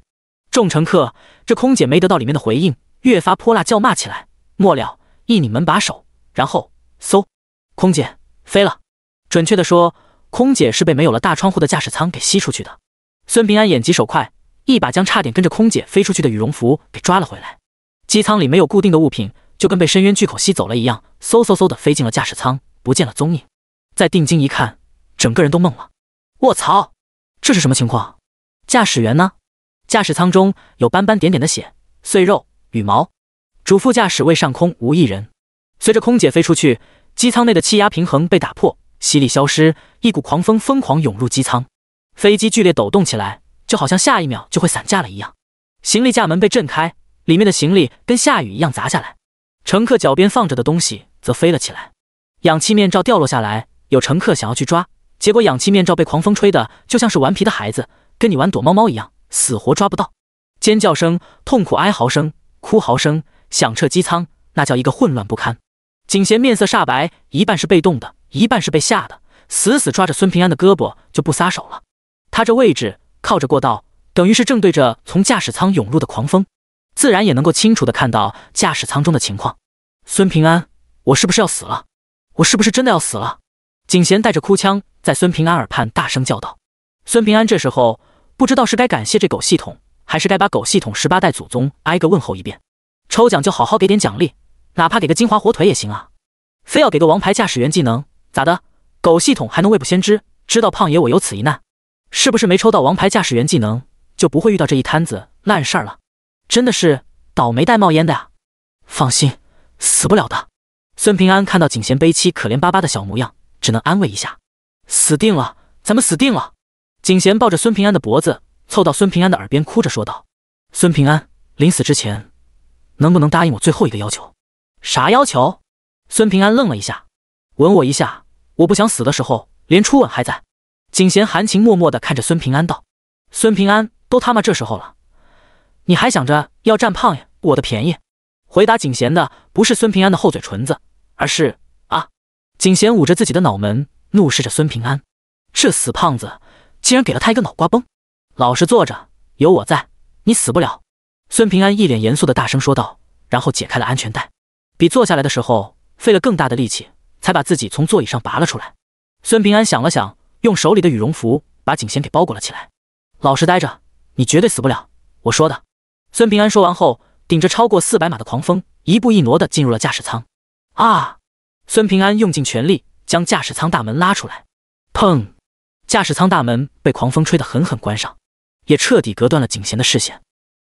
众乘客，这空姐没得到里面的回应，越发泼辣叫骂起来。末了，一拧门把手，然后嗖，空姐飞了。准确的说，空姐是被没有了大窗户的驾驶舱给吸出去的。孙平安眼疾手快，一把将差点跟着空姐飞出去的羽绒服给抓了回来。机舱里没有固定的物品，就跟被深渊巨口吸走了一样，嗖嗖嗖的飞进了驾驶舱，不见了踪影。再定睛一看，整个人都懵了。卧槽，这是什么情况？驾驶员呢？驾驶舱中有斑斑点点的血、碎肉、羽毛。主副驾驶位上空无一人。随着空姐飞出去，机舱内的气压平衡被打破，吸力消失，一股狂风疯狂涌入机舱。飞机剧烈抖动起来，就好像下一秒就会散架了一样。行李架门被震开，里面的行李跟下雨一样砸下来。乘客脚边放着的东西则飞了起来。氧气面罩掉落下来，有乘客想要去抓，结果氧气面罩被狂风吹的就像是顽皮的孩子，跟你玩躲猫猫一样，死活抓不到。尖叫声、痛苦哀嚎声、哭嚎声响彻机舱，那叫一个混乱不堪。景贤面色煞白，一半是被动的，一半是被吓的，死死抓着孙平安的胳膊就不撒手了。他这位置靠着过道，等于是正对着从驾驶舱涌入的狂风，自然也能够清楚的看到驾驶舱中的情况。孙平安，我是不是要死了？我是不是真的要死了？景贤带着哭腔在孙平安耳畔大声叫道。孙平安这时候不知道是该感谢这狗系统，还是该把狗系统十八代祖宗挨个问候一遍。抽奖就好好给点奖励，哪怕给个金华火腿也行啊！非要给个王牌驾驶员技能，咋的？狗系统还能未卜先知，知道胖爷我有此一难？是不是没抽到王牌驾驶员技能，就不会遇到这一摊子烂事儿了？真的是倒霉带冒烟的呀！放心，死不了的。孙平安看到景贤悲戚可怜巴巴的小模样，只能安慰一下：“死定了，咱们死定了。”景贤抱着孙平安的脖子，凑到孙平安的耳边哭着说道：“孙平安，临死之前，能不能答应我最后一个要求？”“啥要求？”孙平安愣了一下：“吻我一下，我不想死的时候，连初吻还在。”景贤含情脉脉地看着孙平安道：“孙平安，都他妈这时候了，你还想着要占胖爷我的便宜？”回答景贤的不是孙平安的厚嘴唇子，而是啊！景贤捂着自己的脑门，怒视着孙平安：“这死胖子，竟然给了他一个脑瓜崩！老实坐着，有我在，你死不了。”孙平安一脸严肃的大声说道，然后解开了安全带，比坐下来的时候费了更大的力气，才把自己从座椅上拔了出来。孙平安想了想。用手里的羽绒服把景贤给包裹了起来，老实待着，你绝对死不了。我说的。孙平安说完后，顶着超过四百码的狂风，一步一挪的进入了驾驶舱。啊！孙平安用尽全力将驾驶舱大门拉出来，砰！驾驶舱大门被狂风吹得狠狠关上，也彻底隔断了景贤的视线。